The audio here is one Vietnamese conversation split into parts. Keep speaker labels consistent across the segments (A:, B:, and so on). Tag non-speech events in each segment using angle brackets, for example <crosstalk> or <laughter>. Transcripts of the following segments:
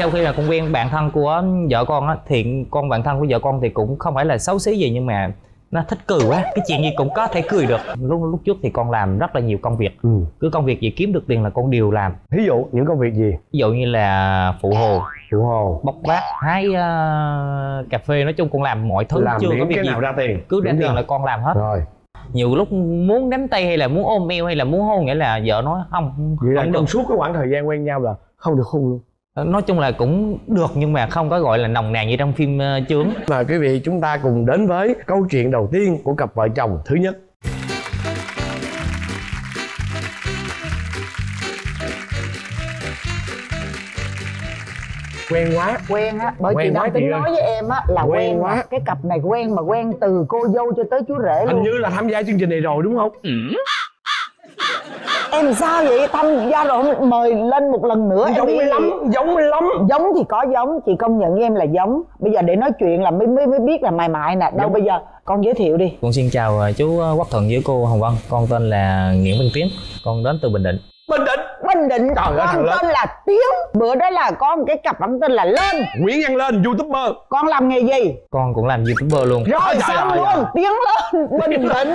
A: sau khi là con quen bạn thân của vợ con á thì con bạn thân của vợ con thì cũng không phải là xấu xí gì nhưng mà nó thích cười quá. Cái chuyện gì cũng có thể cười được. Lúc lúc trước thì con làm rất là nhiều công việc.
B: Ừ.
A: cứ công việc gì kiếm được tiền là con đều làm.
B: Ví dụ những công việc gì?
A: Ví dụ như là phụ hồ.
B: Phụ hồ.
A: Bốc vác hái uh, cà phê nói chung con làm mọi thứ
B: làm
A: chưa có việc
B: cái
A: gì.
B: nào ra tiền.
A: Cứ ra
B: Đúng
A: tiền là con làm hết.
B: Rồi.
A: Nhiều lúc muốn nắm tay hay là muốn ôm eo hay là muốn hôn nghĩa là vợ nói không
B: vậy là trong suốt cái khoảng thời gian quen nhau là không được hôn luôn
A: nói chung là cũng được nhưng mà không có gọi là nồng nàn như trong phim uh, chướng.
B: Mời quý vị chúng ta cùng đến với câu chuyện đầu tiên của cặp vợ chồng thứ nhất. Quen quá.
C: Quen á bởi
B: Quen
C: chị đang tính
B: ơi.
C: nói với em á là
B: Quen
C: quen,
B: quá.
C: mà cái cặp này quen mà quen từ cô dâu cho tới chú rể
B: hình
C: luôn.
B: như là tham gia chương trình này rồi đúng không
C: em sao vậy tham gia rồi mời lên một lần nữa em
B: giống
C: đi.
B: lắm giống lắm.
C: Giống thì có giống chị công nhận với em là giống. Bây giờ để nói chuyện là mới mới mới biết là mày mại nè. Đâu
B: Giống.
C: bây giờ? Con giới thiệu đi.
A: Con xin chào uh, chú uh, Quốc Thuận với cô Hồng Vân. Con tên là Nguyễn Văn Tiến. Con đến từ Bình Định.
B: Bình định
C: Bình Định
B: Trời ơi, thằng
C: con
B: lớn.
C: tên là Tiến Bữa đó là có một cái cặp bạn tên là Lên
B: nguyễn văn lên youtuber.
C: Con làm nghề gì?
A: con cũng làm youtuber luôn.
C: Rồi
B: Trời
C: xong
B: ơi,
C: luôn.
B: trời.
C: Tiến lên Bình Định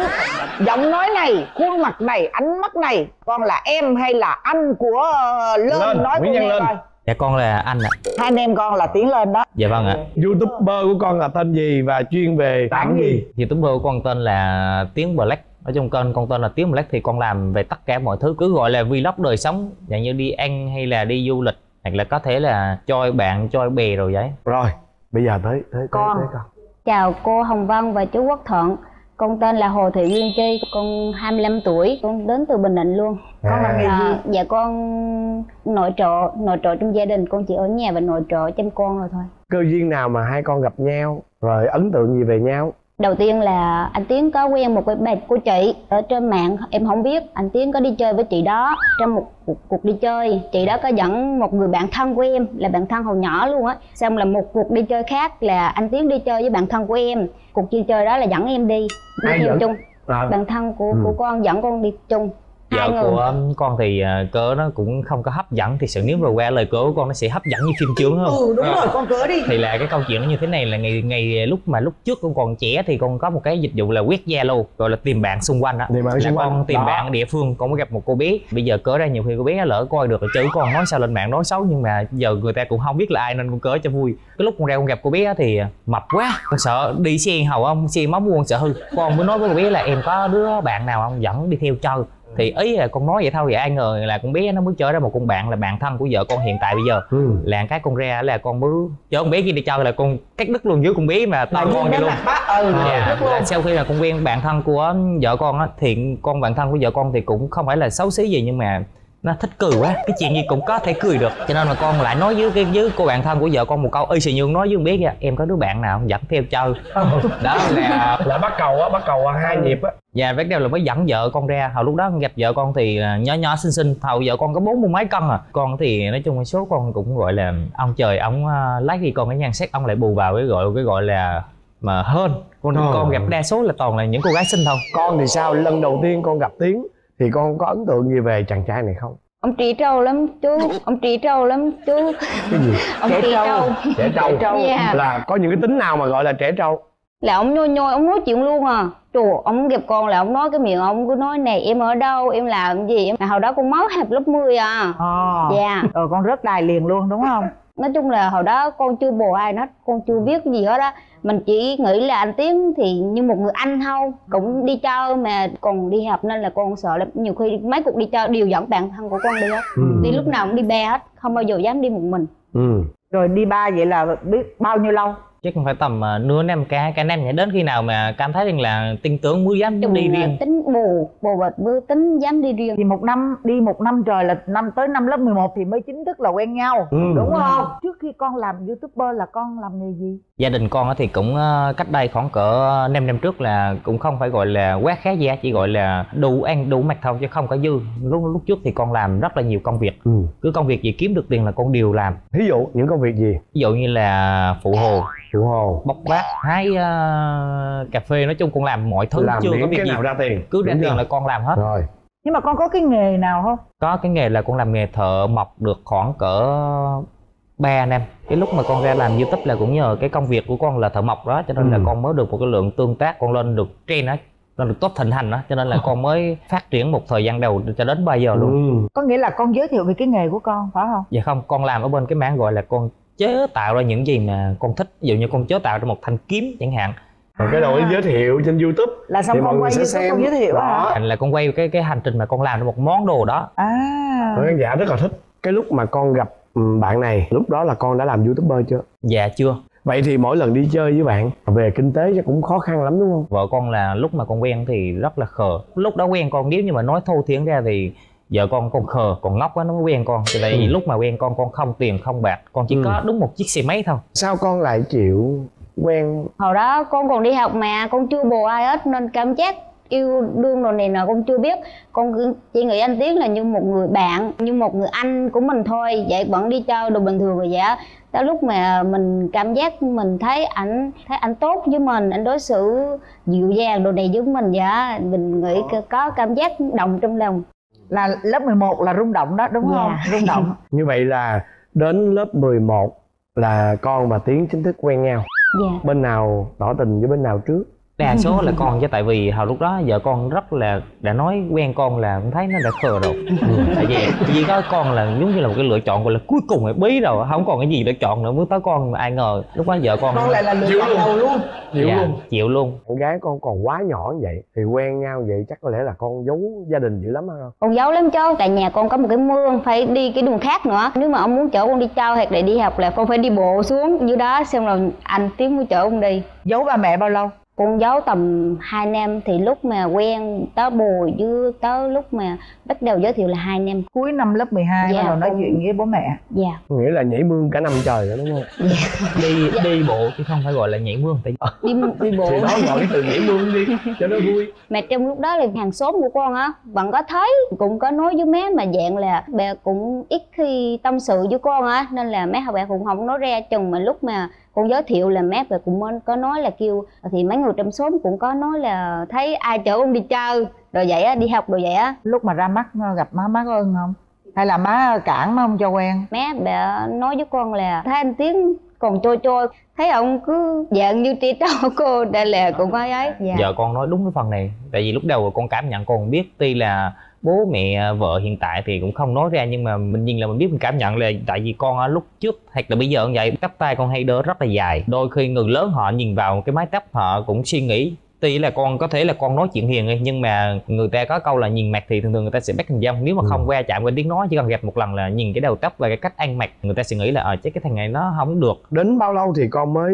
C: Giọng nói này, khuôn mặt này, ánh mắt này. Con là em hay là anh của ờ, Lên,
B: Lên,
C: Nói
B: Nguyễn Văn
C: nghe
B: Lên.
C: coi.
A: Dạ con là anh ạ.
C: Hai anh em con là Tiến lên đó.
A: Dạ vâng ạ.
B: Youtuber của con là tên gì và chuyên về tảng gì?
A: youtuber của con tên là Tiến Black nói chung kênh con tên là Tiến Black thì con làm về tất cả mọi thứ cứ gọi là vlog đời sống dạng như đi ăn hay là đi du lịch hoặc là có thể là choi bạn choi bè rồi vậy.
B: Rồi bây giờ tới tới tới,
C: Con.
B: tới con.
D: Chào cô Hồng Vân và chú Quốc Thuận. Con tên là Hồ Thị Duyên Chi Con 25 tuổi Con đến từ Bình Định luôn.
C: Con làm nghề
D: à,
C: gì?
D: Dạ con nội trợ Nội trợ trong gia đình Con chỉ ở nhà và nội trợ chăm con rồi thôi.
B: Cơ duyên nào mà hai con gặp nhau rồi ấn tượng gì về nhau
D: Đầu tiên là anh Tiến có quen một cái bà cô chị Ở trên mạng em không biết. Anh Tiến có đi chơi với chị đó Trong một cuộc, cuộc đi chơi. Chị đó có dẫn một người bạn thân của em Là bạn thân hồi nhỏ luôn á. Xong là một cuộc đi chơi khác là anh Tiến đi chơi với bạn thân của em. Cuộc đi chơi đó là dẫn em đi Đi
B: Ai
D: theo
B: dẫn?
D: chung.
B: À,
D: bạn thân của
B: Ừ.
D: của con dẫn con đi chung
A: vợ
D: người
A: của con thì uh, cớ nó cũng không có hấp dẫn. Thì sự nếu mà qua lời cớ của con nó sẽ hấp dẫn như phim chướng hơn
C: Ừ đúng rồi con cỡ đi.
A: Thì là cái câu chuyện nó như thế này là ngày ngày lúc mà lúc trước con còn trẻ thì con có một cái dịch vụ là quét Zalo gọi là tìm bạn xung quanh
B: bạn
A: là
B: xung quanh.
A: con tìm
B: Đó.
A: bạn địa phương con mới gặp một cô bé. Bây giờ cớ ra nhiều khi cô bé lỡ coi được chữ con nói sao lên mạng nói xấu nhưng mà giờ người ta cũng không biết là ai nên con cớ cho vui. Cái lúc con ra con gặp cô bé á thì mập quá con sợ đi xe hầu không xe mua con sợ hư. Con mới nói với cô bé là em có đứa bạn nào không? Dẫn đi theo chơi thì ý là con nói vậy thôi vậy ai ngờ là con bé nó mới chơi ra một con bạn là bạn thân của vợ con hiện tại bây giờ.
B: Ừ.
A: là cái con ra là con mới chở con bé kia đi chơi là con cắt đứt luôn dưới con bé mà tao con vậy luôn.
C: ừ luôn
A: là sau khi là con quen bạn thân của vợ con á thì con bạn thân của vợ con thì cũng không phải là xấu xí gì nhưng mà nó thích cười quá cái chuyện gì cũng có thể cười được. Cho nên mà con lại nói với cái với cô bạn thân của vợ con một câu y xì nhương nói với con bé kia em có đứa bạn nào dẫn theo chơi. Đó là <laughs>
B: là bắt cầu á bắt cầu hai nhịp á.
A: Và bắt đầu là mới dẫn vợ con ra. Hồi lúc đó gặp vợ con thì à, nhỏ nhỏ xinh xinh. Thầu vợ con có bốn mươi mấy cân à. Con thì nói chung số con cũng gọi là ông trời ông uh, lấy đi con cái nhan sắc ông lại bù vào cái gọi cái gọi là mà hơn con
B: Ờ.
A: con gặp đa số là toàn là những cô gái xinh thôi.
B: Con thì sao? Lần đầu tiên con gặp tiến thì con có ấn tượng gì về chàng trai này không?
D: Ông trí trâu lắm chú ông trí trâu lắm chú.
B: Cái gì?
D: Ông
C: Trẻ
D: trí
C: trâu.
D: trâu.
B: Trẻ trâu.
C: Trâu.
D: Dạ.
B: là có những cái tính nào mà gọi là trẻ trâu?
D: Là ông nhoi nhoi ông nói chuyện luôn à. Trời ông gặp con là ông nói cái miệng ông cứ nói này em ở đâu em làm gì? Em hồi đó con máu hẹp lớp 10 à.
C: Ờ.
D: dạ.
C: Rồi con rớt đài liền luôn đúng không?
D: nói chung là hồi đó con chưa bồ ai hết con chưa biết cái gì hết á mình chỉ nghĩ là anh tiến thì như một người anh thôi cũng đi chơi mà còn đi học nên là con sợ lắm nhiều khi mấy cuộc đi chơi đều dẫn bạn thân của con đi hết
B: Ừ.
D: đi lúc nào cũng đi be hết không bao giờ dám đi một mình
B: ừ
C: Rồi đi ba vậy là biết bao nhiêu lâu?
A: Chắc cũng phải tầm à, nửa năm cả cả năm nhỉ đến khi nào mà cảm thấy rằng là tin tưởng mới dám đi riêng.
D: tính bồ bồ bịch mới tính dám đi riêng.
C: Thì một năm đi một năm trời là năm tới năm lớp 11 thì mới chính thức là quen nhau
B: Ừ.
C: đúng không? Trước khi con làm youtuber là con làm nghề gì?
A: gia đình con á thì cũng ờ, cách đây khoảng cỡ 5 năm trước là cũng không phải gọi là quá khá giả chỉ gọi là đủ ăn đủ mặc thôi chứ không có dư. Lúc lúc trước thì con làm rất là nhiều công việc.
B: Ừ.
A: Cứ công việc gì kiếm được tiền là con đều làm.
B: Ví dụ những công việc gì?
A: Ví dụ như là phụ hồ
B: phụ hồ
A: bốc vác hái ờ, cà phê nói chung con làm mọi thứ
B: làm
A: chưa có việc
B: cái
A: gì
B: nào ra tiền.
A: cứ ra tiền là con làm hết.
B: Rồi.
C: Nhưng mà con có cái nghề nào không?
A: có cái nghề là con làm nghề thợ mộc được khoảng cỡ 3 năm cái lúc mà con ra làm youtube là cũng nhờ cái công việc của con là thợ mộc đó cho nên là
B: Ừ.
A: con mới được một cái lượng tương tác con lên được trend á lên được tốt thịnh hành đó cho nên là <laughs> con mới phát triển một thời gian đầu cho đến bây giờ luôn.
B: Ừ.
C: có nghĩa là con giới thiệu về cái nghề của con phải không?
A: Dạ không con làm ở bên cái mảng gọi là con chế tạo ra những gì mà con thích. Ví dụ như con chế tạo ra một thanh kiếm chẳng hạn.
B: Còn cái đội giới thiệu trên youtube.
C: Là xong con quay
B: sẽ
C: như
B: xem.
C: con giới thiệu
B: Đó.
A: thành là con quay cái cái hành trình mà con làm ra một món đồ đó.
C: À.
B: Khán giả rất là thích. Cái lúc mà con gặp ừ, bạn này lúc đó là con đã làm youtuber chưa?
A: Dạ chưa.
B: Vậy thì mỗi lần đi chơi với bạn về kinh tế chắc cũng khó khăn lắm đúng không?
A: Vợ con là lúc mà con quen thì rất là khờ. Lúc đó quen con nếu như mà nói thô thiển ra thì vợ con con khờ còn ngốc quá nó mới quen con. Thì tại vì
B: Ừ.
A: lúc mà quen con con không tiền không bạc con chỉ
B: Ừ.
A: có đúng một chiếc xe máy thôi.
B: Sao con lại chịu quen?
D: Hồi đó con còn đi học mà con chưa bồ ai hết nên cảm giác yêu đương đồ này nọ con chưa biết. Con chỉ nghĩ anh tiến là như một người bạn như một người anh của mình thôi vậy vẫn đi chơi đồ bình thường rồi vậy tới lúc mà mình cảm giác mình thấy ảnh thấy anh tốt với mình anh đối xử dịu dàng đồ này với mình vậy mình nghĩ có cảm giác động trong lòng
C: là lớp 11 là rung động đó đúng
D: Dạ.
C: không? Rung động. <laughs>
B: Như vậy là đến lớp 11 là con và tiến chính thức quen nhau.
D: Dạ.
B: Bên nào tỏ tình với bên nào trước
A: đa số là <laughs> con chứ tại vì hồi lúc đó vợ con rất là đã nói quen con là cũng thấy nó đã khờ rồi. Tại vì chỉ có con là giống như là một cái lựa chọn gọi là cuối cùng là bí rồi không còn cái gì để chọn nữa mới tới con mà ai ngờ lúc đó vợ con
C: con lại là lựa chọn đầu luôn.
B: Chịu
A: dạ,
B: luôn.
A: chịu luôn.
B: Con gái con còn quá nhỏ như vậy thì quen nhau vậy chắc có lẽ là con giấu gia đình dữ lắm hay không
D: con giấu lắm chứ tại nhà con có một cái mương phải đi cái đường khác nữa. Nếu mà ông muốn chở con đi chơi hoặc là đi học là con phải đi bộ xuống dưới đó xong rồi anh tiến mới chở con đi.
C: Giấu ba mẹ bao lâu
D: con giấu tầm 2 năm thì lúc mà quen tới bồ với tới lúc mà bắt đầu giới thiệu là 2 năm
C: cuối năm lớp 12
D: Dạ,
C: bắt đầu nói
D: con-
C: chuyện với bố mẹ.
D: Dạ.
B: Nghĩa là nhảy mương cả năm trời đó đúng không?
A: Đi đi bộ chứ không phải gọi là nhảy mương tại
D: đi đi bộ.
B: Thì đó gọi cái từ nhảy mương đi cho nó vui.
D: Mà trong lúc đó là hàng xóm của con á vẫn có thấy cũng có nói với má mà dạng là bà cũng ít khi tâm sự với con á nên là má bà cũng không nói ra chừng mà lúc mà con giới thiệu là má bà cũng có nói là kêu thì mấy người trong xóm cũng có nói là thấy ai chở con đi chơi rồi vậy á đi học rồi vậy á.
C: Lúc mà ra mắt ờ, gặp má má có ưng không? Hay là má cản má không cho quen?
D: Má bà nói với con là thấy anh tiến còn trôi trôi thấy ông cứ dạng như tri trâu <laughs> cô đây là cũng có ấy. Dạ.
A: Vợ con nói đúng cái phần này tại vì lúc đầu con cảm nhận con biết tuy là bố mẹ vợ hiện tại thì cũng không nói ra nhưng mà mình nhìn là mình biết mình cảm nhận là tại vì con lúc trước hoặc là bây giờ như vậy cắp tay con hay đỡ rất là dài. Đôi khi người lớn họ nhìn vào cái mái tóc họ cũng suy nghĩ tuy là con có thể là con nói chuyện hiền nhưng mà người ta có câu là nhìn mặt thì thường thường người ta sẽ bắt hình dong. Nếu mà
B: Ừ.
A: không qua chạm qua tiếng nói chỉ cần gặp một lần là nhìn cái đầu tóc và cái cách ăn mặc người ta sẽ nghĩ là ờ chắc cái thằng này nó không được.
B: Đến bao lâu thì con mới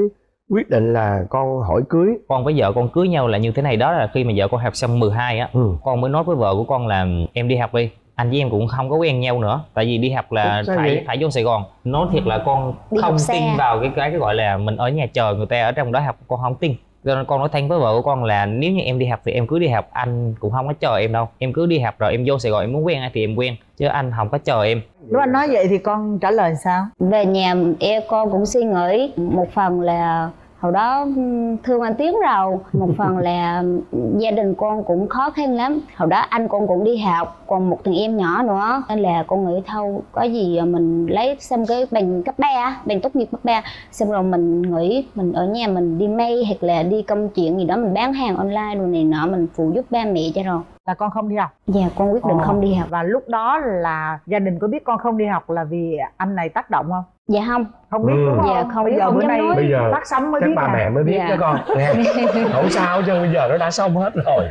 B: quyết định là con hỏi cưới.
A: Con với vợ con cưới nhau là như thế này đó là khi mà vợ con học xong 12 á
B: ừ.
A: con mới nói với vợ của con là em đi học đi. Anh với em cũng không có quen nhau nữa tại vì đi học là
B: Sao
A: phải
B: vậy?
A: phải vô sài gòn. Nói thiệt là con
D: Đi
A: không tin vào cái cái cái gọi là mình ở nhà chờ người ta ở trong đó học con không tin. Cho nên con nói thanh với vợ của con là nếu như em đi học thì em cứ đi học anh cũng không có chờ em đâu. Em cứ đi học rồi em vô sài gòn em muốn quen ai thì em quen chứ anh không có chờ em.
C: Lúc anh nói vậy thì con trả lời sao?
D: Về nhà em con cũng suy nghĩ một phần là hồi đó ừm, thương anh tiến rồi. Một <laughs> phần là gia đình con cũng khó khăn lắm. Hồi đó anh con cũng đi học còn một thằng em nhỏ nữa. Nên là con nghĩ thôi có gì mình lấy xong cái bằng cấp 3 bằng tốt nghiệp cấp 3 xong rồi mình nghĩ mình ở nhà mình đi may hoặc là đi công chuyện gì đó mình bán hàng online đồ này nọ mình phụ giúp ba mẹ cho rồi.
C: Là con không đi học?
D: Dạ con quyết định
C: Ờ.
D: không đi học.
C: Và lúc đó là gia đình có biết con không đi học là vì anh này tác động không
D: dạ không.
C: Không biết
B: Ừ.
C: đúng không
D: Dạ, không?
C: bây
D: biết,
C: giờ
D: không
C: bữa
D: dám
C: nay
D: nói.
B: Bây giờ
C: phát sóng mới
B: chắc
C: biết
B: bà mẹ mới biết
D: Dạ.
B: cho con. <laughs> Nghe không sao chứ bây giờ nó đã xong hết rồi.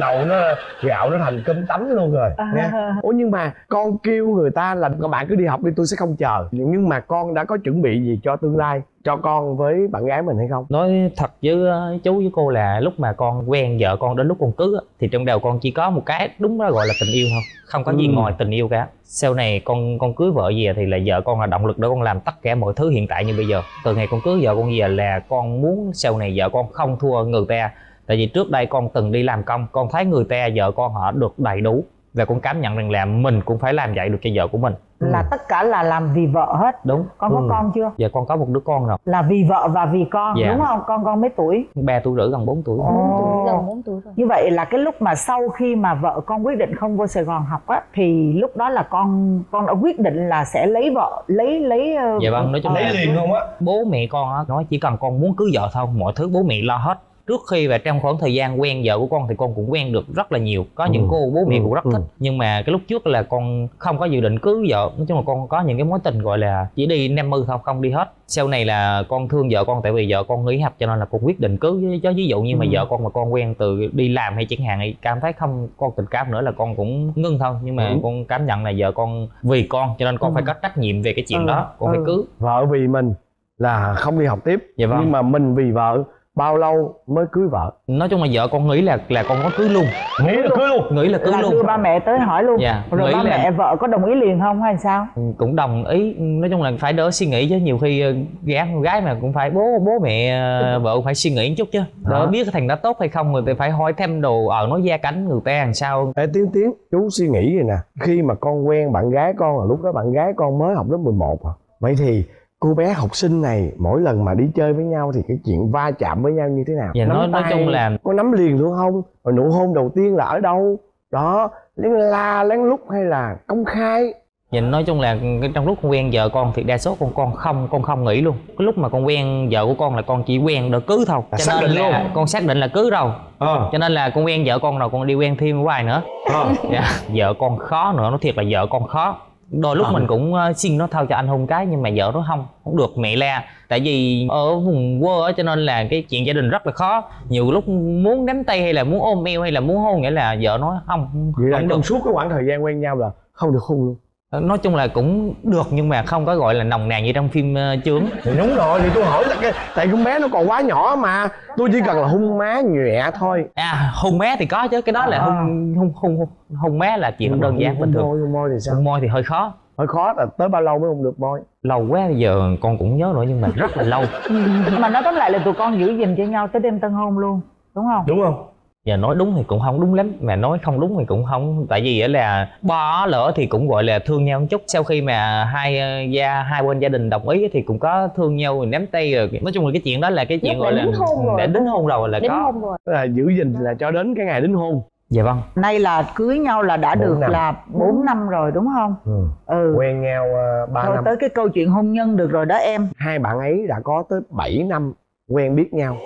B: Đậu nó gạo nó thành cơm tấm luôn rồi nghe ủa nhưng mà con kêu người ta là các bạn cứ đi học đi tôi sẽ không chờ. Nhưng mà con đã có chuẩn bị gì cho tương lai cho con với bạn gái mình hay không?
A: Nói thật với ờ, chú với cô là lúc mà con quen vợ con đến lúc con cưới thì trong đầu con chỉ có một cái đúng đó gọi là tình yêu thôi không có gì
B: Ừ.
A: ngoài tình yêu cả. Sau này con con cưới vợ về thì là vợ con là động lực để con làm tất cả mọi thứ hiện tại như bây giờ. Từ ngày con cưới vợ con về là con muốn sau này vợ con không thua người ta. Tại vì trước đây con từng đi làm công con thấy người ta vợ con họ được đầy đủ và con cảm nhận rằng là mình cũng phải làm vậy được cho vợ của mình.
C: Là
B: Ừ.
C: tất cả là làm vì vợ hết.
A: Đúng.
C: Con có
B: Ừ.
C: con chưa?
A: Giờ con có một đứa con rồi
C: là vì vợ và vì con
A: Dạ.
C: đúng không? Con con mấy tuổi?
A: Ba tuổi rưỡi gần 4 tuổi.
C: Ồ.
D: gần 4 tuổi rồi.
C: Như vậy là cái lúc mà sau khi mà vợ con quyết định không vô Sài Gòn học á thì lúc đó là con con đã quyết định là sẽ lấy vợ lấy lấy ờ,
A: Dạ vâng, nói chung
C: ờ,
A: là-
B: lấy liền không á.
A: bố mẹ con á nói chỉ cần con muốn cưới vợ thôi mọi thứ bố mẹ lo hết trước khi và trong khoảng thời gian quen vợ của con thì con cũng quen được rất là nhiều có những
B: Ừ.
A: cô bố mẹ
B: Ừ.
A: cũng rất
B: Ừ.
A: thích nhưng mà cái lúc trước là con không có dự định cưới vợ nói chung là con có những cái mối tình gọi là chỉ đi năm mươi thôi không đi hết sau này là con thương vợ con tại vì vợ con nghỉ học cho nên là con quyết định cưới cho ví dụ như mà
B: Ừ.
A: vợ con mà con quen từ đi làm hay chẳng hạn thì cảm thấy không con tình cảm nữa là con cũng ngưng thôi nhưng mà
B: Ừ.
A: con cảm nhận là vợ con vì con cho nên con
C: Ừ.
A: phải có trách nhiệm về cái chuyện
C: Ừ.
A: đó con phải
C: Ừ.
A: cưới
B: vợ vì mình là không đi học tiếp
A: Dạ vâng.
B: nhưng mà mình vì vợ bao lâu mới cưới vợ?
A: Nói chung là vợ con nghĩ là là con có cưới luôn.
B: Nghĩ là cưới luôn?
A: Nghĩ là cưới
C: là
A: luôn.
C: đưa ba mẹ tới hỏi luôn.
A: Dạ,
C: rồi ba
A: là-
C: mẹ vợ có đồng ý liền không hay sao?
A: Ừ, cũng đồng ý. Nói chung là phải đỡ suy nghĩ chứ. Nhiều khi ờ, gái con gái mà cũng phải bố bố mẹ ờ, vợ cũng phải suy nghĩ một chút chứ. Đỡ biết cái thằng đó tốt hay không người ta phải hỏi thêm đồ ở nói gia cảnh người ta làm sao.
B: Ê, tiếng tiếng chú suy nghĩ vậy nè. Khi mà con quen bạn gái con là lúc đó bạn gái con mới học lớp 11 à. Vậy thì cô bé học sinh này mỗi lần mà đi chơi với nhau thì cái chuyện va chạm với nhau như thế nào?
A: Dạ,
B: Nắm
A: nói- nói
B: tay,
A: chung là-
B: có nắm liền luôn không? Rồi nụ hôn đầu tiên là ở đâu? Đó lén la lén lút hay là công khai?
A: Nhìn nói chung là trong lúc con quen vợ con thì đa số con con không con không nghĩ luôn. Cái lúc mà con quen vợ của con là con chỉ quen để cưới thôi.
B: À,
A: cho
B: xác
A: nên
B: định
A: là
B: luôn.
A: con xác định là cưới rồi.
B: Ờ.
A: Cho nên là con quen vợ con rồi con đi quen thêm hoài nữa.
B: Ờ.
A: Dạ vợ con khó nữa nó thiệt là vợ con khó đôi lúc
B: Ờ.
A: mình cũng ờ, xin nó thôi cho anh hôn cái nhưng mà vợ nó không không được mẹ la tại vì ở vùng quê cho nên là cái chuyện gia đình rất là khó. Nhiều lúc muốn nắm tay hay là muốn ôm eo hay là muốn hôn nghĩa là vợ nói không
B: vậy là trong suốt cái khoảng thời gian quen nhau là không được hôn luôn
A: nói chung là cũng được nhưng mà không có gọi là nồng nàn như trong phim uh, chướng.
B: Thì đúng rồi thì tôi hỏi là cái tại con bé nó còn quá nhỏ mà tôi chỉ cần là hung má nhẹ thôi.
A: À hôn má thì có chứ cái đó là
C: À.
A: hôn hôn hôn hôn, hôn má là chuyện đơn giản bình thường.
B: môi hôn môi thì sao?
A: Hôn môi thì hơi khó.
B: Hơi khó là tới bao lâu mới hôn được môi?
A: Lâu quá bây giờ con cũng nhớ nữa nhưng mà rất là lâu. <laughs>
C: Mà nói tóm lại là tụi con giữ gìn cho nhau tới đêm tân hôn luôn đúng không?
B: Đúng không
A: giờ nói đúng thì cũng không đúng lắm. Mà nói không đúng thì cũng không. Tại vì á là bỏ lỡ thì cũng gọi là thương nhau một chút. Sau khi mà hai ờ, gia hai bên gia đình đồng ý thì cũng có thương nhau rồi nắm tay rồi. Nói chung là cái chuyện đó là cái chuyện
D: Lúc
A: gọi là
D: đính hôn rồi.
A: đã đính hôn rồi là
D: đến
A: có.
D: hôn rồi.
B: Là giữ gìn là cho đến cái ngày đính hôn.
A: Dạ vâng.
C: Nay là cưới nhau là đã
B: Bốn
C: được
B: năm.
C: là 4 năm rồi đúng không?
B: Ừ.
C: ừ.
B: Quen nhau uh, 3
C: thôi
B: năm.
C: tới cái câu chuyện hôn nhân được rồi đó em.
B: Hai bạn ấy đã có tới 7 năm quen biết nhau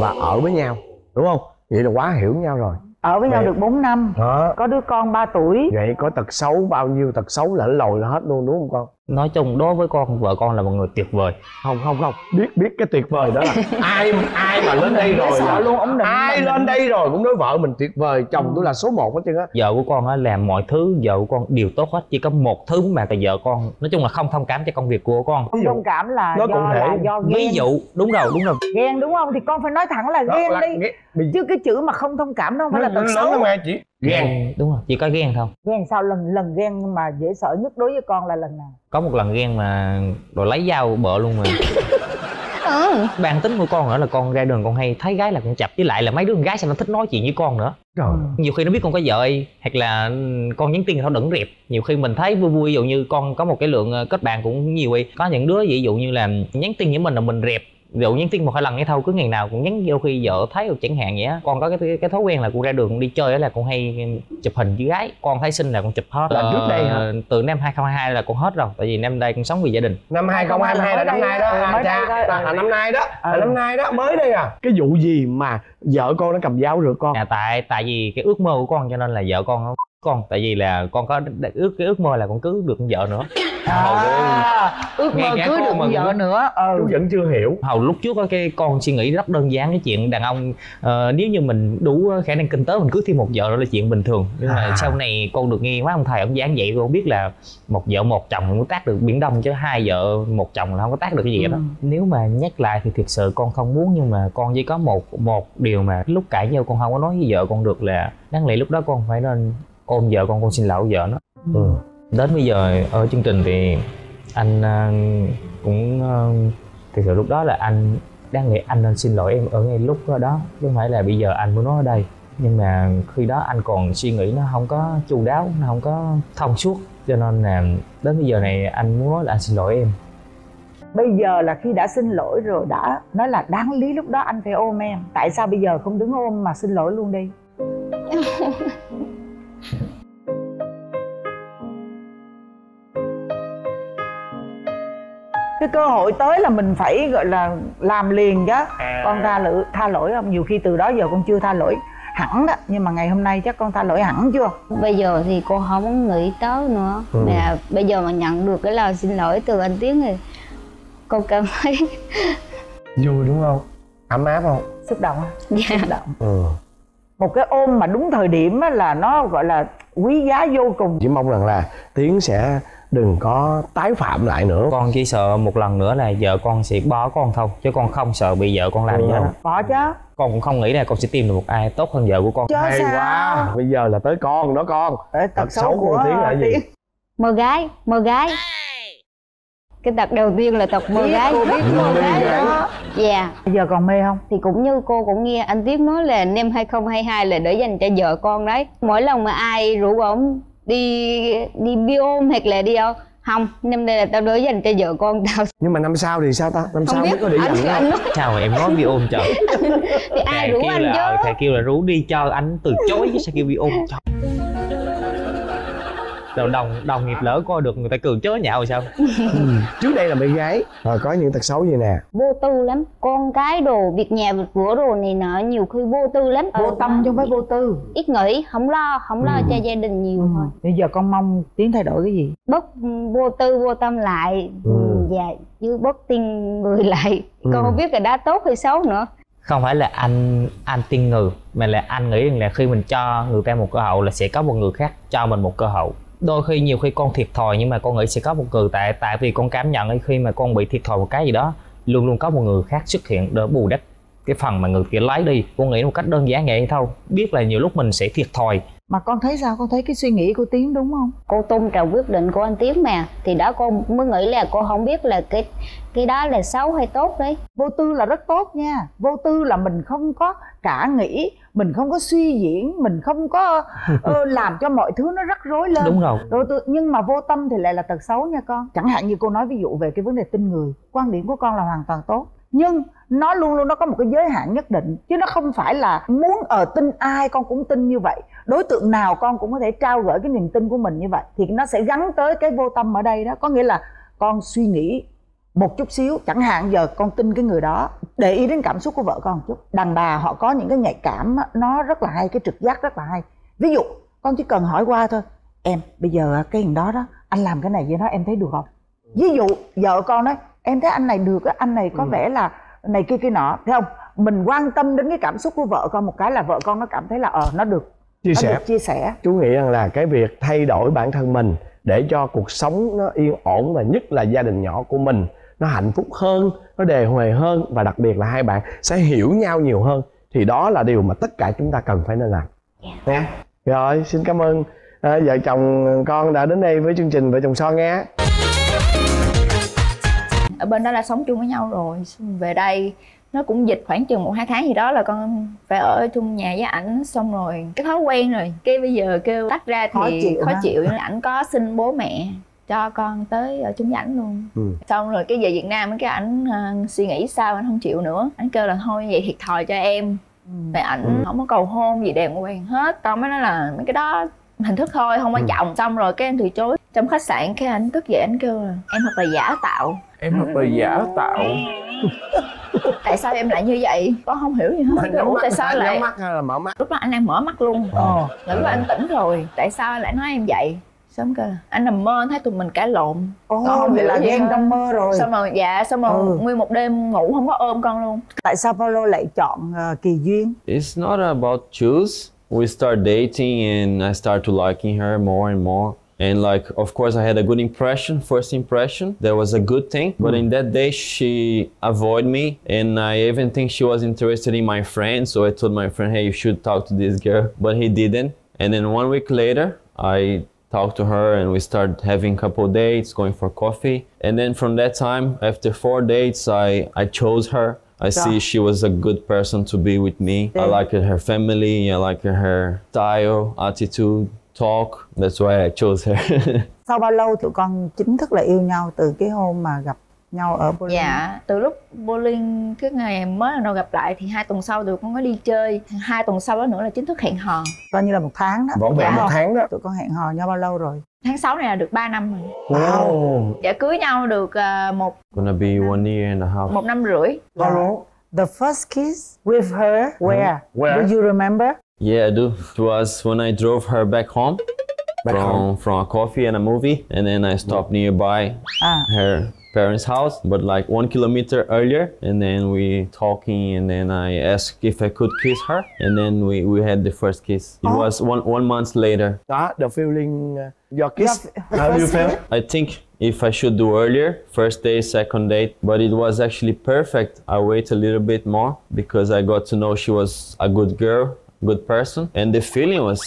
B: và ở với nhau đúng không vậy là quá hiểu nhau rồi.
C: Ở với nhau
B: Vậy-
C: được 4 năm.
B: Đó
C: có đứa con 3 tuổi.
B: Vậy có tật xấu bao nhiêu tật xấu lẫn lồi là hết luôn đúng không con
A: nói chung đối với con vợ con là một người tuyệt vời.
B: Không không không. Biết biết cái tuyệt vời đó là <laughs> ai ai mà lên đây rồi là
C: luôn định
B: ai lên đây rồi cũng nói vợ mình tuyệt vời chồng tôi là số 1 hết trơn á.
A: Vợ của con á làm mọi thứ vợ của con đều tốt hết chỉ có một thứ mà tại vợ con nói chung là không thông cảm cho công việc của con.
C: Không thông cảm là
B: Nói cụ
C: do
B: thể.
C: là do ghen.
A: Ví dụ đúng rồi đúng rồi.
C: Ghen đúng không? Thì con phải nói thẳng là
B: Đó
C: ghen
B: là
C: đi.
B: nghe- bị
C: chứ cái chữ mà không thông cảm nó không phải là
B: nó
C: tật
B: lớn
C: xấu.
B: lắm mà chị ghen.
A: Đúng rồi. Chỉ có ghen thôi
C: ghen sao? Lần lần ghen mà dễ sợ nhất đối với con là lần nào?
A: Có một lần ghen mà rồi lấy dao bợ luôn mà. <laughs>
D: Ừ.
A: bản tính của con nữa là con ra đường con hay thấy gái là con chập. Với lại là mấy đứa con gái sao nó thích nói chuyện với con nữa?
B: Trời.
A: Nhiều khi nó biết con có vợ hoặc là con nhắn tin thì nó đừng rẹp. Nhiều khi mình thấy vui vui ví dụ như con có một cái lượng ờ, kết bạn cũng nhiều ấy có những đứa ví dụ như là nhắn tin với mình là mình rẹp ví dụ nhắn tin một hai lần cái thôi cứ ngày nào cũng nhắn vô khi vợ thấy được chẳng hạn vậy á. Con có cái cái thói quen là con ra đường đi chơi á là con hay chụp hình với gái con thấy xinh là con chụp hết.
B: Là trước đây hả?
A: Ờ, từ năm 2022 là con hết rồi tại vì năm đây con sống vì gia đình.
B: Năm 2022 là năm nay đó
C: Ừ,
B: à,
C: mới
B: cha là, là năm nay đó là
C: Ừ.
B: năm nay đó mới đây à. Cái vụ gì mà vợ con nó cầm dao rượt con?
A: À, tại tại vì cái ước mơ của con cho nên là vợ con nó con. Tại vì là con có ước cái ước mơ là con cưới được con vợ nữa.
C: À, ước mơ cưới
A: con
C: được
A: mà
C: vợ
A: cũng-
C: nữa.
B: Chú
C: ừ
B: vẫn chưa hiểu.
A: Hầu lúc trước á, cái con suy nghĩ rất đơn giản cái chuyện đàn ông ờ, nếu như mình đủ khả năng kinh tế mình cưới thêm một vợ đó là chuyện bình thường. Nhưng mà
B: À.
A: sau này con được nghe quá ông thầy ông giảng dạy con biết là một vợ một chồng mới tác được biển đông chứ hai vợ một chồng là không có tác được cái gì hết đó
C: Ừ.
A: nếu mà nhắc lại thì thiệt sự con không muốn nhưng mà con chỉ có một một điều mà lúc cãi nhau con không có nói với vợ con được là đáng lẽ lúc đó con phải nên ôm vợ con con xin lỗi vợ nó.
B: Ừ.
A: đến bây giờ ở chương trình thì anh ờ, cũng uh, thực sự lúc đó là anh đáng lẽ anh nên xin lỗi em ở ngay lúc đó chứ không phải là bây giờ anh mới nói ở đây. Nhưng mà khi đó anh còn suy nghĩ nó không có chu đáo nó không có thông suốt. Cho nên là đến bây giờ này anh muốn nói là anh xin lỗi em.
C: Bây giờ là khi đã xin lỗi rồi đã nói là đáng lý lúc đó anh phải ôm em. Tại sao bây giờ không đứng ôm mà xin lỗi luôn đi <laughs> cái cơ hội tới là mình phải gọi là làm liền chứ.
B: À.
C: con tha lỗi tha lỗi không? Nhiều khi từ đó giờ con chưa tha lỗi hẳn đó nhưng mà ngày hôm nay chắc con tha lỗi hẳn chưa?
D: Bây giờ thì cô không nghĩ tới nữa.
B: Ừ.
D: mà bây giờ mà nhận được cái lời xin lỗi từ anh tiến thì cô cảm thấy
B: vui đúng không? Ấm áp không?
C: Xúc động á.
D: Dạ.
C: Xúc động.
B: Ừ
C: một cái ôm mà đúng thời điểm á là nó gọi là quý giá vô cùng.
B: Chỉ mong rằng là tiến sẽ đừng có tái phạm lại nữa.
A: Con chỉ sợ một lần nữa là vợ con sẽ bỏ con thôi chứ con không sợ bị vợ con làm gì hết
C: bỏ chứ.
A: Con cũng không nghĩ là con sẽ tìm được một ai tốt hơn vợ của con.
C: Chứ
B: hay
C: sao?
B: quá. Bây giờ là tới con đó con.
C: Để
B: tật xấu của tiến là gì?
D: Mơ gái mơ gái cái tật đầu tiên là tật mơ gái.
C: Cô biết
D: mơ gái đó. dạ.
C: Bây giờ còn mê không?
D: Thì cũng như cô cũng nghe anh Tiến nói là năm 2022 là để dành cho vợ con đấy. Mỗi lần mà ai rủ ổng đi đi biôm hoặc là đi đâu không năm nay là tao để dành cho vợ con tao.
B: Nhưng mà năm sau thì sao ta? Năm
D: không
B: sau mới
D: biết
B: có để
D: anh,
B: dành
D: anh
B: không
D: nói.
A: Sao mà em nói bị ôm trời?
D: Thì ai rủ anh
A: là ờ,
D: chứ
A: thầy kêu là rủ đi cho anh từ chối chứ sao kêu bị ôm trời rồi đồng đồng nghiệp lỡ coi được người ta cường chớ nhạo sao?
B: Ừ. trước đây là bé gái. Rồi có những tật xấu gì nè?
D: Vô tư lắm. Con cái đồ việc nhà việc cửa đồ này nọ nhiều khi vô tư lắm.
C: Vô tâm chứ không phải vô tư.
D: Ít nghĩ không lo không lo
B: Ừ.
D: cho gia đình nhiều thôi.
C: Bây giờ con mong tiến thay đổi cái gì?
D: Bớt vô tư vô tâm lại.
B: Ừ.
D: ừ. và chứ bớt tin người lại.
B: Ừ.
D: con không biết là đã tốt hay xấu nữa.
A: Không phải là anh anh tin người mà là anh nghĩ rằng là khi mình cho người ta một cơ hội là sẽ có một người khác cho mình một cơ hội đôi khi nhiều khi con thiệt thòi nhưng mà con nghĩ sẽ có một người tại tại vì con cảm nhận ấy, khi mà con bị thiệt thòi một cái gì đó luôn luôn có một người khác xuất hiện để bù đắp cái phần mà người kia lấy đi. Con nghĩ một cách đơn giản vậy thôi. Biết là nhiều lúc mình sẽ thiệt thòi.
C: Mà con thấy sao? Con thấy cái suy nghĩ của tiến đúng không?
D: Cô tôn trọng quyết định của anh tiến mà. Thì đó cô mới nghĩ là cô không biết là cái cái đó là xấu hay tốt đấy.
C: Vô tư là rất tốt nha. Vô tư là mình không có cả nghĩ mình không có suy diễn mình không có ờ, <laughs> làm cho mọi thứ nó rắc rối lên.
A: Đúng rồi.
C: Vô tư nhưng mà vô tâm thì lại là tật xấu nha con. Chẳng hạn như cô nói ví dụ về cái vấn đề tin người quan điểm của con là hoàn toàn tốt. Nhưng nó luôn luôn nó có một cái giới hạn nhất định chứ nó không phải là muốn ở tin ai con cũng tin như vậy. Đối tượng nào con cũng có thể trao gửi cái niềm tin của mình như vậy thì nó sẽ gắn tới cái vô tâm ở đây đó. Có nghĩa là con suy nghĩ một chút xíu chẳng hạn giờ con tin cái người đó để ý đến cảm xúc của vợ con một chút. Đàn bà họ có những cái nhạy cảm nó rất là hay cái trực giác rất là hay. Ví dụ con chỉ cần hỏi qua thôi em bây giờ cái hình đó đó anh làm cái này với nó em thấy được không? Ví dụ vợ con nói em thấy anh này được á, anh này có
B: Ừ.
C: vẻ là này kia kia nọ. Thấy không? Mình quan tâm đến cái cảm xúc của vợ con một cái là vợ con nó cảm thấy là ờ nó được
B: chia
C: nó
B: sẻ.
C: được chia sẻ.
B: Chú nghĩ rằng là cái việc thay đổi bản thân mình để cho cuộc sống nó yên ổn và nhất là gia đình nhỏ của mình nó hạnh phúc hơn nó đề huề hơn và đặc biệt là hai bạn sẽ hiểu nhau nhiều hơn. Thì đó là điều mà tất cả chúng ta cần phải nên làm. Nha. Rồi xin cảm ơn à, vợ chồng con đã đến đây với chương trình vợ chồng son nghe
E: ở bên đó là sống chung với nhau rồi về đây nó cũng dịch khoảng chừng một hai tháng gì đó là con phải ở chung nhà với ảnh xong rồi cái thói quen rồi. Cái bây giờ kêu tách ra thì
C: Khó chịu
E: khó chịu ảnh có xin bố mẹ cho con tới ở chung với ảnh luôn.
B: Ừ.
E: xong rồi cái về Việt Nam cái ảnh ờ, suy nghĩ sao anh không chịu nữa. Ảnh kêu là thôi vậy thiệt thòi cho em. Tại ảnh
B: Ừ.
E: không có cầu hôn gì đàng hoàng hết. Con mới nói là mấy cái đó hình thức thôi không quan
B: Ừ.
E: trọng. Xong rồi cái em từ chối. Trong khách sạn cái anh tức dậy anh kêu là em thật là giả tạo.
F: Em thật là giả tạo. <laughs>
E: Tại sao em lại như vậy? Con không hiểu gì hết. Ủa,
B: mắt
E: tại sao lại
B: mắt hay là mở mắt?
E: Lúc đó anh đang mở mắt luôn.
C: Ờ.
E: Lúc đó anh tỉnh rồi. Tại sao anh lại nói em vậy xong kêu là anh nằm mơ anh thấy tụi mình cãi lộn
C: Ồ,
E: Con không
C: vậy là ghen trong mơ rồi
E: xong rồi dạ xong rồi
C: Ừ.
E: nguyên một đêm ngủ không có ôm con luôn
C: tại sao Paulo lại chọn ờ, kỳ duyên
F: It's not about choose. We start dating and I start to liking her more and more. And like, of course, I had a good impression, first impression. That was a good thing. But in that day, she avoided me, and I even think she was interested in my friend. So I told my friend, "Hey, you should talk to this girl," but he didn't. And then one week later, I talked to her and we started having couple dates, going for coffee. And then from that time, after four dates, I I chose her. I see she was a good person to be with me. I
C: Yeah.
F: liked her family. I liked her style, attitude, talk. That's why I chose her. <laughs>
C: sau bao lâu tụi con chính thức là yêu nhau từ cái hôm mà gặp nhau ở Berlin
E: Dạ, từ lúc bowling cái ngày mới lần đầu gặp lại thì hai tuần sau tụi con có đi chơi. Hai tuần sau đó nữa là chính thức hẹn hò.
C: Coi như là một tháng đó.
B: Vỏn vẹn
C: Dạ.
B: một tháng đó.
C: Tụi con hẹn hò nhau bao lâu rồi?
E: Tháng 6 này là được 3 năm rồi.
B: Wow.
E: Dạ cưới nhau được à, một
F: Gonna be one year and a half.
E: một năm rưỡi.
B: Hello
C: the first kiss with her. Where?
B: Where?
C: do you remember?
F: Yeah, I do. It was when I drove her back home.
B: Back
F: from
B: home.
F: from a coffee and a movie, and then I stopped nearby
C: à
F: her parents' house, but like one kilometer earlier. And then we talking, and then I asked if I could kiss her, and then we, we had the first kiss. It
C: Oh.
F: was one one month later.
B: đó the feeling uh, your kiss
C: Your-
B: how do you feel
F: I think if I should do earlier, first day, second date, but it was actually perfect. I wait a little bit more because I got to know she was a good girl, good person, and the feeling was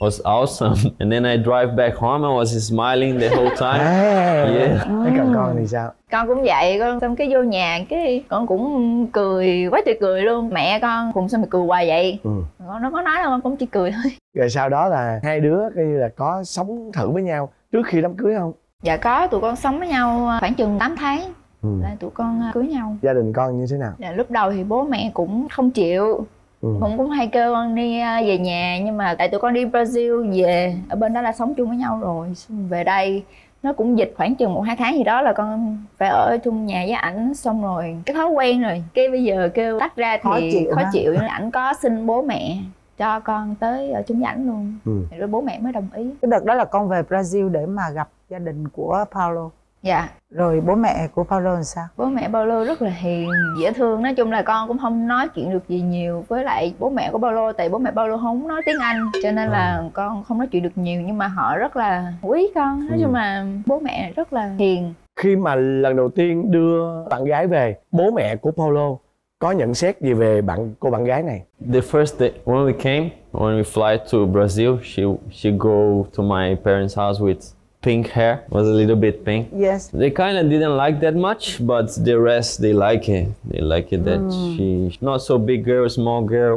F: was awesome. <laughs> And then I drive back home, I was smiling the whole time.
B: à <laughs>
F: Yeah.
B: thấy cậu con thì sao
E: Con cũng vậy, con xong cái vô nhà cái con cũng cười, quá trời cười luôn Mẹ con cùng sao mày cười hoài vậy
B: Ừ.
E: Con nó có nói đâu, con cũng chỉ cười thôi <laughs>
B: rồi sau đó là hai đứa coi như là có sống thử với nhau trước khi đám cưới không
E: Dạ có, tụi con sống với nhau khoảng chừng 8 tháng
B: ừ.
E: là tụi con à, cưới nhau
B: gia đình con như thế nào
E: Dạ, lúc đầu thì bố mẹ cũng không chịu
B: ừ.
E: cũng cũng hay kêu con đi à, về nhà nhưng mà tại tụi con đi Brazil về ở bên đó là sống chung với nhau rồi xong về đây nó cũng dịch khoảng chừng một hai tháng gì đó là con phải ở chung nhà với ảnh xong rồi cái thói quen rồi cái bây giờ kêu tách ra thì
C: Khó chịu
E: khó chịu nên ảnh có xin bố mẹ cho con tới ở chung với ảnh luôn
B: Ừ.
E: rồi bố mẹ mới đồng ý
C: cái đợt đó là con về Brazil để mà gặp gia đình của Paulo
E: dạ.
C: Rồi bố mẹ của Paulo làm sao?
E: Bố mẹ Paulo rất là hiền dễ thương. Nói chung là con cũng không nói chuyện được gì nhiều với lại bố mẹ của Paulo tại bố mẹ Paulo không nói tiếng Anh cho nên là con không nói chuyện được nhiều nhưng mà họ rất là quý con. Nói chung là bố mẹ rất là hiền.
B: Khi mà lần đầu tiên đưa bạn gái về bố mẹ của Paulo có nhận xét gì về bạn cô bạn gái này?
F: The first day when we came, when we fly to Brazil, she she go to my parents' house with pink hair. Was a little bit pink.
C: yes
F: They kind of didn't like that much, but the rest they like it. They like it that she's not so big girl, small girl,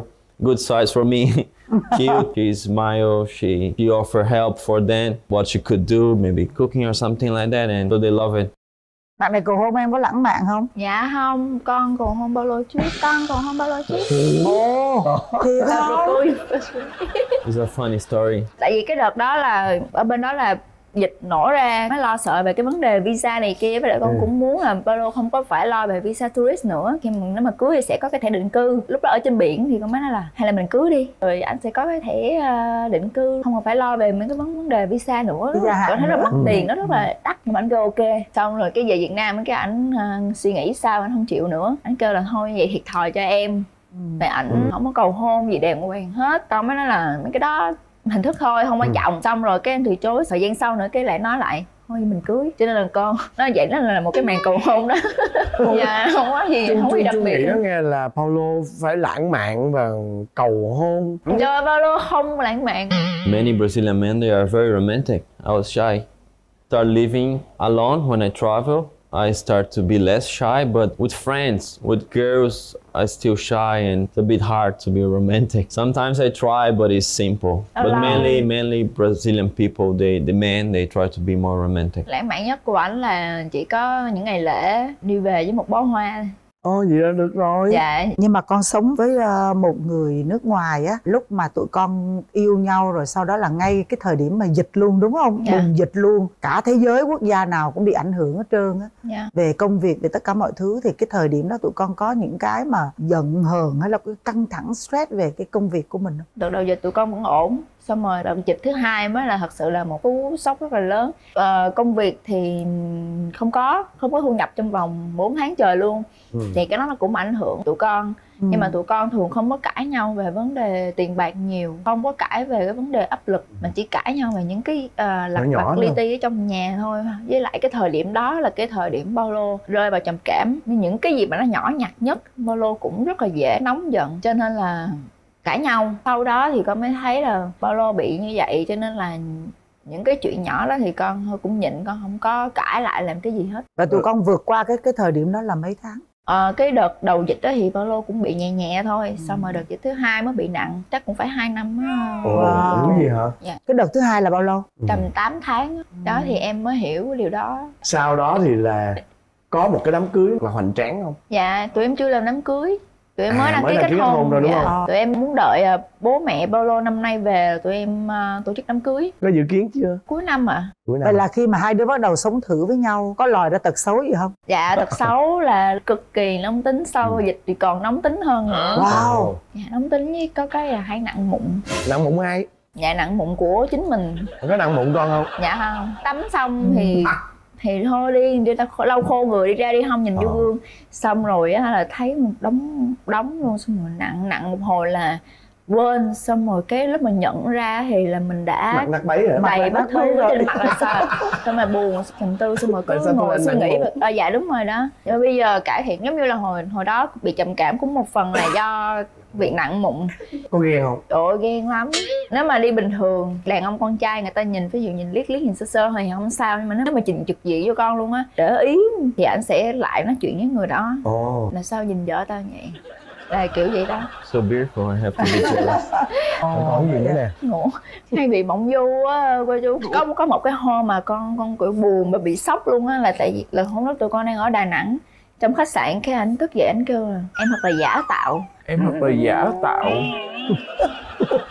F: good size for me. <laughs> Cute. <laughs> She smile. She she offer help for them, what she could do, maybe cooking or something like that, and so they love it.
C: bạn này cầu hôn em có lãng mạn không
E: dạ không con còn hôn Paulo trước con còn hôn Paulo trước
C: ồ <laughs> thiệt không.
F: It's a funny story.
E: tại vì cái đợt đó là ở bên đó là dịch nổ ra mới lo sợ về cái vấn đề visa này kia với lại con
B: Ừ.
E: cũng muốn là Paulo không có phải lo về visa tourist nữa. Khi mà nếu mà cưới thì sẽ có cái thẻ định cư. Lúc đó ở trên biển thì con mới nói là hay là mình cưới đi. Rồi anh sẽ có cái thẻ ờ, định cư. Không còn phải lo về mấy cái vấn vấn đề visa nữa.
C: Visa
E: con thấy nó mất
B: Ừ.
E: tiền nó rất là đắt nhưng mà anh kêu ok. Xong rồi cái về Việt Nam cái ảnh ờ, suy nghĩ sao anh không chịu nữa. Anh kêu là thôi vậy thiệt thòi cho em. Tại ảnh
B: Ừ.
E: không có cầu hôn gì đàng hoàng hết. Con mới nói là mấy cái đó hình thức thôi không quan
B: Ừ.
E: trọng xong rồi cái em từ chối thời gian sau nữa cái lại nói lại thôi mình cưới cho nên là con <laughs> nó vậy đó là một cái màn cầu hôn đó dạ không có gì
B: Chung
E: không có gì đặc
B: chung
E: biệt
B: nghĩ nó
E: hết.
B: nghe là Paulo phải lãng mạn và cầu hôn
E: cho Paulo không lãng mạn
F: Many Brazilian men they are very romantic. I was shy. Start living alone when I travel. I start to be less shy, but with friends, with girls, I still shy and it's a bit hard to be romantic. <laughs> Sometimes I try, but it's simple. But
E: Alone.
F: mainly, mainly Brazilian people, they, the men, they try to be more romantic.
E: lãng mạn nhất của ảnh là chỉ có những ngày lễ đi về với một bó hoa
B: Ồ vậy là được rồi.
E: Dạ.
C: Nhưng mà con sống với ờ, một người nước ngoài á lúc mà tụi con yêu nhau rồi sau đó là ngay cái thời điểm mà dịch luôn đúng không?
E: Dạ.
C: bùng dịch luôn. Cả thế giới quốc gia nào cũng bị ảnh hưởng hết trơn á.
E: Dạ.
C: Về công việc về tất cả mọi thứ thì cái thời điểm đó tụi con có những cái mà giận hờn hay là cái căng thẳng stress về cái công việc của mình không?
E: đợt đầu dịch tụi con vẫn ổn xong rồi đợt dịch thứ hai mới là thật sự là một cú sốc rất là lớn. Ờ, công việc thì không có không có thu nhập trong vòng 4 tháng trời luôn.
B: Ừ.
E: thì cái đó nó cũng ảnh hưởng tụi con. Nhưng mà tụi con thường không có cãi nhau về vấn đề tiền bạc nhiều không có cãi về cái vấn đề áp lực mình chỉ cãi nhau về những cái uh, lặt vặt li ti ở trong nhà thôi. Với lại cái thời điểm đó là cái thời điểm Paulo rơi vào trầm cảm. Những cái gì mà nó nhỏ nhặt nhất Paulo cũng rất là dễ nóng giận. Cho nên là cãi nhau. Sau đó thì con mới thấy là Paulo bị như vậy cho nên là những cái chuyện nhỏ đó thì con thôi cũng nhịn con không có cãi lại làm cái gì hết.
C: Và tụi con vượt qua cái cái thời điểm đó là mấy tháng?
E: Ờ, cái đợt đầu dịch đó thì Paulo cũng bị nhẹ nhẹ thôi xong rồi đợt dịch thứ hai mới bị nặng chắc cũng phải hai năm á.
B: Ồ
C: Wow.
B: gì hả?
C: Cái đợt thứ hai là bao lâu?
E: Tầm 8 tháng á. đó thì em mới hiểu điều đó.
B: Sau đó thì là có một cái đám cưới là hoành tráng không?
E: Dạ tụi em chưa làm đám cưới tụi em
B: À,
E: mới ký
B: đăng
E: kết
B: ký kết hôn.
E: hôn
B: rồi, đúng
E: dạ.
B: không?
E: tụi em muốn đợi à, bố mẹ Paulo năm nay về rồi tụi em à, tổ chức đám cưới.
B: Có dự kiến chưa?
E: Cuối năm ạ.
B: Cuối năm.
C: vậy là khi mà hai đứa bắt đầu sống thử với nhau có lòi ra tật xấu gì không?
E: Dạ tật xấu là cực kỳ nóng tính sau dịch thì còn nóng tính hơn nữa.
C: Wow.
E: Dạ, nóng tính với có cái là hay nặng mụn.
B: Nặng mụn ai?
E: Dạ nặng mụn của chính mình.
B: Có nặng mụn con không?
E: Dạ không. Tắm xong thì thì thôi đi đi ta lau khô người đi ra đi không nhìn vô
B: Ờ.
E: gương. Xong rồi á là thấy một đống đống luôn xong rồi nặng nặng một hồi là quên. Xong rồi cái lúc mà nhận ra thì là mình đã
B: mặt bấy
C: lại
E: bất
C: nát
E: thứ
C: rồi.
E: trên mặt là sao? Xong rồi buồn trầm tư xong rồi cứ ngồi suy nghĩ à, dạ đúng rồi đó. Rồi bây giờ cải thiện giống như là hồi hồi đó bị trầm cảm cũng một phần là do việc nặng mụn.
B: Có ghen không?
E: Trời ơi ghen lắm. Nếu mà đi bình thường Đàn ông con trai người ta nhìn Ví dụ nhìn liếc liếc nhìn sơ sơ thì không sao Nhưng mà nếu mà trình trực diện vô con luôn á Để ý Thì anh sẽ lại nói chuyện với người đó.
B: Ồ.
E: Là sao nhìn vợ tao vậy? Là kiểu vậy đó.
F: So beautiful, I have to be jealous.
B: còn còn gì nữa nè?
E: Ngủ. Hay bị mộng du á cô chú có có một cái hôm mà con con kiểu buồn và bị sốc luôn á là tại vì là hôm đó tụi con đang ở Đà Nẵng trong khách sạn cái anh thức dậy anh kêu là em thật là giả tạo.
B: Em thật là giả tạo. <laughs>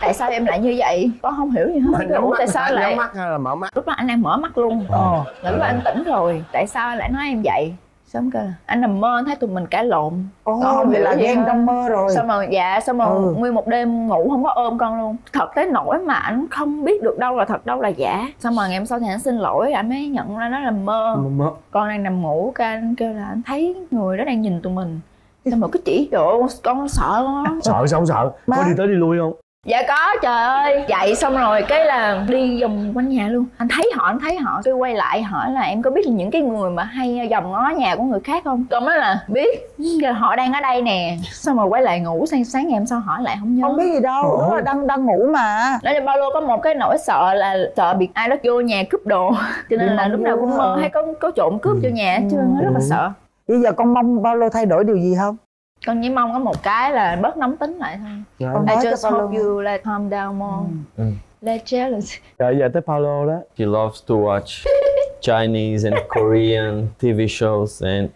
E: Tại sao em lại như vậy? Con không hiểu gì hết. Ủa, tại sao lại
B: mắt hay là mở mắt?
E: Lúc đó anh đang mở mắt luôn.
C: Ờ.
E: lúc đó anh tỉnh rồi. Tại sao lại nói em vậy xong kêu là anh nằm mơ anh thấy tụi mình cãi lộn.
C: Ồ,
E: Con không
C: vậy là ghen trong mơ rồi.
E: Xong rồi dạ xong rồi
C: Ừ.
E: nguyên một đêm ngủ không có ôm con luôn. Thật tới nỗi mà anh không biết được đâu là thật đâu là giả. Xong rồi ngày hôm sau thì anh xin lỗi anh mới nhận ra nó là mơ.
B: Mơ
E: con đang nằm ngủ cái anh kêu là anh thấy người đó đang nhìn tụi mình. Xong rồi cứ chỉ trời ơi, con sợ con
B: sợ sao không sợ?
C: Má.
B: có đi tới đi lui không
E: dạ có trời ơi. Dậy xong rồi cái là đi vòng quanh nhà luôn. Anh thấy họ anh thấy họ. Cái quay lại hỏi là em có biết là những cái người mà hay vòng ngó nhà của người khác không? Con nói là biết. Giờ họ đang ở đây nè. Xong rồi quay lại ngủ sáng sáng ngày hôm sau hỏi lại không nhớ.
C: Không biết gì đâu.
B: Ơi.
C: đó đang đang ngủ mà.
E: Nói là bao lô có một cái nỗi sợ là sợ bị ai đó vô nhà cướp đồ. Cho nên là lúc nào cũng mơ hay có có trộm cướp vô nhà hết trơn á, rất là
B: Ừ.
E: sợ.
C: Bây giờ con mong bao lâu thay đổi điều gì không
E: con chỉ mong có một cái là bớt nóng tính lại thôi.
C: Con
E: I just hope you like calm down more
B: Ừ.
E: less jealous.
B: Rồi giờ tới Paulo đó.
F: She loves to watch Chinese and Korean TV shows and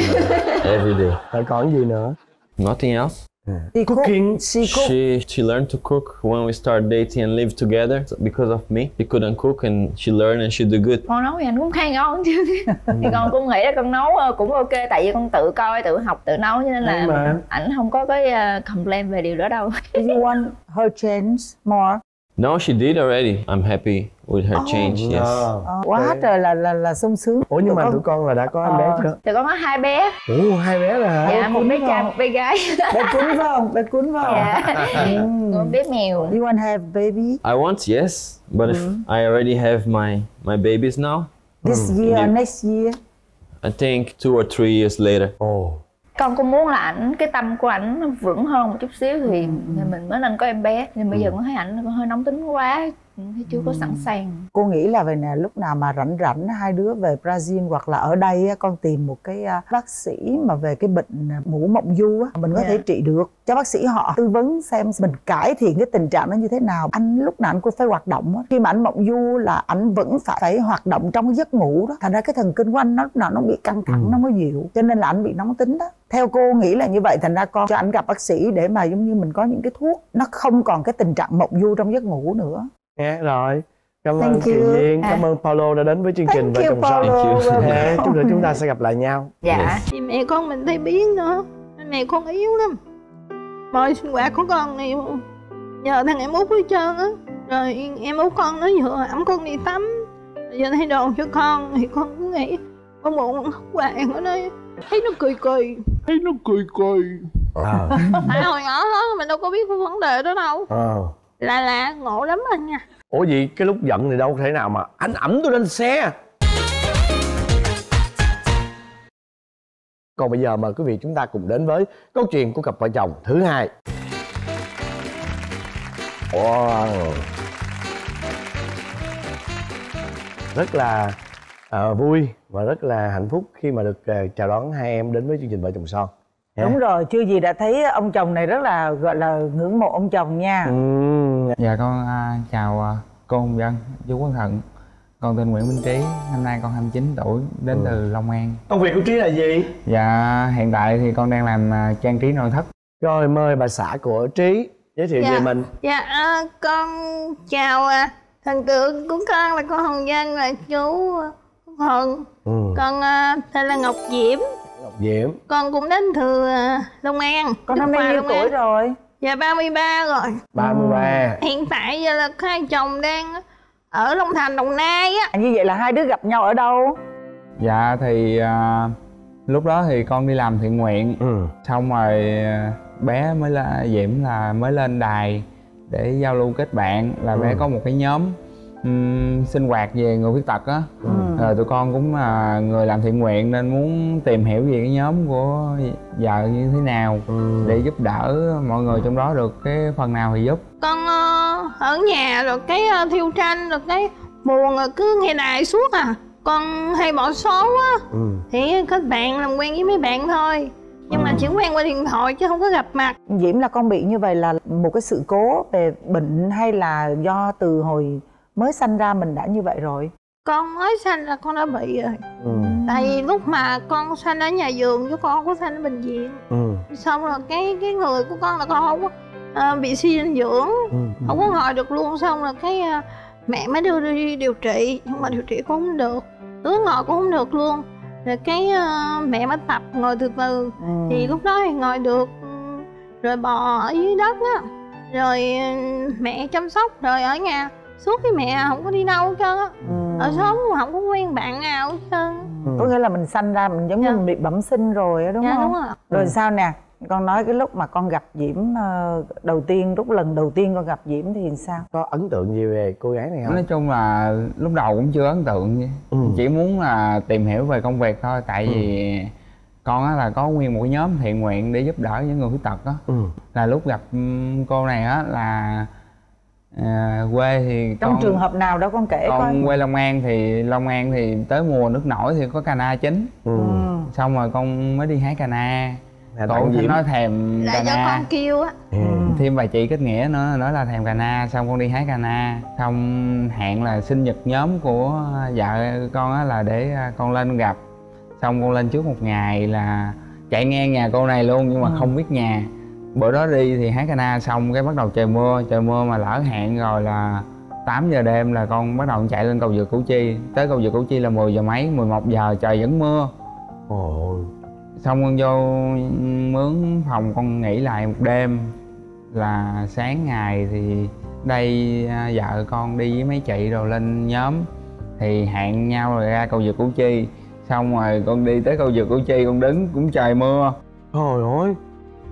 F: uh, every day.
B: rồi còn gì nữa?
F: Nothing else.
C: She cook.
B: Cooking.
C: She cook.
F: She she learned to cook when we started dating and lived together So because of me. She couldn't cook and she learned and she do good.
E: con nấu thì anh cũng khá ngon chứ thì con cũng nghĩ là con nấu ờ, cũng ok tại vì con tự coi tự học tự nấu cho nên
B: Hay mà.
E: là ảnh không có cái ờ, complain về điều đó đâu
C: Do you want her change more?
F: No, she did already. I'm happy with her change. Yes.
B: Ờ.
C: Ờ, quá trời là là là sung sướng.
B: ủa nhưng mà
C: Tụi
B: tụi con là đã có em bé
C: Ờ.
B: chưa
E: thì con có hai bé
B: ủa hai bé rồi hả
E: dạ một bé trai một bé gái <laughs>
C: bé cún phải không? Bé cún phải không?
E: dạ
C: Mm.
E: một bé mèo
C: You want to have baby
F: I want yes, but if I already have my my babies now,
C: this year or
F: Yeah.
C: next year?
F: I think two or three years later.
B: ồ
E: con cũng muốn là ảnh cái tâm của ảnh nó vững hơn một chút xíu thì,
C: Ừ.
E: thì mình mới nên có em bé nhưng bây giờ con thấy ảnh con hơi nóng tính quá thấy chưa
C: Ừ.
E: có sẵn sàng.
C: Cô nghĩ là về nè lúc nào mà rảnh rảnh hai đứa về Brazil hoặc là ở đây á, con tìm một cái à, bác sĩ mà về cái bệnh à, mũ mộng du á mình có
E: Dạ.
C: thể trị được. Cho bác sĩ họ tư vấn xem mình cải thiện cái tình trạng nó như thế nào. Anh lúc nào anh cũng phải hoạt động á. Khi mà anh mộng du là anh vẫn phải phải hoạt động trong cái giấc ngủ đó. Thành ra cái thần kinh của anh nó lúc nào nó bị căng thẳng
B: Ừ.
C: nó mới dịu. Cho nên là anh bị nóng tính đó. Theo cô nghĩ là như vậy thành ra con cho anh gặp bác sĩ để mà giống như mình có những cái thuốc. Nó không còn cái tình trạng mộng du trong giấc ngủ nữa
B: nghe rồi. Cảm ơn
C: Thank you.
B: Duyên
E: À.
B: cảm ơn Paulo đã đến với chương trình
C: Thank Paulo.
F: Thank you.
B: Nè, chút nữa chúng ta sẽ gặp lại nhau.
E: Dạ.
G: Thì mẹ con mình thấy biến nữa. Mẹ con yếu lắm. Mọi sinh hoạt của con này nhờ thằng em út hết trơn á. Rồi em út con nó vừa ẵm con đi tắm. Rồi giờ thay đồ cho con thì con cứ nghĩ con buồn hoài con nói. Thấy nó cười cười. Thấy nó cười cười.
B: Ờ.
G: Tại hồi nhỏ đó mình đâu có biết cái vấn đề đó đâu.
B: Ờ
G: là là ngộ lắm anh nha.
B: Ủa gì? Cái lúc giận thì đâu thể nào mà anh ẩm tôi lên xe. Còn bây giờ mời quý vị chúng ta cùng đến với câu chuyện của cặp vợ chồng thứ hai. Wow. rất là uh, vui và rất là hạnh phúc khi mà được uh, chào đón hai em đến với chương trình vợ chồng son. Dạ.
C: đúng rồi chưa gì đã thấy ông chồng này rất là gọi là ngưỡng mộ ông chồng nha
B: ừ.
H: Dạ con à, chào à, cô Hồng Vân, chú Quốc Thận Con tên Nguyễn Minh Trí, năm nay con 29 tuổi, đến
B: Ừ.
H: từ Long An
B: công việc của trí là gì
H: Dạ hiện tại thì con đang làm à, trang trí nội thất
B: rồi mời bà xã của trí giới thiệu
G: Dạ.
B: về mình
G: Dạ à, con chào à, thần tượng của con là con Hồng Vân là chú Thuận
B: ừ.
G: Con à, tên là Ngọc Diễm
B: diễm.
G: Con cũng đến từ à, Long An.
C: Con năm nay nhiêu tuổi rồi?
G: Dạ 33 rồi.
B: 33
G: Hiện tại giờ là hai chồng đang ở Long Thành, Đồng Nai á.
C: Như vậy là hai đứa gặp nhau ở đâu?
H: Dạ thì à, lúc đó thì con đi làm thiện nguyện.
B: Ừ.
H: Xong rồi à, bé mới là Diễm là mới lên đài để giao lưu kết bạn Là bé
B: Ừ.
H: có một cái nhóm ừm, sinh hoạt về người khuyết tật á.
C: Ừ.
H: Rồi tụi con cũng là người làm thiện nguyện nên muốn tìm hiểu về cái nhóm của vợ như thế nào
B: Ừ.
H: để giúp đỡ mọi người trong đó được cái phần nào thì giúp.
G: Con ờ, ở nhà rồi cái ờ, thiêu tranh rồi cái buồn rồi cứ nghe đài suốt à. Con hay bỏ số á.
B: Ừ.
G: Thì kết bạn làm quen với mấy bạn thôi. Nhưng mà chỉ quen qua điện thoại chứ không có gặp mặt.
C: Diễm là con bị như vậy là một cái sự cố về bệnh hay là do từ hồi mới sanh ra mình đã như vậy rồi.
G: Con mới sanh là con đã bị rồi.
B: Ừ.
G: Tại vì lúc mà con sanh ở nhà giường chứ con không có sanh ở bệnh viện.
B: Ừ.
G: Xong rồi cái cái người của con là con không có ờ, bị suy dinh dưỡng.
B: Ừ.
G: Không có ngồi được luôn. Xong rồi cái ờ, mẹ mới đưa đi điều trị. Nhưng mà điều trị cũng không được. Cứ ngồi cũng không được luôn. Rồi cái ờ, mẹ mới tập ngồi từ từ.
C: Ừ.
G: thì lúc đó thì ngồi được ừ, rồi bò ở dưới đất á. Rồi ừ, mẹ chăm sóc rồi ở nhà suốt cái mẹ không có đi đâu hết trơn á
C: Ừ.
G: ở xóm không có quen bạn nào hết trơn
B: Ừ.
C: có nghĩa là mình sanh ra mình giống như
G: Dạ.
C: mình bị bẩm sinh rồi á đúng
G: dạ
C: không
G: đúng rồi
C: rồi sao nè con nói cái lúc mà con gặp diễm ờ, đầu tiên lúc lần đầu tiên con gặp diễm thì sao
B: có ấn tượng gì về cô gái này
H: nói
B: không
H: chung là lúc đầu cũng chưa ấn tượng gì.
B: Ừ.
H: chỉ muốn là tìm hiểu về công việc thôi tại
B: Ừ.
H: vì con á là có nguyên một nhóm thiện nguyện để giúp đỡ những người khuyết tật á
B: ừ.
H: là lúc gặp ừm, cô này á là à, quê thì
C: trong
H: con,
C: trường hợp nào đó con kể coi.
H: con quê Long An thì Long An thì tới mùa nước nổi thì có cana chính
B: Ừ.
C: ừ.
H: xong rồi con mới đi hái cana
B: tặng
H: thì nói thèm
G: là do
H: cana
G: con kêu á.
B: Ừ.
H: thêm vài chị kết nghĩa nữa nói là thèm cana xong con đi hái cana xong hẹn là sinh nhật nhóm của vợ con á là để à, con lên gặp. Xong con lên trước một ngày là chạy ngang nhà cô này luôn nhưng mà
C: Ừ.
H: không biết nhà bữa đó đi thì hái cana xong cái bắt đầu trời mưa trời mưa mà lỡ hẹn rồi là 8 giờ đêm là con bắt đầu chạy lên cầu vượt Củ Chi. Tới cầu vượt Củ Chi là 10 giờ mấy 11 giờ trời vẫn mưa.
B: Ồ.
H: xong con vô mướn phòng con nghỉ lại một đêm. Là sáng ngày thì đây à, vợ con đi với mấy chị rồi lên nhóm. Thì hẹn nhau rồi ra cầu vượt Củ Chi. Xong rồi con đi tới cầu vượt Củ Chi con đứng cũng trời mưa.
B: Trời ơi,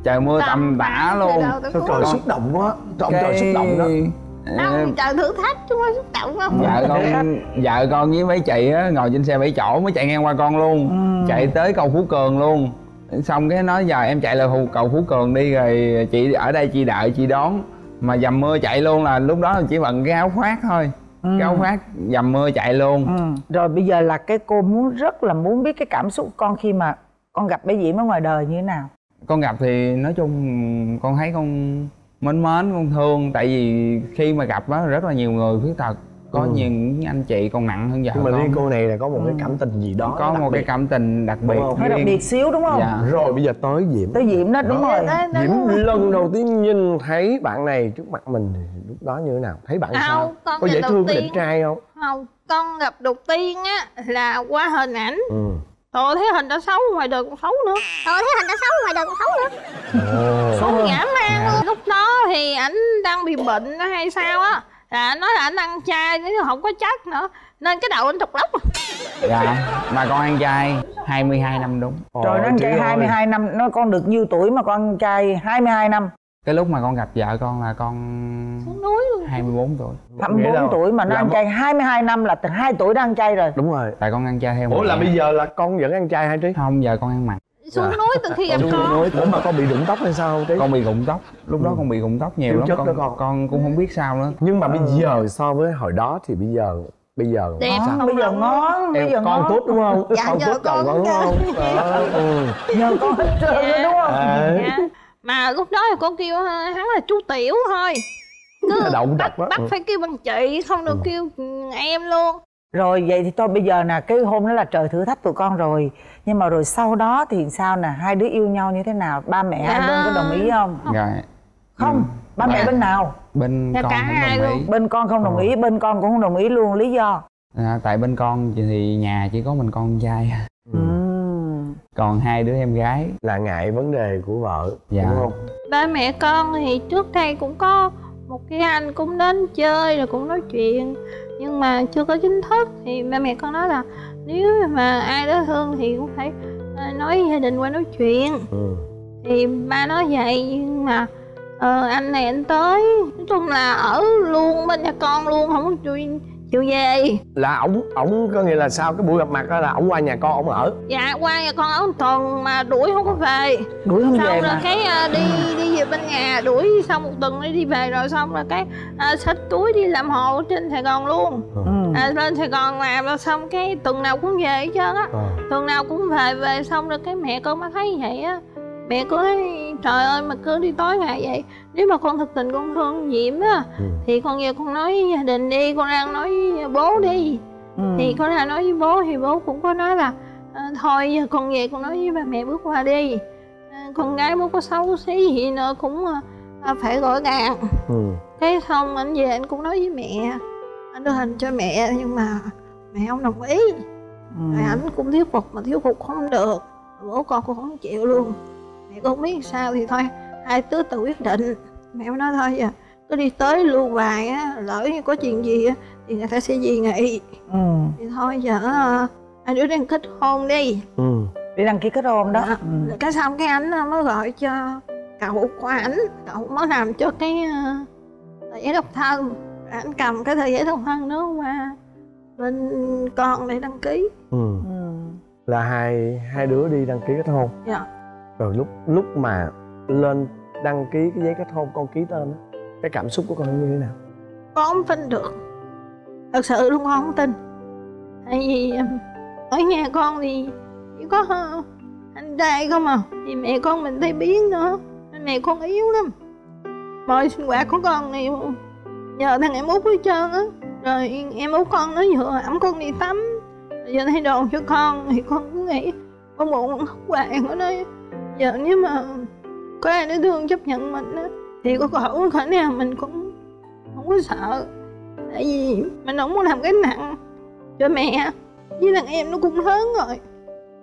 H: trời mưa tầm tã luôn.
B: sao trời xúc động quá Trời, trời
H: Cái-
B: xúc động đó.
G: Đâu trời thử thách chứ không xúc động không
H: vợ con vợ con với mấy chị á ngồi trên xe bảy chỗ mới chạy ngang qua con luôn.
C: Ừ.
H: chạy tới cầu phú cường luôn. Xong cái nói giờ em chạy là cầu phú cường đi rồi chị ở đây chị đợi chị đón. Mà dầm mưa chạy luôn là lúc đó chỉ bận cái áo khoác thôi.
C: Ừ.
H: cái áo khoác dầm mưa chạy luôn.
C: Ừ. Rồi bây giờ là cái cô muốn rất là muốn biết cái cảm xúc con khi mà con gặp bé Diễm ở ngoài đời như thế nào.
H: Con gặp thì nói chung con thấy con mến mến con thương tại vì khi mà gặp á rất là nhiều người khuyết tật có
B: Ừ.
H: những anh chị còn nặng hơn vợ
B: Nhưng mà riêng cô này là có một cái
C: Ừ.
B: cảm tình gì đó
H: có
B: đặc
H: một cái
B: biệt.
H: cảm tình đặc biệt?
C: Hơi đặc biệt xíu đúng không?
H: dạ
B: Rồi bây giờ tới Diễm
C: Tới Diễm đó đúng
B: Đó.
C: rồi.
G: Đấy,
B: Diễm
G: rồi.
B: lần đầu tiên nhìn thấy bạn này trước mặt mình thì lúc đó như thế nào? Thấy bạn sao?
G: Không, con
B: Có dễ thương với
G: tiên-
B: đẹp trai không?
G: không con gặp đầu tiên á là qua hình ảnh
B: Ừ.
G: Trời thấy hình đã xấu ngoài đời còn xấu nữa. Trời thấy hình đã xấu ngoài đời còn xấu nữa.
C: Xấu
G: dã man luôn. Lúc đó thì ảnh đang bị bệnh hay sao á. Là anh nói là anh ăn chay chứ không có chất nữa. Nên cái đầu anh trục lóc
H: dạ mà con ăn chay 22 năm đúng.
C: Trời nó ăn
B: Chị
C: trai
B: ơi.
C: 22 năm, nó con được nhiêu tuổi mà con ăn trai 22 năm,
H: cái lúc mà con gặp vợ con là con
G: xuống núi luôn
H: 24 tuổi
B: Nghĩa
C: 24
B: là-
C: tuổi mà nó
B: là
C: ăn chay 22 năm là từ 2 tuổi đã ăn chay rồi.
B: Đúng rồi.
H: tại con ăn chay theo
B: Ủa là bây giờ là con vẫn ăn chay hả Trí?
H: không giờ con ăn mặn
G: xuống
B: Dạ.
G: núi từ khi gặp
B: Con
G: con
B: núi. Ủa mà con bị rụng tóc hay sao Trí?
H: con bị rụng tóc lúc đó
B: Ừ.
H: con bị rụng tóc nhiều
B: Thiếu
H: lắm
B: chất
H: con,
B: đó con.
H: con cũng không biết sao nữa
B: Nhưng mà bây giờ so với hồi đó thì bây giờ bây giờ
G: Đẹp
B: sao?
C: bây giờ ngon bây giờ
B: con
C: ngon
B: tốt đúng không
G: Dạ,
B: con tốt
G: con
B: con đúng không Đó, ừ.
C: nhờ con hết trơn
G: Dạ.
C: đó, đúng không
B: À,
G: dạ. Mà lúc đó thì con kêu hắn là chú tiểu thôi cứ
B: động
G: bắt, bắt
B: Ừ.
G: phải kêu bằng chị không được kêu em luôn
C: rồi vậy thì thôi bây giờ nè cái hôm đó là trời thử thách tụi con rồi nhưng mà rồi sau đó thì sao nè hai đứa yêu nhau như thế nào ba mẹ hai
G: Dạ.
C: bên có đồng ý không
H: rồi
C: không ba mẹ
H: Dạ.
C: bên nào
H: bên
G: Dạ,
H: con
G: cả
H: không
G: hai
H: đồng ý
G: luôn.
C: bên con không đồng
B: Ờ.
C: ý bên con cũng không đồng ý luôn lý do
H: à, tại bên con thì nhà chỉ có mình con trai
B: Ừ.
H: còn hai đứa em gái
B: là ngại vấn đề của vợ
H: Dạ.
B: đúng không
G: ba mẹ con thì trước đây cũng có một cái anh cũng đến chơi rồi cũng nói chuyện nhưng mà chưa có chính thức thì ba mẹ con nói là nếu mà ai đó thương thì cũng phải à, nói gia đình qua nói chuyện
B: ừ.
G: thì ba nói vậy nhưng mà ờ, anh này anh tới nói chung là ở luôn bên nhà con luôn không có chịu, chịu về
B: là ổng ổng có nghĩa là sau cái buổi gặp mặt đó là ổng qua nhà con ổng ở.
G: Dạ qua nhà con ở một tuần mà đuổi không có về.
C: Đuổi không
G: xong
C: về
G: rồi
C: mà.
G: cái à, đi đi về bên nhà đuổi xong một tuần đi đi về rồi xong rồi cái xách túi đi làm hộ trên sài gòn luôn.
C: Ừ.
G: à, lên sài gòn làm rồi xong cái tuần nào cũng về hết trơn á.
B: Ờ.
G: tuần nào cũng về về xong rồi cái mẹ con mới thấy vậy á mẹ cứ trời ơi mà cứ đi tối ngày vậy nếu mà con thực tình con thương diễm á
B: Ừ.
G: thì con về con nói gia đình đi con đang nói với bố đi
C: Ừ.
G: thì con ra nói với bố thì bố cũng có nói là "Ờ, thôi giờ con về con nói với ba mẹ bước qua đi Ờ, con gái bố có xấu xí gì nữa cũng ờ, phải rõ ràng
B: ừ.
G: cái xong anh về anh cũng nói với mẹ anh đưa hình cho mẹ nhưng mà mẹ không đồng ý
C: Ừ.
G: rồi ảnh cũng thuyết phục mà thuyết phục không được bố con cũng không chịu luôn mẹ con không biết sao thì thôi hai đứa tự quyết định mẹ nói thôi giờ cứ đi tới lưu vài á lỡ như có chuyện gì á thì người ta sẽ dị nghị
C: ừ.
G: thì thôi giờ ờ, hai đứa đang kết hôn đi
B: ừ.
C: đi đăng ký kết hôn đó
G: Dạ.
C: ừ.
G: cái xong cái anh mới gọi cho cậu của ảnh cậu mới làm cho cái ờ, tờ giấy độc thân anh cầm cái tờ giấy độc thân đó qua bên con để đăng ký
B: ừ.
C: Ừ.
B: là hai hai đứa đi đăng ký kết hôn
G: dạ
B: rồi lúc lúc mà lên đăng ký cái giấy kết hôn con ký tên đó, cái cảm xúc của con như thế nào?
G: Con không tin được. Thật sự luôn con không tin. Tại vì ở nhà con thì chỉ có anh trai không à. Thì mẹ con mình thấy biến nữa mẹ con yếu lắm. Mọi sinh hoạt của con thì nhờ thằng em út hết trơn á. Rồi em út con nó vừa ẩm con đi tắm rồi giờ thay đồ cho con thì con cứ nghĩ con buồn con khóc hoài con nói giờ nếu mà có ai để thương chấp nhận mình á, thì có khổ khả năng mình cũng không có sợ. Tại vì mình không muốn làm cái nặng cho mẹ, với thằng em nó cũng lớn rồi.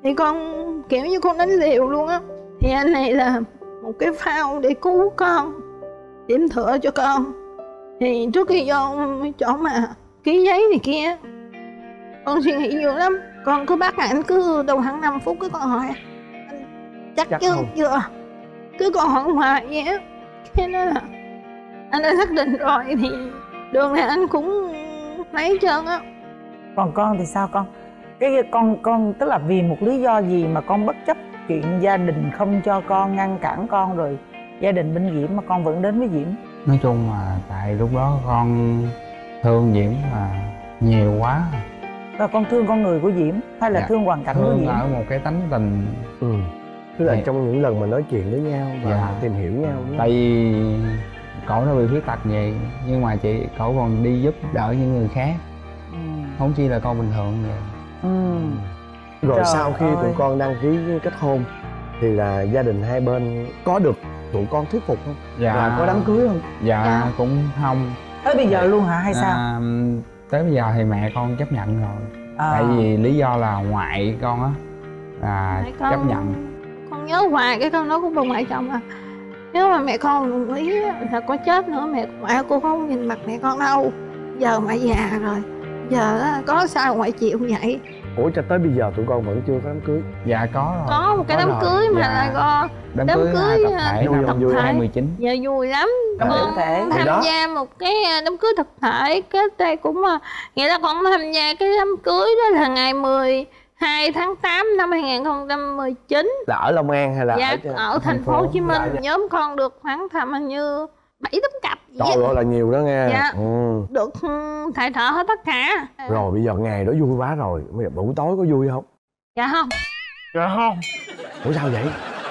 G: Thì con, kiểu như con đánh liều luôn á. Thì anh này là một cái phao để cứu con, điểm thửa cho con. Thì trước khi vô chỗ mà ký giấy này kia, con suy nghĩ nhiều lắm. Con cứ bắt anh cứ đầu hàng 5 phút cứ con hỏi chắc,
B: Chắc
G: chưa?
B: không?
G: chưa. Cứ còn hỏi hoài vậy á thế nên là anh đã xác định rồi thì đường này anh cũng lấy hết trơn á.
C: Còn con thì sao con? Cái con con tức là vì một lý do gì mà con bất chấp chuyện gia đình không cho con ngăn cản con rồi gia đình bên diễm mà con vẫn đến với diễm?
H: Nói chung là tại lúc đó con thương diễm là nhiều quá.
C: Là con thương con người của diễm hay là
H: Dạ.
C: thương hoàn cảnh của
H: thương
C: diễm?
H: ở một cái tánh tình
B: ừ. Tức là
H: Dạ.
B: trong những lần mà nói chuyện với nhau và
H: Dạ.
B: tìm hiểu nhau không?
H: tại vì cậu nó bị khuyết tật vậy nhưng mà chị cậu còn đi giúp đỡ những người khác
C: ừ.
H: không chỉ là con bình thường vậy
C: Ừ.
B: rồi
C: Trời
B: sau khi tụi
C: ơi.
B: con đăng ký kết hôn thì là gia đình hai bên có được tụi con thuyết phục không
H: dạ
B: là có đám cưới không
H: dạ,
G: Dạ.
H: cũng không
C: tới bây giờ luôn hả hay sao
H: à, tới bây giờ thì mẹ con chấp nhận rồi
C: à.
H: tại vì lý do là ngoại con á là
G: Ngoại con-
H: chấp nhận
G: con nhớ hoài cái câu nói của bà ngoại chồng à nếu mà mẹ con đồng ý là có chết nữa mẹ ngoại cô không nhìn mặt mẹ con đâu giờ mẹ già rồi giờ có sao ngoại chịu vậy
B: ủa cho tới bây giờ tụi con vẫn chưa có đám cưới
H: dạ có rồi
G: có một cái
H: Có
G: đám
H: rồi.
G: cưới mà
H: Dạ.
G: là có
H: đám,
G: đám
H: cưới,
G: cưới,
H: là tập
G: à,
H: thể
B: vui
H: năm
B: không, vui không?
H: 2019
G: giờ vui lắm
C: Đám cưới
G: con
C: thể.
G: Tham
B: đó.
G: gia một cái à, đám cưới tập thể kết đây cũng à, nghĩa là con tham gia cái đám cưới đó là ngày 12 tháng 8 năm 2019
B: là ở long an hay là
G: dạ
B: ở trên-
G: ở thành phố Hồ Chí Minh. Nhóm con được khoảng tầm hình như bảy tấm cặp
B: trời ơi là nhiều đó nghe.
G: Dạ.
B: ừ.
G: được ừ, thầy thợ hết tất cả.
B: Rồi bây giờ ngày đó vui quá rồi. Bây giờ buổi tối có vui không?
G: Dạ không
B: dạ không. Ủa sao vậy?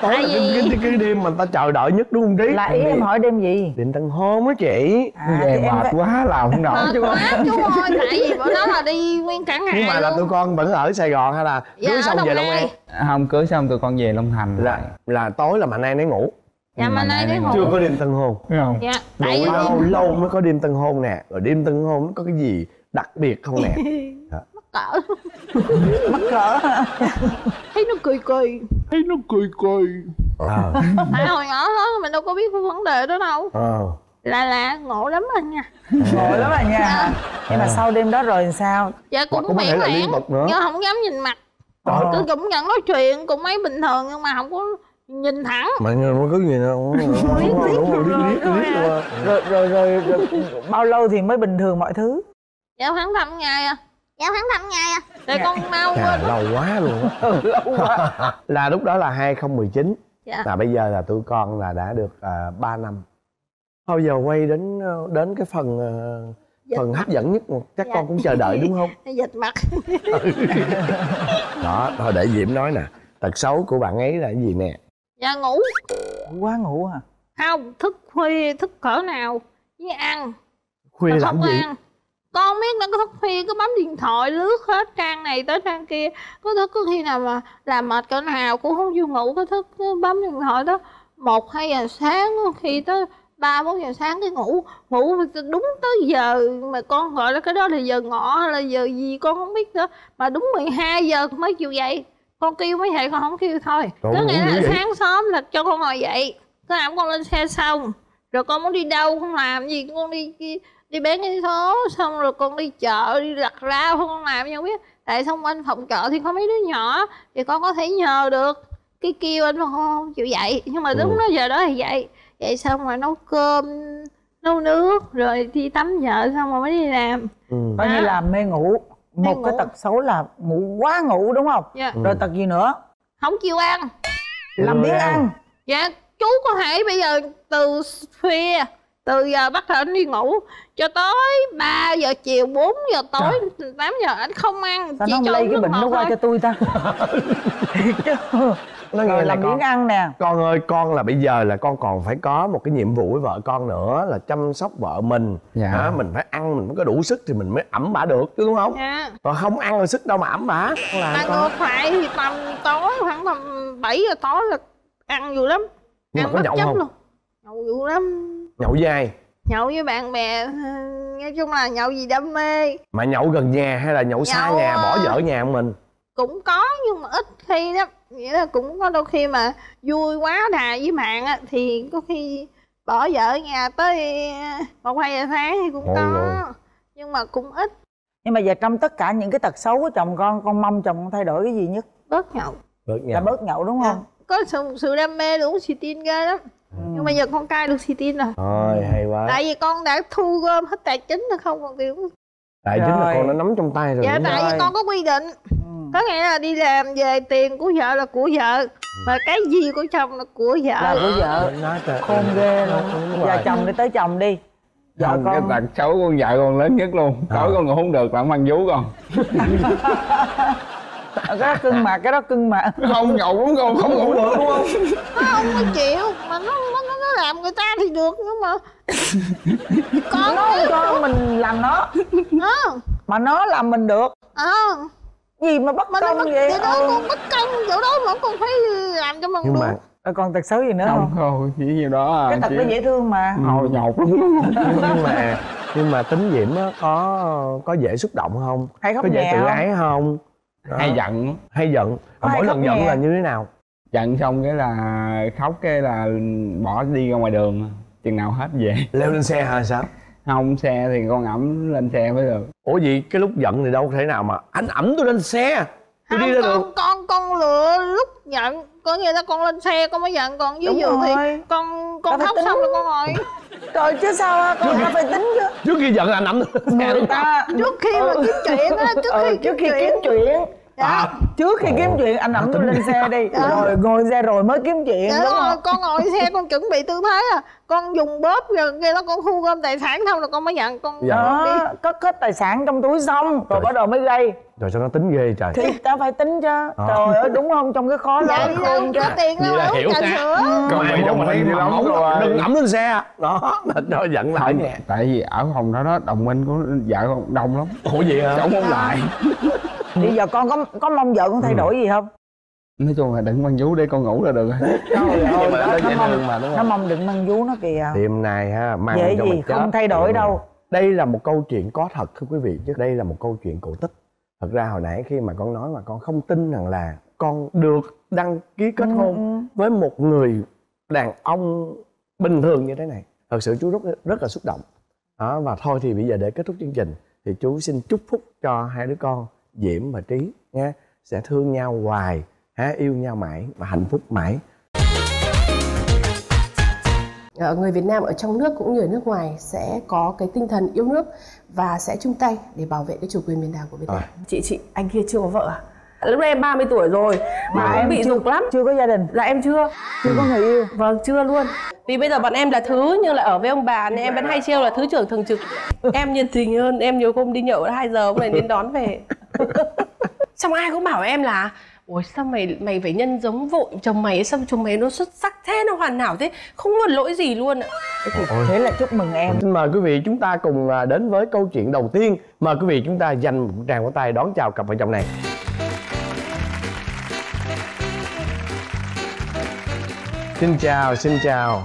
B: Tối
G: Tại
B: là cái, cái, cái đêm mà ta chờ đợi nhất đúng không trí
C: là ý em hỏi đêm gì?
B: Đêm tân hôn á chị.
C: À,
H: về mệt
C: phải-
H: quá làm không nổi chứ
G: quá chú ơi tại vì bữa đó là đi nguyên cả ngày
B: nhưng mà là
G: luôn.
B: tụi con vẫn ở sài gòn hay là
G: Dạ,
B: cưới xong về long an?
H: Không cưới xong tụi con về long thành
B: là là tối là mạnh an để ngủ.
G: Dạ mà nay đi
B: chưa
G: ngủ
B: có đêm tân hôn.
H: Không
G: dạ tại
B: Rồi
G: vì
B: bao lâu mới có đêm tân hôn nè? Rồi đêm tân hôn nó có cái gì đặc biệt không nè? <laughs>
G: Cỡ.
C: Mắc cỡ <laughs>
G: thấy nó cười cười
B: ờ
G: tại hồi nhỏ đó mình đâu có biết cái vấn đề đó đâu
B: ờ
G: là là ngộ lắm anh nha
C: ngồi lắm à nha nhưng mà sau đêm đó rồi sao
G: dạ cũng,
B: cũng
G: miễn
B: nữa.
G: nhưng không dám nhìn mặt
B: Trời
G: cứ cũng nhận nói chuyện cũng mấy bình thường nhưng mà không có nhìn thẳng
B: mà nó có gì đâu rồi,
G: rồi, rồi
B: liếc
G: à.
B: rồi.
C: rồi rồi rồi, rồi bao lâu thì mới bình thường mọi thứ
G: dạ khoảng thăm ngày à dạ khoảng thăm ngày à. Để con mau
B: Chà,
G: quên
B: lâu quá luôn á. <laughs> <laughs> Là lúc đó là 2019
G: dạ.
B: Là bây giờ là tụi con là đã được à, 3 năm. Bao giờ quay đến ờ, đến cái phần ờ,
G: Dịch
B: phần
G: mặt.
B: hấp dẫn nhất một chắc
G: Dạ.
B: con cũng chờ đợi đúng không? <laughs>
G: Dịch mặt.
B: Đó thôi để diễm nói nè. Tật xấu của bạn ấy là cái gì nè?
G: Dạ ngủ.
C: Quá ngủ à?
G: Không thức khuya thức cỡ nào? Với ăn.
B: Khuya làm
G: không
B: gì?
G: ăn con biết nó có thức khuya cứ bấm điện thoại lướt hết trang này tới trang kia. Có thức có khi nào mà làm mệt cỡ nào cũng không chịu ngủ có thức cứ bấm điện thoại đó một hai giờ sáng có khi tới ba bốn giờ sáng cái ngủ ngủ đúng tới giờ mà con gọi là cái đó là giờ ngọ hay là giờ gì con không biết nữa. Mà đúng 12 giờ mới chịu dậy. Con kêu mới dậy con không kêu thôi.
B: Trời
G: có nghĩa là
B: vậy?
G: sáng sớm là cho con ngồi dậy. Cái nào con lên xe xong rồi con muốn đi đâu con làm gì con đi đi, bán cái số xong rồi con đi chợ đi lặt rau con làm gì không biết. Tại xung quanh phòng chợ thì có mấy đứa nhỏ thì con có thể nhờ được. Cái kêu anh mà con không chịu dậy. Nhưng mà đúng
B: Ừ.
G: đó giờ đó thì dậy. Dậy xong rồi nấu cơm nấu nước rồi đi tắm vợ xong rồi mới đi làm.
B: Ừ.
C: coi như là mê ngủ. Một
G: Mê
C: cái
G: ngủ.
C: tật xấu là ngủ quá ngủ đúng không?
G: Dạ.
C: Rồi tật gì nữa?
G: Không chịu ăn.
C: Làm biếng
B: ăn.
C: ăn.
G: Dạ chú có thể bây giờ từ khuya từ giờ bắt đầu anh đi ngủ cho tới 3 giờ chiều 4 giờ tối 8 giờ anh không ăn
C: sao
G: chỉ
C: nó không
G: cho
C: lây cái
G: nước
C: bệnh nó qua
G: thôi.
C: cho tôi ta? <laughs> Chứ-
B: nó
C: rồi
B: là
C: làm
B: con
C: biếng ăn nè.
B: con ơi con là bây giờ là con còn phải có một cái nhiệm vụ với vợ con nữa là chăm sóc vợ mình.
H: Dạ.
B: Hả? mình phải ăn mình mới có đủ sức thì mình mới ẩm bả được chứ đúng không?
G: Dạ.
B: Còn không ăn rồi sức đâu mà ẩm bả. Con làm
G: mà
B: con
G: ngược lại thì tầm tối khoảng tầm 7 giờ tối là ăn nhiều lắm.
B: Nhưng mà
G: ăn
B: có
G: bất
B: nhậu
G: chấp
B: không?
G: luôn. Nhậu nhiều lắm
B: nhậu với ai?
G: Nhậu với bạn bè nói chung là nhậu gì đam mê.
B: Mà nhậu gần nhà hay là nhậu xa
G: Nhậu,
B: nhà bỏ
G: ờ,
B: vợ nhà mình?
G: Cũng có nhưng mà ít khi lắm. Nghĩa là cũng có đôi khi mà vui quá đà với bạn á thì có khi bỏ vợ ở nhà tới một hai giờ sáng thì cũng
B: Ôi
G: có.
B: ôi.
G: nhưng mà cũng ít.
C: Nhưng mà giờ trong tất cả những cái tật xấu của chồng con con mong chồng con thay đổi cái gì nhất?
G: Bớt nhậu.
B: Bớt
C: là
B: nhậu
C: bớt nhậu đúng không?
G: Có sự, sự đam mê uống xì tin ghê lắm nhưng mà giờ con cai được xì tin rồi.
B: Thôi hay quá.
G: Tại vì con đã thu gom hết tài chính rồi không còn tiền
B: tại chính là con nó nắm trong tay rồi
G: dạ tại vì
C: rồi.
G: con có quy định.
C: Ừ.
G: có nghĩa là đi làm về tiền của vợ là của vợ mà cái gì của chồng là của vợ.
C: Là của vợ. Khôn ghê luôn. giờ chồng đi tới chồng đi. Vợ
H: không cái
C: con
H: tật xấu con vợ con lớn nhất luôn. Tối
B: À.
H: con ngủ không được ông ăn vú con <laughs>
C: cái đó cưng mà cái đó cưng mà.
H: Không nhậu đúng con không ngủ được. Đúng không?
G: Nó không có chịu mà nó nó nó nó làm người ta thì được nhưng mà con
C: nó không cho mình làm nó.
G: Nó
C: mà nó làm mình được.
G: Ờ.
C: Gì mà bất
G: mà nó
C: công
G: bất
C: vậy?
G: đó
C: ừ.
G: con bất công chỗ đó mà con phải làm cho mình
B: nhưng
G: được.
B: mà
C: Rồi còn tật xấu gì nữa
H: không
C: không?
H: thôi chỉ nhiêu đó à
C: cái tật
H: chỉ
C: nó dễ thương mà.
H: Hồi nhột lắm
B: nhưng mà nhưng mà tính diễm á có có dễ xúc động không?
C: Hay khóc
B: có dễ tự
C: không
B: ái không Đó.
H: hay giận.
B: Hay giận.
C: Hay
B: mỗi lần giận
C: nhè?
B: là như thế nào?
H: Giận xong cái là khóc cái là bỏ đi ra ngoài đường. Chừng nào hết về. <laughs>
B: Leo lên xe hay sao?
H: Không xe thì con ẩm lên xe mới được.
B: Ủa gì cái lúc giận thì đâu có thể nào mà anh ẩm tôi lên xe. Tôi
G: không
B: đi ra
G: con
B: đường.
G: con con lựa lúc giận có nghĩa là con lên xe con mới giận. Còn dưới giường thì
C: rồi.
G: con con khóc
C: tính.
G: xong rồi con ngồi.
C: Trời chứ sao á con ta phải tính chứ.
B: trước khi giận là <laughs> xe
C: người ta
G: trước khi mà kiếm chuyện á trước
C: ừ,
G: khi
C: trước khi
G: kiếm chuyện.
C: chuyện. À, trước khi kiếm chuyện anh ẩm tôi lên xe đi. Rồi ngồi xe rồi mới kiếm chuyện
G: Dạ
C: đúng
G: đúng rồi,
C: không?
G: con ngồi xe con chuẩn bị tư thế à con dùng bóp rồi kia đó con thu gom tài sản xong rồi con mới nhận con
B: Dạ.
C: đó cất hết tài sản trong túi xong rồi bắt đầu mới gây.
B: Rồi sao nó tính ghê trời?
C: Thì ta phải tính chứ. Trời ơi đúng không? Trong cái khó
G: dạ
C: đó
G: đi đâu có tiền đâu
B: là hiểu
G: sữa.
B: Còn mày trong
H: thì
B: mà
H: lắm rồi.
B: đừng ẩm lên xe. Đó cho giận lại. Nè
H: tại vì ở phòng đó đó đồng minh của vợ con đông lắm.
B: Ủa vậy hả?
H: Chống không lại.
C: Bây giờ con có có mong vợ con thay đổi gì không
H: nói chung là đừng mang vú để con ngủ là được rồi
C: trời <laughs> ơi
B: mà
C: nó,
B: nó
C: mong
B: mà, đúng không?
C: nó mong đừng mang vú nó kìa
B: tiệm này ha mang
C: dễ
B: cho
C: gì
B: chết.
C: không thay đổi
B: Ừ.
C: đâu
B: đây là một câu chuyện có thật thưa quý vị chứ đây là một câu chuyện cổ tích thật ra hồi nãy khi mà con nói mà con không tin rằng là con được đăng ký kết
C: Ừ,
B: hôn với một người đàn ông bình thường như thế này thật sự chú rất rất là xúc động đó và thôi thì bây giờ để kết thúc chương trình thì chú xin chúc phúc cho hai đứa con diễm và trí nha sẽ thương nhau hoài ha yêu nhau mãi và hạnh phúc mãi.
I: Ờ, người Việt Nam ở trong nước cũng như ở nước ngoài sẽ có cái tinh thần yêu nước và sẽ chung tay để bảo vệ cái chủ quyền biển đảo của Việt Nam.
J: chị chị anh kia chưa có vợ à? Lúc đấy em 30 tuổi rồi mà em bị dục lắm.
C: chưa có gia đình.
J: Dạ em chưa.
C: Chưa có người yêu.
J: Vâng chưa luôn.
I: Vì bây giờ bọn em là thứ nhưng lại ở với ông bà nên em vẫn hay trêu là thứ trưởng thường trực. em nhiệt tình hơn, em nhiều hôm đi nhậu 2 giờ ông này đến đón về. <laughs> Xong ai cũng bảo em là Ôi sao mày mày phải nhân giống vội chồng mày sao chồng mày nó xuất sắc thế nó hoàn hảo thế không một lỗi gì luôn ạ
C: thế là chúc mừng em
B: Xin mời quý vị chúng ta cùng à, đến với câu chuyện đầu tiên. Mời quý vị chúng ta dành một tràng vỗ tay đón chào cặp vợ chồng này. Xin chào, xin chào.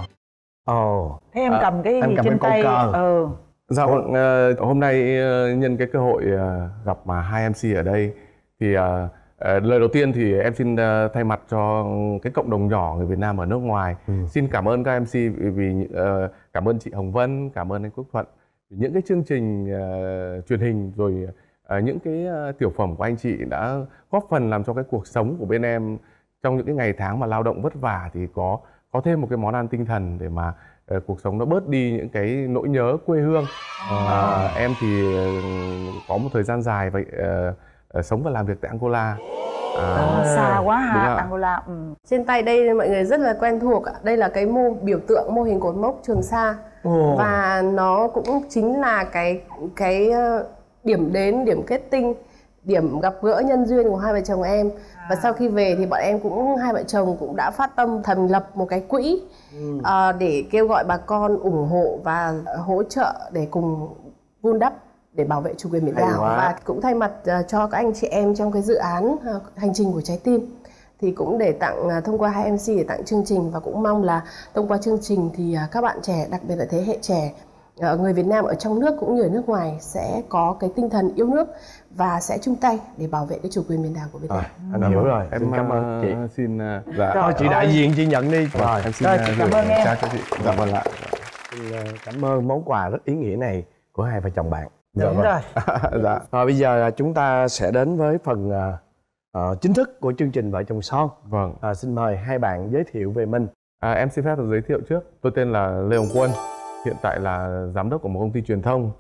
B: Ồ,
C: thế em
B: à,
C: cầm cái
B: em
C: gì
B: cầm
C: trên
B: cái
C: tay
B: cờ.
C: ừ
K: Dạ ờ, hôm nay ờ, nhân cái cơ hội ờ, gặp mà hai MC ở đây thì lời đầu tiên thì em xin ờ, thay mặt cho cái cộng đồng nhỏ người Việt Nam ở nước ngoài. Xin cảm ơn các MC vì, vì ờ, cảm ơn chị Hồng Vân, cảm ơn anh Quốc Thuận. Vì những cái chương trình ờ, truyền hình rồi ờ, những cái ờ, tiểu phẩm của anh chị đã góp phần làm cho cái cuộc sống của bên em trong những cái ngày tháng mà lao động vất vả thì có có thêm một cái món ăn tinh thần để mà ờ, cuộc sống nó bớt đi những cái nỗi nhớ quê hương. À, em thì ờ, có một thời gian dài vậy ờ, ờ, sống và làm việc tại Angola. À,
C: xa quá ha. Angola ừ.
I: Trên tay đây mọi người rất là quen thuộc ạ. Đây là cái mô biểu tượng mô hình cột mốc Trường Sa
B: Ồ.
I: và nó cũng chính là cái cái ờ, điểm đến, điểm kết tinh, điểm gặp gỡ nhân duyên của hai vợ chồng em. Và sau khi về thì bọn em cũng hai vợ chồng cũng đã phát tâm thành lập một cái quỹ ờ, để kêu gọi bà con ủng hộ và hỗ trợ để cùng vun đắp để bảo vệ chủ quyền biển đảo và cũng thay mặt ờ, cho các anh chị em trong cái dự án ờ, hành trình của trái tim thì cũng để tặng à, thông qua hai MC để tặng chương trình và cũng mong là thông qua chương trình thì à, các bạn trẻ đặc biệt là thế hệ trẻ à, người Việt Nam ở trong nước cũng như ở nước ngoài sẽ có cái tinh thần yêu nước và sẽ chung tay để bảo vệ cái chủ quyền biển đảo của Việt Nam.
B: Rồi, anh hiểu rồi.
K: em
B: Xin cảm ơn
K: ờ,
B: chị.
K: xin ờ, dạ.
B: Thôi chị đại diện chị nhận đi. Rồi,
K: em xin
C: Rồi,
K: ờ,
C: chị cảm
K: gửi
C: ơn em.
K: chị. Dạ ạ.
B: xin ờ, cảm ơn món quà rất ý nghĩa này của hai vợ chồng bạn.
C: Đúng rồi <laughs>
K: dạ.
B: Rồi bây giờ à, chúng ta sẽ đến với phần à, ờ, chính thức của chương trình Vợ chồng son.
K: Vâng.
B: À, xin mời hai bạn giới thiệu về mình.
K: À, em xin phép được giới thiệu trước. Tôi tên là Lê Hồng Quân. Hiện tại là giám đốc của một công ty truyền thông.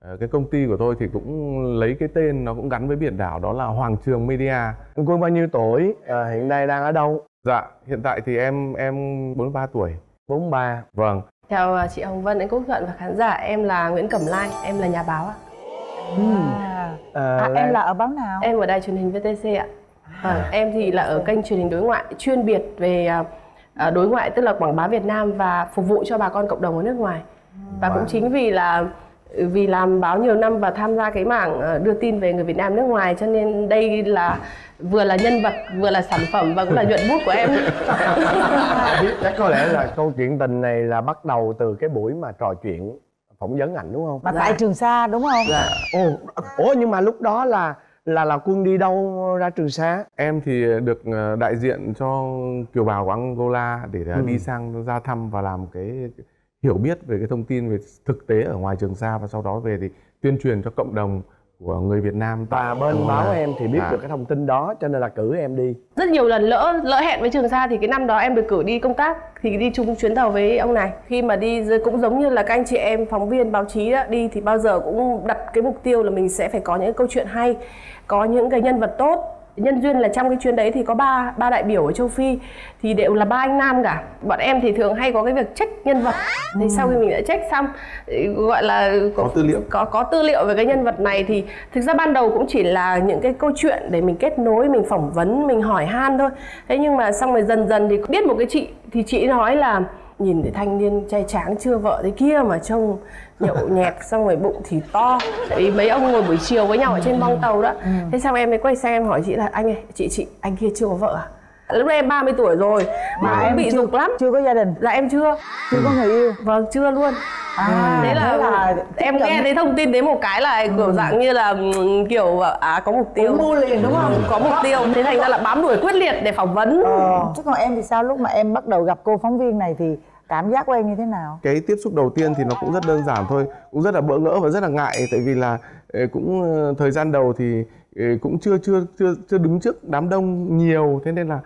K: Ờ, cái công ty của tôi thì cũng lấy cái tên nó cũng gắn với biển đảo đó là Hoàng Trường Media.
B: Anh Quân bao nhiêu tuổi? À, hiện nay đang ở đâu?
K: Dạ, hiện tại thì em em 43 tuổi.
B: 43.
K: Vâng.
I: Chào à, chị Hồng Vân, anh Quốc Thuận và khán giả, em là Nguyễn Cẩm Lai, em là nhà báo ạ.
C: à,
B: À,
C: à,
B: Lan-
C: em là ở báo nào
I: Em ở đài truyền hình VTC ạ. Vâng, em thì là ở kênh truyền hình đối ngoại chuyên biệt về à, à, đối ngoại tức là quảng bá Việt Nam và phục vụ cho bà con cộng đồng ở nước ngoài. Và cũng chính vì là vì làm báo nhiều năm và tham gia cái mảng à, đưa tin về người Việt Nam nước ngoài cho nên đây là vừa là nhân vật vừa là sản phẩm và cũng là nhuận bút của em.
B: chắc có lẽ là câu chuyện tình này là bắt đầu từ cái buổi mà trò chuyện phỏng vấn ảnh đúng không?
C: mà tại Trường Sa đúng không
B: Dạ. Ồ, ủa nhưng mà lúc đó là là là quân đi đâu ra Trường Sa?
K: Em thì được ờ, đại diện cho kiều bào của Angola để ờ,
B: Ừ.
K: đi sang ra thăm và làm cái hiểu biết về cái thông tin về thực tế ở ngoài Trường Sa và sau đó về thì tuyên truyền cho cộng đồng của người Việt Nam
B: Và bên
K: Angola.
B: báo em thì biết
K: Dạ.
B: được cái thông tin đó cho nên là cử em đi.
I: rất nhiều lần lỡ lỡ hẹn với Trường Sa thì cái năm đó em được cử đi công tác thì đi chung chuyến tàu với ông này khi mà đi rồi cũng giống như là các anh chị em phóng viên báo chí đó, đi thì bao giờ cũng đặt cái mục tiêu là mình sẽ phải có những câu chuyện hay có những cái nhân vật tốt nhân duyên là trong cái chuyến đấy thì có ba ba đại biểu ở châu phi thì đều là ba anh nam cả. Bọn em thì thường hay có cái việc check nhân vật. Thì sau khi mình đã check xong gọi là
K: Có tư liệu.
I: có có tư liệu về cái nhân vật này thì thực ra ban đầu cũng chỉ là những cái câu chuyện để mình kết nối mình phỏng vấn mình hỏi han thôi. Thế nhưng mà xong rồi dần dần thì biết một cái chị thì chị nói là nhìn thấy thanh niên trai tráng chưa vợ thế kia mà trông nhậu <laughs> nhẹt xong rồi bụng thì to. Tại vì mấy ông ngồi buổi chiều với nhau ở trên bong tàu đó. Thế xong em mới quay sang em hỏi chị là anh ơi chị chị anh kia chưa có vợ à lúc đấy em 30 tuổi rồi mà
C: Mà
I: em bị
C: chưa-
I: dục lắm.
C: chưa có gia đình.
I: Là em chưa.
C: Chưa có người yêu.
I: Vâng chưa luôn.
C: À
I: thế là,
C: thế là
I: em nghe thấy thông tin đến một cái là kiểu dạng như là ừm, kiểu à có mục tiêu.
C: Mua liền, đúng không?
I: có mục tiêu. Thế thành ra là bám đuổi quyết liệt để phỏng vấn.
C: Ờ. Chứ còn em thì sao? Lúc mà em bắt đầu gặp cô phóng viên này thì cảm giác của em như thế nào?
K: Cái tiếp xúc đầu tiên thì nó cũng rất đơn giản thôi cũng rất là bỡ ngỡ và rất là ngại. Tại vì là ờ, cũng ờ, thời gian đầu thì ờ, cũng chưa chưa chưa chưa đứng trước đám đông nhiều. Thế nên là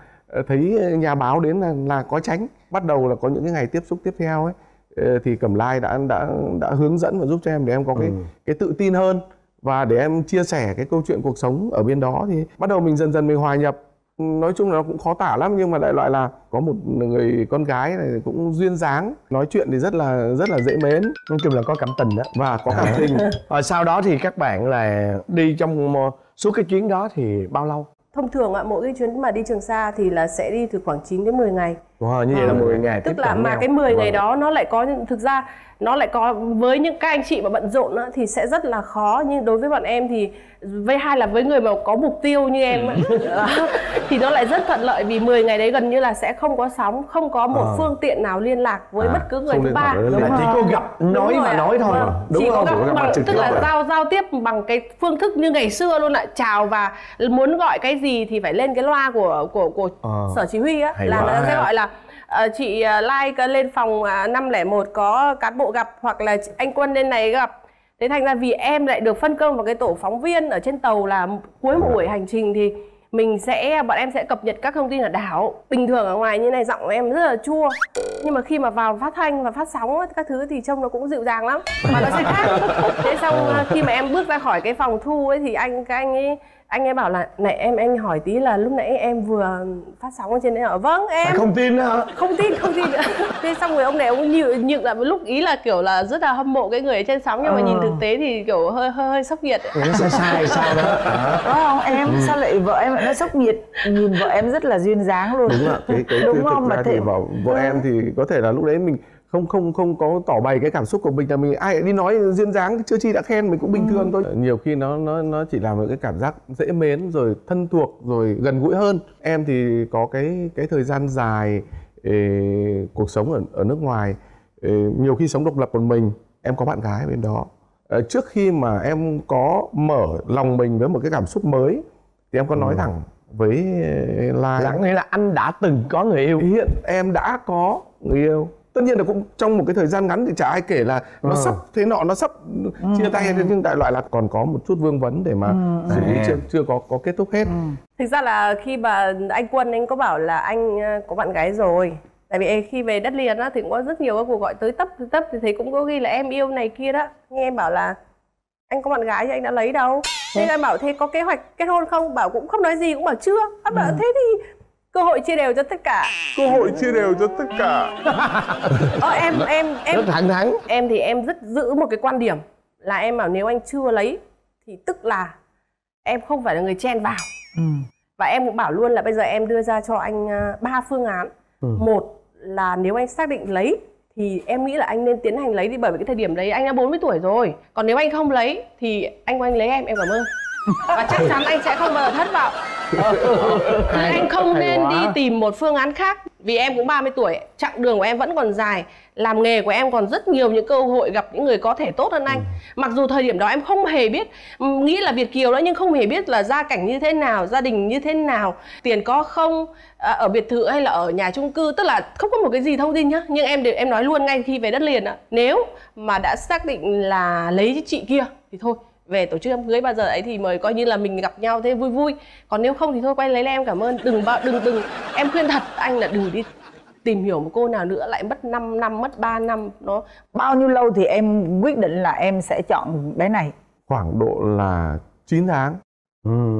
K: thấy nhà báo đến là là có tránh bắt đầu là có những cái ngày tiếp xúc tiếp theo ấy ờ, thì cẩm lai đã đã đã hướng dẫn và giúp cho em để em có cái cái tự tin hơn và để em chia sẻ cái câu chuyện cuộc sống ở bên đó thì bắt đầu mình dần dần mình hòa nhập. Nói chung là nó cũng khó tả lắm nhưng mà đại loại là có một người con gái này cũng duyên dáng nói chuyện thì rất là rất là dễ mến.
B: Nói chung là có cảm tình đó.
K: Và có cảm tình.
B: Rồi sau đó thì các bạn là đi trong ờ, suốt cái chuyến đó thì bao lâu
I: thông thường ạ mỗi cái chuyến mà đi Trường Sa thì là sẽ đi từ khoảng 9 đến 10 ngày
B: wow, như vậy là 10 ngày
I: tức là mà cái 10 ngày
B: Vâng.
I: đó nó lại có thực ra nó lại có với những các anh chị mà bận rộn á, thì sẽ rất là khó nhưng đối với bọn em thì với hai là với người mà có mục tiêu như em á, <laughs> thì nó lại rất thuận lợi vì 10 ngày đấy gần như là sẽ không có sóng không có một
B: Ờ.
I: phương tiện nào liên lạc với
B: À,
I: bất cứ người thứ ba
B: chỉ có gặp nói
I: ạ.
B: nói thôi
I: Vâng.
B: mà. Đúng
I: chỉ
B: không?
I: có gặp
B: gặp
I: bằng, tức là giao giao tiếp bằng cái phương thức như ngày xưa luôn ạ chào và muốn gọi cái gì thì phải lên cái loa của của của
B: Ờ.
I: sở chỉ huy á là ta sẽ gọi là ờ, chị ờ, like lên phòng à, 501 có cán bộ gặp hoặc là anh quân lên này gặp. Thế thành ra vì em lại được phân công vào cái tổ phóng viên ở trên tàu là cuối một buổi hành trình thì mình sẽ bọn em sẽ cập nhật các thông tin ở đảo. Bình thường ở ngoài như này giọng của em rất là chua nhưng mà khi mà vào phát thanh và phát sóng các thứ thì trông nó cũng dịu dàng lắm. Mà nó sẽ khác. <laughs> Thế xong khi mà em bước ra khỏi cái phòng thu ấy thì anh các anh ấy anh ấy bảo là này em anh hỏi tí là lúc nãy em vừa phát sóng ở trên đấy hả vâng em
B: không tin hả
I: không tin không tin nữa <laughs> thế xong rồi ông này ông nhịn nhịn lại một lúc ý là kiểu là rất là hâm mộ cái người ở trên sóng nhưng mà
C: Ờ.
I: nhìn thực tế thì kiểu hơi hơi hơi sốc nhiệt ấy.
B: nó sai sai sao đó <laughs> Đó.
C: có không em
B: Ừ.
C: sao lại vợ em lại nó sốc nhiệt nhìn vợ em rất là duyên dáng luôn
K: đúng ạ cái cái <laughs>
C: đúng không mà thế
K: thì vợ vợ em thì có thể là lúc đấy mình không không không có tỏ bày cái cảm xúc của mình là mình ai đi nói duyên dáng chưa chi đã khen mình cũng bình thường thôi. Nhiều khi nó nó nó chỉ là một cái cảm giác dễ mến rồi thân thuộc rồi gần gũi hơn. Em thì có cái cái thời gian dài ê, cuộc sống ở ở nước ngoài ê, nhiều khi sống độc lập một mình. Em có bạn gái bên đó. Ờ, trước khi mà em có mở lòng mình với một cái cảm xúc mới thì em có nói thẳng với Lai.
B: Lặng nghĩa là anh đã từng có người yêu.
K: Hiện em đã có người yêu tất nhiên là cũng trong một cái thời gian ngắn thì chả ai kể là nó
B: Ừ.
K: sắp thế nọ nó sắp chia tay hay nhưng đại loại là còn có một chút vương vấn để mà
C: Ừ,
K: xử lý
B: À.
K: chưa chưa có có kết thúc hết.
I: Thực ra là khi mà anh quân anh có bảo là anh ờ, có bạn gái rồi. Tại vì khi về đất liền á thì cũng có rất nhiều các cuộc gọi tới tấp tới tấp thì thấy cũng có ghi là em yêu này kia đó. Nghe em bảo là anh có bạn gái thì anh đã lấy đâu? Thế anh bảo thế có kế hoạch kết hôn không? Bảo cũng không nói gì cũng bảo chưa. Anh bảo thế thì cơ hội chia đều cho tất cả.
K: Cơ hội chia đều cho tất cả.
I: Ờ, em em em
B: rất thẳng thắn.
I: Em thì em rất giữ một cái quan điểm là em bảo nếu anh chưa lấy thì tức là em không phải là người chen vào.
C: Ừ.
I: và em cũng bảo luôn là bây giờ em đưa ra cho anh à, ba phương án.
B: Ừ.
I: một là nếu anh xác định lấy thì em nghĩ là anh nên tiến hành lấy đi bởi vì cái thời điểm đấy anh đã 40 tuổi rồi. Còn nếu anh không lấy thì anh của anh lấy em em cảm ơn và chắc chắn anh sẽ không bao giờ thất vọng. <laughs> Anh không nên đi tìm một phương án khác. Vì em cũng 30 tuổi chặng đường của em vẫn còn dài. Làm nghề của em còn rất nhiều những cơ hội gặp những người có thể tốt hơn anh. Mặc dù thời điểm đó em không hề biết nghĩ là Việt kiều đó nhưng không hề biết là gia cảnh như thế nào gia đình như thế nào tiền có không à, ở biệt thự hay là ở nhà chung cư. Tức là không có một cái gì thông tin nhá. Nhưng em đều em nói luôn ngay khi về đất liền ạ nếu mà đã xác định là lấy chị kia thì thôi về tổ chức đám cưới bao giờ ấy thì mời coi như là mình gặp nhau thế vui vui. Còn nếu không thì thôi quay lấy em cảm ơn. Đừng bao đừng đừng. Em khuyên thật anh là đừng đi tìm hiểu một cô nào nữa lại mất 5 năm mất 3 năm. Nó
C: bao nhiêu lâu thì em quyết định là em sẽ chọn bé này?
K: Khoảng độ là 9 tháng.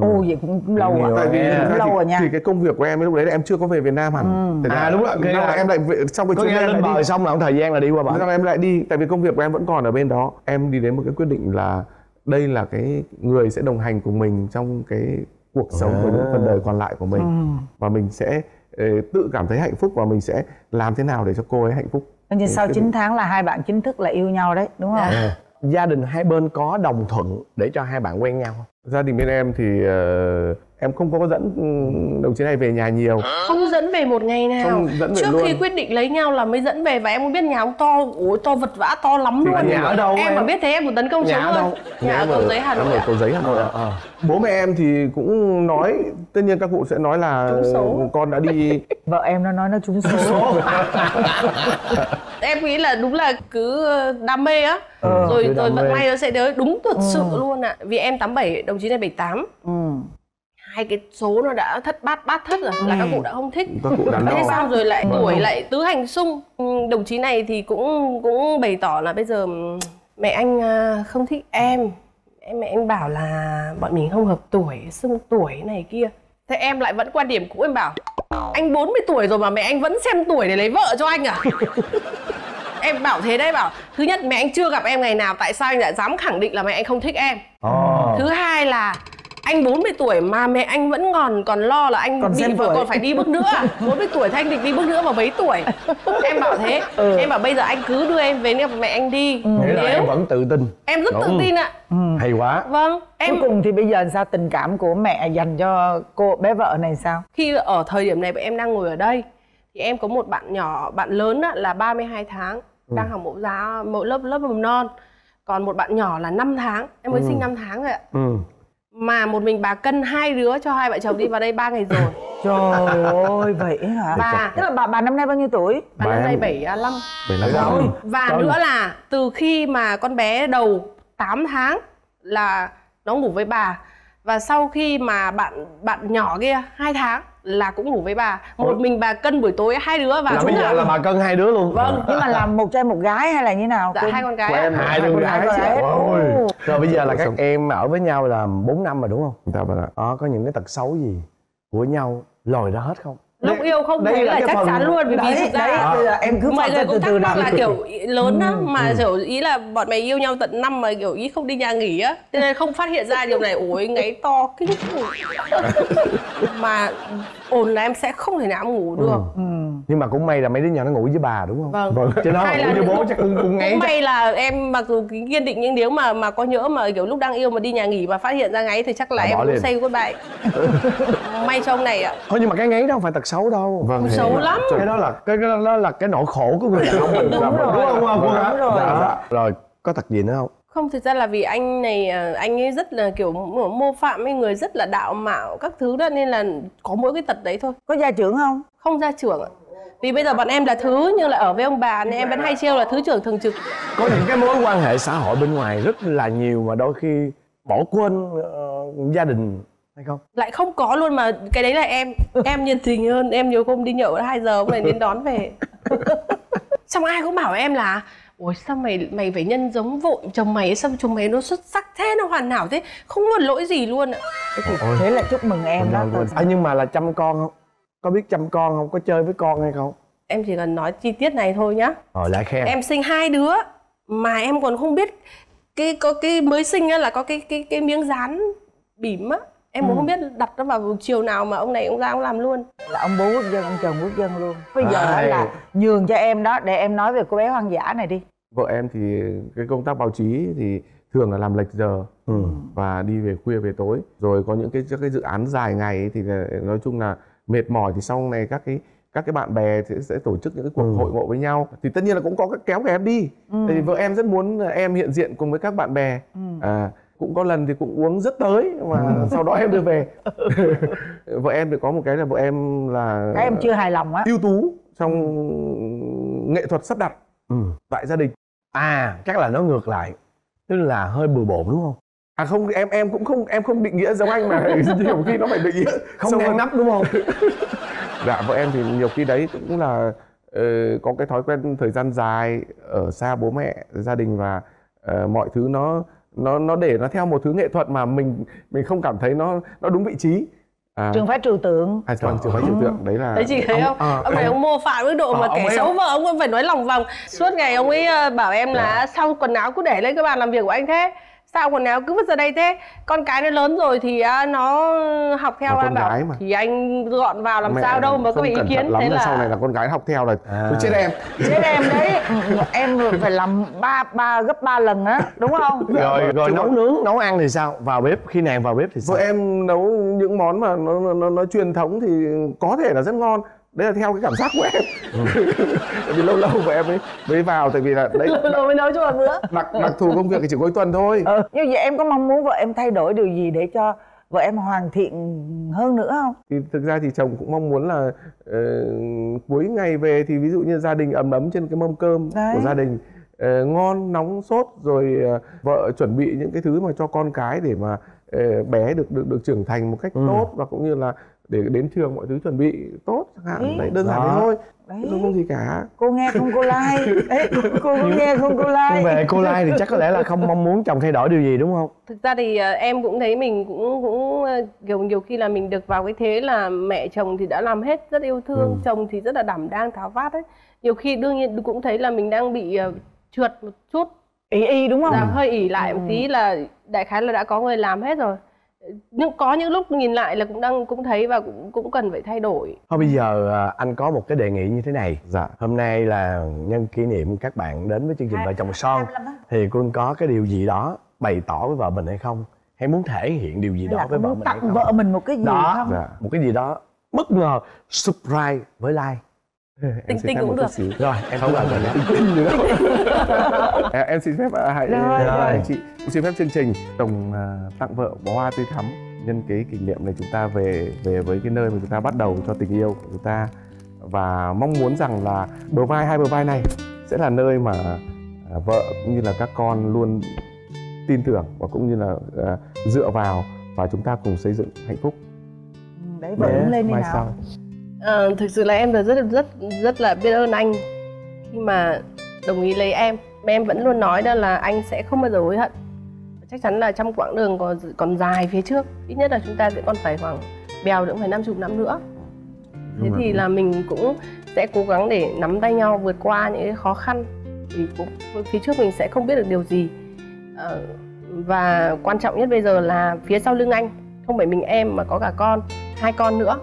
C: Ồ vậy cũng, lâu
K: Nhiều
C: à?
K: tại vì
C: cũng
K: thì,
C: lâu rồi nha?
K: thì cái công việc của em lúc đấy là em chưa có về Việt Nam hẳn.
C: Ừ.
K: Thế
B: À,
K: là-
B: đúng rồi, cái
K: là
B: là-
K: em lại về, xong cái chuyến em
B: lên bờ
K: đi.
B: xong là một thời gian là đi qua bển.
K: Xong em lại đi tại vì công việc của em vẫn còn ở bên đó. Em đi đến một cái quyết định là đây là cái người sẽ đồng hành cùng mình trong cái cuộc sống của những phần đời còn lại của mình.
C: Ừ.
K: và mình sẽ ờ, tự cảm thấy hạnh phúc và mình sẽ làm thế nào để cho cô ấy hạnh phúc. Thì
C: sau
K: cái
C: 9 tháng là hai bạn chính thức là yêu nhau đấy đúng không?
B: À, gia đình hai bên có đồng thuận để cho hai bạn quen nhau không?
K: Gia đình bên em thì ờ, em không có dẫn đồng chí này về nhà nhiều.
I: Không dẫn về một ngày nào.
K: Không dẫn về
I: trước
K: luôn.
I: khi quyết định lấy nhau là mới dẫn về và em không biết nhà ông to ôi to vật vã to lắm
K: Thì
I: luôn.
K: nhà ở đâu
I: em
K: em?
I: mà biết thế em muốn tấn công
B: Nhà
I: sống
B: ở
I: luôn
B: đâu?
I: nhà ở cầu giấy hà nội
K: cầu giấy hà nội
B: ờ
K: bố mẹ em thì cũng nói tất nhiên các cụ sẽ nói là con đã đi
C: vợ em nó nói nó trúng số <laughs>
I: em nghĩ là đúng là cứ ờ, đam mê á.
C: Ờ,
I: rồi rồi vận may nó sẽ đến. Đúng thật sự
C: Ừ.
I: luôn ạ. Vì em 87 đồng chí này 78
C: ừ.
I: hai cái số nó đã thất bát bát thất rồi. Là các cụ đã không thích.
K: Các cụ
I: thế xong rồi lại
K: Vâng.
I: tuổi lại tứ hành xung Ừ, đồng chí này thì cũng cũng bày tỏ là bây giờ ừm, mẹ anh à, không thích em. Em mẹ anh bảo là bọn mình không hợp tuổi xưng tuổi này kia. Thế em lại vẫn quan điểm cũ em bảo anh 40 tuổi rồi mà mẹ anh vẫn xem tuổi để lấy vợ cho anh à <laughs> em bảo thế đấy bảo thứ nhất mẹ anh chưa gặp em ngày nào tại sao anh lại dám khẳng định là mẹ anh không thích em
B: Ồ.
I: thứ hai là anh 40 tuổi mà mẹ anh vẫn còn còn lo là anh
C: Còn
I: vợ
C: tuổi.
I: còn phải đi bước nữa. à 40 tuổi thì anh định đi bước nữa vào mấy tuổi? Em bảo thế.
C: Ừ.
I: em bảo bây giờ anh cứ đưa em về nhà mẹ anh đi.
B: Nghĩa là
I: nếu
B: em vẫn tự tin.
I: Em rất tự
B: Đúng.
I: tin ạ.
B: Hay quá.
I: Vâng em
C: cuối cùng thì bây giờ sao? Tình cảm của mẹ dành cho cô bé vợ này sao?
I: Khi ở thời điểm này em đang ngồi ở đây thì em có một bạn nhỏ bạn lớn á, là 32 tháng đang học mẫu giáo mẫu lớp lớp mầm non. Còn một bạn nhỏ là 5 tháng em mới sinh 5 tháng rồi ạ.
B: Ừ.
I: mà một mình bà cân hai đứa cho hai vợ chồng đi vào đây ba ngày rồi.
C: Trời ơi vậy hả?
I: Bà-
C: tức là bà bà năm nay bao nhiêu tuổi?
I: Bà
K: Bà
I: năm nay 75
K: bảy năm
B: Rồi.
K: rồi
I: và
B: Trời.
I: nữa là từ khi mà con bé đầu 8 tháng là nó ngủ với bà. Và sau khi mà bạn bạn nhỏ kia hai tháng là cũng ngủ với bà. Một
B: Ủa?
I: mình bà cân buổi tối hai đứa và
B: là bây giờ là bà cân hai đứa luôn.
I: Vâng.
C: nhưng mà làm một trai một gái hay là như nào?
I: Dạ hai con gái
K: của em
B: hai đứa gái
C: con gái.
B: Ôi. Rồi bây giờ là các em ở với nhau là 4 năm rồi đúng không?
K: Dạ vâng ạ
B: đó có những cái tật xấu gì của nhau lòi ra hết không
I: lúc yêu không thấy
B: là
I: là chắc
B: phần-
I: chắn luôn vì
C: đấy,
I: vì thực ra
C: đấy, giờ em cứ
I: mọi người cũng
C: từ từ
I: thắc mắc là kiểu lớn á mà kiểu ý là bọn mày yêu nhau tận năm mà kiểu ý không đi nhà nghỉ á. Cho nên không phát hiện ra điều này ôi ngáy to kinh khủng. <laughs> Mà ồn là em sẽ không thể nào ngủ được.
C: Ừ.
B: nhưng mà cũng may là mấy đứa nhỏ nó ngủ với bà đúng không?
I: Vâng.
B: vâng. Chứ nó
I: Hay
B: ngủ
I: là
B: với bố chắc cũng cũng ngáy
I: cũng
B: chắc.
I: may là em mặc dù kiên định nhưng nếu mà mà có nhỡ mà kiểu lúc đang yêu mà đi nhà nghỉ mà phát hiện ra ngáy thì chắc là
B: Là
I: em
B: bỏ
I: cũng say goodbye. <laughs> May cho ông này ạ.
B: Thôi nhưng mà cái ngáy đó không phải tật xấu đâu
K: vâng
I: Xấu
K: thì-
I: lắm.
B: cái đó là cái đó, đó là cái nỗi khổ của người đàn ông mình
C: Đúng
B: Dạ,
C: rồi.
B: đúng không cô
C: Đúng
B: gái?
C: rồi.
B: Dạ, dạ. rồi có tật gì nữa không
I: không thực ra là vì anh này à, anh ấy rất là kiểu mô phạm với người rất là đạo mạo các thứ đó nên là có mỗi cái tật đấy thôi
C: có gia trưởng không
I: không ra trưởng ạ vì bây giờ bọn em là thứ nhưng là ở với ông bà nên em vẫn hay trêu là thứ trưởng thường trực
B: có những cái mối quan hệ xã hội bên ngoài rất là nhiều mà đôi khi bỏ quên ờ, gia đình hay không?
I: Lại không có luôn mà cái đấy là em em nhiệt tình hơn em nhiều hôm đi nhậu 2 giờ hôm nay đến đón về. <laughs> Xong ai cũng bảo em là ôi sao mày mày phải nhân giống vội chồng mày sao chồng mày nó xuất sắc thế nó hoàn hảo thế? Không có lỗi gì luôn ạ.
C: Thế là chúc mừng em đó
B: à, nhưng mà là chăm con không? Có biết chăm con không? Có chơi với con hay không?
I: Em chỉ cần nói chi tiết này thôi nhá.
B: Rồi lại khen.
I: Em sinh hai đứa mà em còn không biết cái có cái mới sinh á là có cái cái cái miếng dán bỉm á em cũng không biết đặt nó vào chiều nào mà ông này ông ra ông làm luôn
C: là ông bố quốc dân ông chồng quốc dân luôn bây giờ
B: Ai.
C: là nhường cho em đó để em nói về cô bé hoang dã này đi
K: vợ em thì cái công tác báo chí thì thường là làm lệch giờ
B: ừ.
K: và đi về khuya về tối rồi có những cái các cái dự án dài ngày thì là, nói chung là mệt mỏi thì sau này các cái các cái bạn bè thì sẽ tổ chức những cái cuộc
B: Ừ.
K: hội ngộ với nhau thì tất nhiên là cũng có cái kéo em đi
C: ừ.
K: Tại vì vợ em rất muốn em hiện diện cùng với các bạn bè
C: Ừ.
K: à, cũng có lần thì cũng uống rất tới mà <laughs> sau đó em đưa về. <laughs> Vợ em thì có một cái là vợ em là
C: cái em chưa hài lòng á.
K: ưu tú trong nghệ thuật sắp đặt
B: ừ.
K: tại gia đình.
B: À chắc là nó ngược lại tức là hơi bừa bộn đúng không?
K: À không em em cũng không em không định nghĩa giống anh mà. <laughs> Nhiều khi nó phải định nghĩa
B: không
K: hơn.
B: nắp đúng không?
K: Dạ vợ em thì nhiều khi đấy cũng là ờ, có cái thói quen thời gian dài ở xa bố mẹ gia đình và ờ, mọi thứ nó nó nó để nó theo một thứ nghệ thuật mà mình mình không cảm thấy nó nó đúng vị trí
B: à.
C: trường phái trừu tượng
K: à vâng trường phái trừu tượng đấy là
I: đấy chị thấy không
K: à,
I: ông này ông mô phạm mức độ
K: à,
I: mà
K: ông
I: kẻ xấu
K: không?
I: vợ ông còn phải nói lòng vòng suốt ngày ông ấy ờ, bảo em là
K: Dạ.
I: sao quần áo cứ để lên cái bàn làm việc của anh thế sao quần áo cứ vứt ra đây thế? Con cái nó lớn rồi thì à, nó học theo
K: Là
I: em
K: con
I: bảo
K: gái mà.
I: thì anh gọn vào làm
K: Mẹ
I: sao đâu mà có
K: không
I: ý kiến
K: lắm
I: thế
K: là
I: là
K: sau này là con gái học theo là tôi chết em.
C: Chết em đấy. <laughs> Em phải làm ba ba gấp ba lần á đúng không?
B: Rồi rồi
K: Chứ
B: nấu nướng nấu ăn thì sao? Vào bếp khi nàng vào bếp thì sao?
K: vợ em nấu những món mà nó, nó, nó, nó truyền thống thì có thể là rất ngon đấy là theo cái cảm giác của em tại <laughs> vì lâu lâu vợ em mới mới vào tại vì là đấy
I: rồi mới nấu cho bữa
K: đặc đặc thù công việc thì chỉ cuối tuần thôi
C: ừ. như vậy em có mong muốn vợ em thay đổi điều gì để cho vợ em hoàn thiện hơn nữa không
K: thì thực ra thì chồng cũng mong muốn là ờ, cuối ngày về thì ví dụ như gia đình ấm ấm trên cái mâm cơm
C: Đấy.
K: của gia đình ờ, ngon nóng sốt rồi ờ, vợ chuẩn bị những cái thứ mà cho con cái để mà bé được được được trưởng thành một cách
B: Ừ.
K: tốt và cũng như là để đến trường mọi thứ chuẩn bị tốt chẳng hạn.
C: Ý.
K: đấy đơn giản thế thôi.
C: Đấy.
K: Chứ không gì cả.
C: Cô nghe không cô like. Đấy cô, nghe không cô like?
B: Về cô Lai thì chắc có lẽ là không mong muốn chồng thay đổi điều gì đúng không?
I: Thực ra thì ờ, em cũng thấy mình cũng cũng ờ, kiểu nhiều khi là mình được vào cái thế là mẹ chồng thì đã làm hết rất yêu thương
B: Ừ.
I: chồng thì rất là đảm đang tháo vát ấy nhiều khi đương nhiên cũng thấy là mình đang bị ờ, trượt một chút.
C: Ý y đúng không?
I: Dạ, hơi ỉ lại một
C: Ừ.
I: tí là đại khái là đã có người làm hết rồi nhưng có những lúc nhìn lại là cũng đang cũng thấy và cũng cũng cần phải thay đổi.
B: Thôi bây giờ à, anh có một cái đề nghị như thế này.
K: Dạ.
B: Hôm nay là nhân kỷ niệm các bạn đến với chương trình vợ chồng son. thì cô có cái điều gì đó bày tỏ với vợ mình hay không? Hay muốn thể hiện điều gì
C: Hay
B: đó
C: là
B: với vợ mình hay
C: tặng
B: không?
C: vợ mình một cái gì
B: đó.
C: không?
K: Dạ.
B: Một cái gì đó bất ngờ surprise với Lai
K: em <laughs>
I: Tinh tinh cũng được.
B: rồi em không cần rồi. nhé
K: tinh gì <laughs> đâu em xin phép à, hãy à, anh chị cũng xin phép chương trình chồng à, tặng vợ bó hoa tươi thắm nhân cái kỷ niệm này chúng ta về về với cái nơi mà chúng ta bắt đầu cho tình yêu của chúng ta. Và mong muốn rằng là bờ vai hai bờ vai này sẽ là nơi mà vợ cũng như là các con luôn tin tưởng và cũng như là dựa vào và chúng ta cùng xây dựng hạnh phúc.
C: Đấy vợ
K: để
C: lên đi nào.
K: sau
I: Ờ, thực sự là em rất rất rất là biết ơn anh. Khi mà đồng ý lấy em Mà em vẫn luôn nói đó là anh sẽ không bao giờ hối hận. Chắc chắn là trong quãng đường còn còn dài phía trước ít nhất là chúng ta sẽ còn phải khoảng bèo nữa phải năm chục năm nữa. Thế thì là mình cũng sẽ cố gắng để nắm tay nhau vượt qua những cái khó khăn. Vì cũng phía trước mình sẽ không biết được điều gì. Ờ, và quan trọng nhất bây giờ là phía sau lưng anh không phải mình em mà có cả con hai con nữa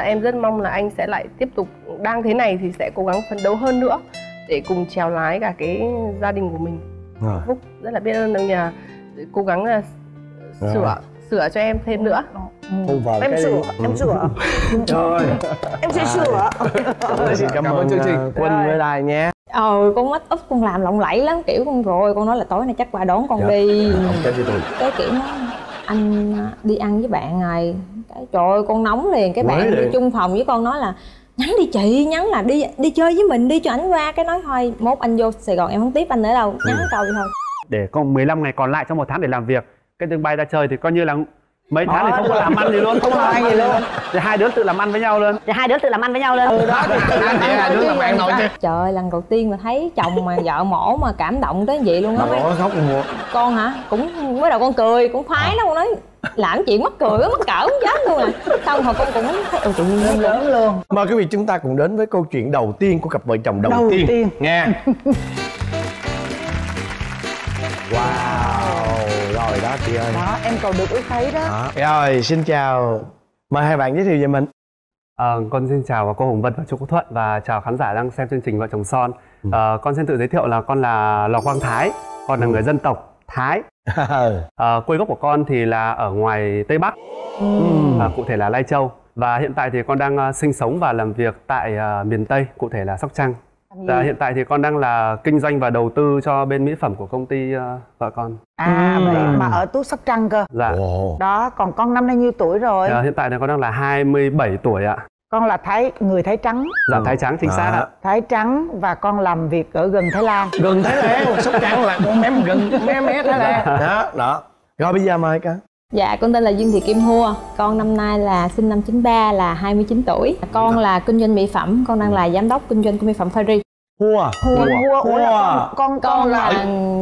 I: em rất mong là anh sẽ lại tiếp tục đang thế này thì sẽ cố gắng phấn đấu hơn nữa để cùng chèo lái cả cái gia đình của mình
B: Rồi.
I: phúc rất là biết ơn ông nhà cố gắng là
B: Rồi.
I: sửa sửa cho em thêm nữa
B: Hôn vợ
C: em
B: cái
C: sửa
B: đi. <laughs>
C: em sửa
B: rồi
C: em sẽ sửa
B: Rồi, xin cảm,
K: Cảm
B: ơn
K: ơn chương trình.
B: à, Quỳnh với Lai nhé
L: ờ con make up con làm lộng lẫy lắm kiểu con rồi con nói là tối nay chắc bà đón con
B: Dạ.
L: đi
B: không
L: cái kiểu nó anh đi ăn với bạn rồi cái trời ơi con nóng liền. Cái
B: Mới
L: bạn đi chung phòng với con nói là nhắn đi chị nhắn là đi đi chơi với mình đi cho ảnh qua. Cái nói thôi mốt anh vô sài gòn em không tiếp anh nữa đâu. Nhắn câu vậy thôi.
M: Để còn 15 ngày còn lại trong một tháng để làm việc. Cái đường bay ra chơi thì coi như là mấy tháng thì không có làm ăn gì luôn. Không làm ăn gì luôn. Thì hai đứa tự làm ăn với nhau luôn
N: Thì hai đứa tự làm ăn với nhau lên.
C: Ừ đó.
B: Hai đứa làm ăn nội chứ
L: trời ơi, lần đầu tiên mà thấy chồng mà vợ mổ mà cảm động tới vậy luôn á.
B: Mà bỏ khóc mua
L: con hả? Cũng mới đầu con cười cũng khoái lắm con nói làm chuyện mắc cười quá mắc cỡ không dám luôn à. Xong rồi con cũng thấy ừ tự nhiên
C: lớn luôn.
B: Mời quý vị chúng ta cùng đến với câu chuyện đầu tiên của cặp vợ chồng đầu,
C: Đầu
B: tiên,
C: tiên.
B: nha <laughs> wow đó chị ơi
C: đó em cầu được ước thấy đó
B: đó. rồi xin chào mời hai bạn giới thiệu về mình
M: Ờ, con xin chào cô Hồng Vân và chú Quốc Thuận và chào khán giả đang xem chương trình Vợ chồng son. Ờ, con xin tự giới thiệu là con là Lò Quang Thái, con là người dân tộc Thái. <laughs> Ờ, quê gốc của con thì là ở ngoài Tây Bắc, à, cụ thể là Lai Châu. Và hiện tại thì con đang sinh sống và làm việc tại ờ, miền Tây, cụ thể là Sóc Trăng. Và hiện tại thì con đang là kinh doanh và đầu tư cho bên mỹ phẩm của công ty ờ, vợ con.
C: à vậy mà ở tú sóc trăng cơ.
M: Dạ.
C: đó còn con năm nay nhiêu tuổi rồi?
M: Ờ, hiện tại thì con đang là 27 tuổi ạ.
C: con là thái người thái trắng.
M: Dạ Thái Trắng chính xác ạ.
C: thái trắng và con làm việc ở gần thái lan.
B: Gần thái lan sóc trăng là con mém gần mé mé thái lan. Đó đó. Rồi bây giờ mời cả
L: Dạ, con tên là Dương Thị Kim Hua. Con năm nay là sinh năm 93 là 29 tuổi. Con là kinh doanh mỹ phẩm Con đang là giám đốc kinh doanh của mỹ phẩm Paris.
B: Hua.
C: Hua hua ủa là con con con là
B: ở,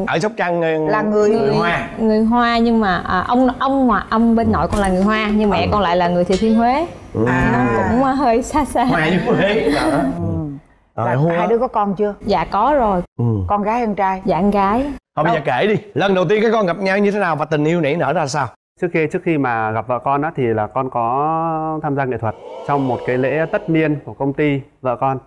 B: ở sóc trăng
C: là người
B: người hoa.
L: người hoa nhưng mà à, ông ông mà ông bên nội con là người hoa nhưng mẹ con lại là người thừa thiên huế.
B: À.
L: nó cũng à, hơi xa xa.
B: Hoa với huế đó
C: Rồi, hai đứa có con chưa?
L: Dạ có rồi.
B: Ừ.
C: con gái hay con trai?
L: Dạ con gái.
B: Thôi bây giờ kể đi. Lần đầu tiên các con gặp nhau như thế nào và tình yêu nảy nở ra sao
M: trước khi trước khi mà gặp vợ con á thì là con có tham gia nghệ thuật trong một cái lễ tất niên của công ty vợ con.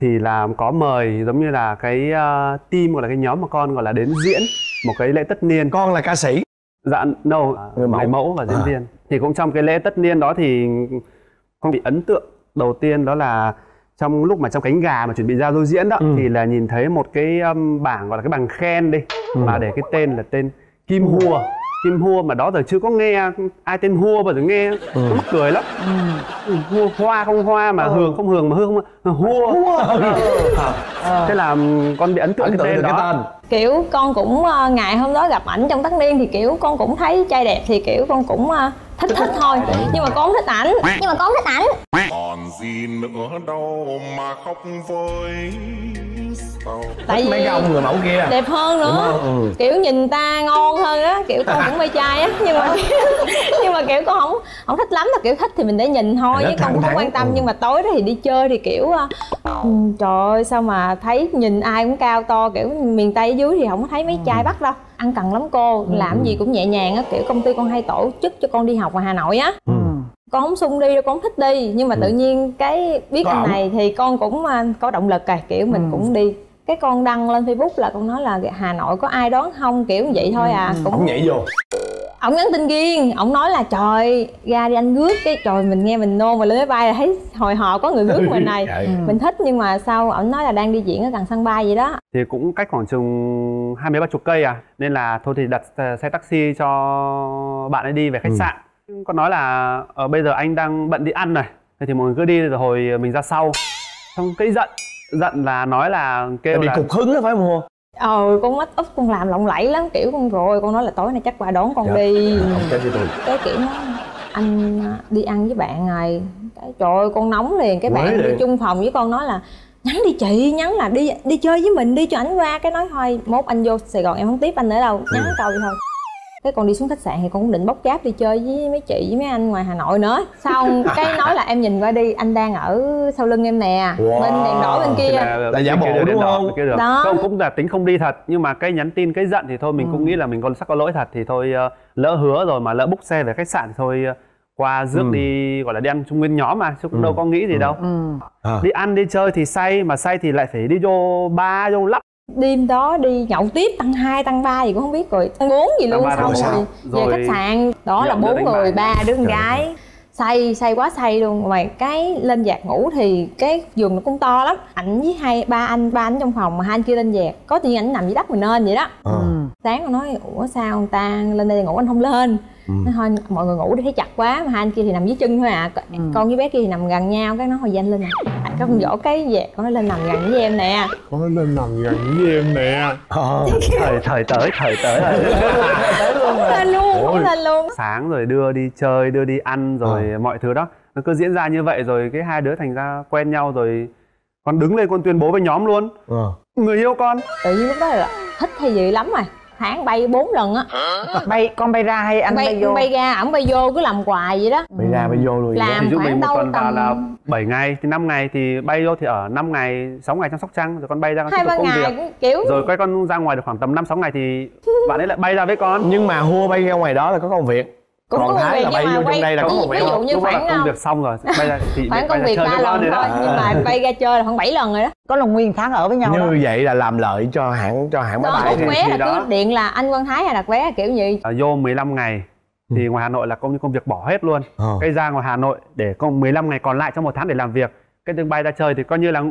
M: Thì là có mời giống như là cái uh, team gọi là cái nhóm mà con gọi là đến diễn một cái lễ tất niên.
B: Con là ca sĩ?
M: Dạ no
B: người mẫu,
M: người mẫu và diễn
B: à.
M: viên. Thì cũng trong cái lễ tất niên đó thì con bị ấn tượng đầu tiên đó là trong lúc mà trong cánh gà mà chuẩn bị ra dôi diễn đó
B: Ừ.
M: thì là nhìn thấy một cái um, bảng gọi là cái bằng khen đi.
B: Ừ.
M: mà để cái tên là tên Kim Hua Kim Hua mà đó giờ chưa có nghe ai tên Hua bao giờ nghe.
B: Ừ.
M: mắc cười lắm. Ừ, Hua hoa không hoa mà hường không hường mà hương không Hua. Thế là con bị ấn tượng
B: ấn
M: cái
B: tượng
M: tên
B: từ cái
M: đó.
B: tên.
L: Kiểu con cũng ờ, ngày hôm đó gặp ảnh trong tất niên thì kiểu con cũng thấy trai đẹp thì kiểu con cũng ờ, thích thích thôi. Nhưng mà con thích ảnh. Nhưng mà con thích ảnh.
O: Còn gì nữa đâu mà khóc với sao
L: tại
B: mấy
L: vì
B: cái ông người mẫu kia
L: đẹp hơn nữa?
B: Ừ.
L: kiểu nhìn ta ngon hơn á kiểu con cũng mê trai á nhưng mà <laughs> nhưng mà kiểu con không không thích lắm là kiểu thích thì mình để nhìn thôi chứ con cũng không quan tâm
B: ừ.
L: nhưng mà tối đó thì đi chơi thì kiểu ờ, ừ, trời ơi sao mà thấy nhìn ai cũng cao to kiểu miền tây ở dưới thì không có thấy mấy trai bắt đâu ăn cần lắm cô làm gì cũng nhẹ nhàng á kiểu công ty con hay tổ chức cho con đi học ngoài hà nội á
B: Ừ.
L: con không sung đi đâu con không thích đi. Nhưng mà tự nhiên cái biết
B: Có
L: anh này thì con cũng à, có động lực rồi kiểu mình
C: Ừ.
L: cũng đi. Cái con đăng lên facebook là con nói là hà nội có ai đón không kiểu vậy thôi à cũng
B: ông nhảy vô.
L: Ổng nhắn tin riêng ổng nói là trời ra đi anh rước cái trời mình nghe mình nôn mà lên máy bay là thấy hồi hộp có người rước mình <laughs> này.
B: Trời.
L: mình thích nhưng mà sao ổng nói là đang đi diễn ở gần sân bay vậy đó.
M: Thì cũng cách khoảng chừng hai mấy ba chục cây à nên là thôi thì đặt ờ, xe taxi cho bạn ấy đi về khách
B: Ừ.
M: sạn con nói là ờ, bây giờ anh đang bận đi ăn này. Thế thì mọi người cứ đi rồi hồi mình ra sau. Xong cái giận giận là nói là kêu
B: bị
M: là
B: cục hứng đó phải không mua
L: ờ con mắt úp con làm lộng lẫy lắm kiểu con rồi con nói là tối nay chắc qua đón con
B: Dạ.
L: đi.
B: Tôi.
L: Cái kiểu nó anh à, đi ăn với bạn rồi. Cái trời ơi con nóng liền. Cái bạn đi chung phòng với con nói là nhắn đi chị nhắn là đi đi chơi với mình đi cho ảnh qua. Cái nói thôi mốt anh vô sài gòn em không tiếp anh nữa đâu nhắn câu vậy thôi cái con đi xuống khách sạn thì con cũng định bốc cháp đi chơi với mấy chị với mấy anh ngoài hà nội nữa xong <laughs> cái nói là em nhìn qua đi anh đang ở sau lưng em nè
B: Wow.
L: bên đèn đỏ bên kia
M: là,
B: Là giả bộ đúng
M: đỏ,
B: không?
M: được.
L: Đó.
M: không cũng là tính không đi thật nhưng mà cái nhắn tin cái giận thì thôi mình cũng nghĩ là mình còn sắc có lỗi thật thì thôi ờ, lỡ hứa rồi mà lỡ book xe về khách sạn thì thôi ờ, qua rước
B: Ừ.
M: đi gọi là đi ăn chung nguyên nhóm mà chứ cũng
B: Ừ.
M: đâu có nghĩ gì đâu
C: ừ
B: à.
M: đi ăn đi chơi thì say mà say thì lại phải đi vô bar vô lắp
L: đêm đó đi nhậu tiếp tăng 2, tăng 3 gì cũng không biết rồi. Tăng 4 gì luôn xong rồi,
M: sáu.
L: về
M: Rồi
L: khách sạn. Đó là bốn người ba đứa con gái. say say quá say luôn. Mà cái lên dạt ngủ thì cái giường nó cũng to lắm. Ảnh với hai ba anh ba anh trong phòng mà hai anh kia lên dạt có tự nhiên ảnh nằm dưới đất mình nên vậy đó.
B: Ờ.
L: sáng con nói ủa sao ông ta? Lên đây ngủ anh không lên
B: Ừ.
L: nói thôi mọi người ngủ đi thấy chặt quá mà hai anh kia thì nằm dưới chân thôi à. Con với bé kia thì nằm gần nhau cái nói thôi anh lên nè. Anh có con vỗ cái dạt con nói lên nằm gần với em nè.
O: Có lên nằm gần với em nè.
B: Ờ.
M: thời thời tới thời tới rồi.
L: lên luôn lên luôn.
M: sáng rồi đưa đi chơi đưa đi ăn rồi mọi thứ đó. Nó cứ diễn ra như vậy rồi cái hai đứa thành ra quen nhau rồi con đứng lên con tuyên bố với nhóm luôn.
B: Ờ.
M: người yêu con.
L: Tự nhiên lúc đó là thích hay gì lắm rồi tháng bay bốn lần á.
C: Bay con bay ra hay anh bay,
L: bay
C: vô?
L: bay ra ổng bay vô cứ làm hoài vậy đó.
B: Bay ra bay vô luôn.
L: Làm
M: ví dụ mình
L: khoảng
M: một tuần
L: tầm-
M: là 7 ngày thì 5 ngày thì bay vô thì ở 5 ngày 6 ngày trong sóc trăng rồi con bay ra con
L: hai ba ngày
M: việc.
L: cũng kiểu
M: rồi quay con ra ngoài được khoảng tầm 5 6 ngày thì bạn ấy lại bay ra với con.
B: Nhưng mà hua bay ra ngoài đó là có công việc
L: cũng
B: còn
L: có
B: thái là bay vô trong
L: quay
B: đây là có việc
L: ví dụ như
M: đó là
L: khoảng
M: công việc xong rồi. Bay ra thì
L: khoảng công việc
M: chơi
L: ba lần
M: rồi
L: thôi
M: đó
L: nhưng mà bay ra chơi là khoảng 7 lần rồi đó.
C: Có là nguyên tháng ở với nhau đó.
B: như vậy là làm lợi cho hãng cho hãng máy
L: đó
B: bay
L: vé
M: thì
L: là
M: đó.
L: cứ điện là anh Quang Thái hay đặt vé kiểu gì?
M: À, vô 15 ngày thì ngoài Hà Nội là công như công việc bỏ hết luôn.
B: Ờ.
M: cái ra ngoài Hà Nội để công 15 ngày còn lại trong một tháng để làm việc. Cái đường bay ra chơi thì coi như là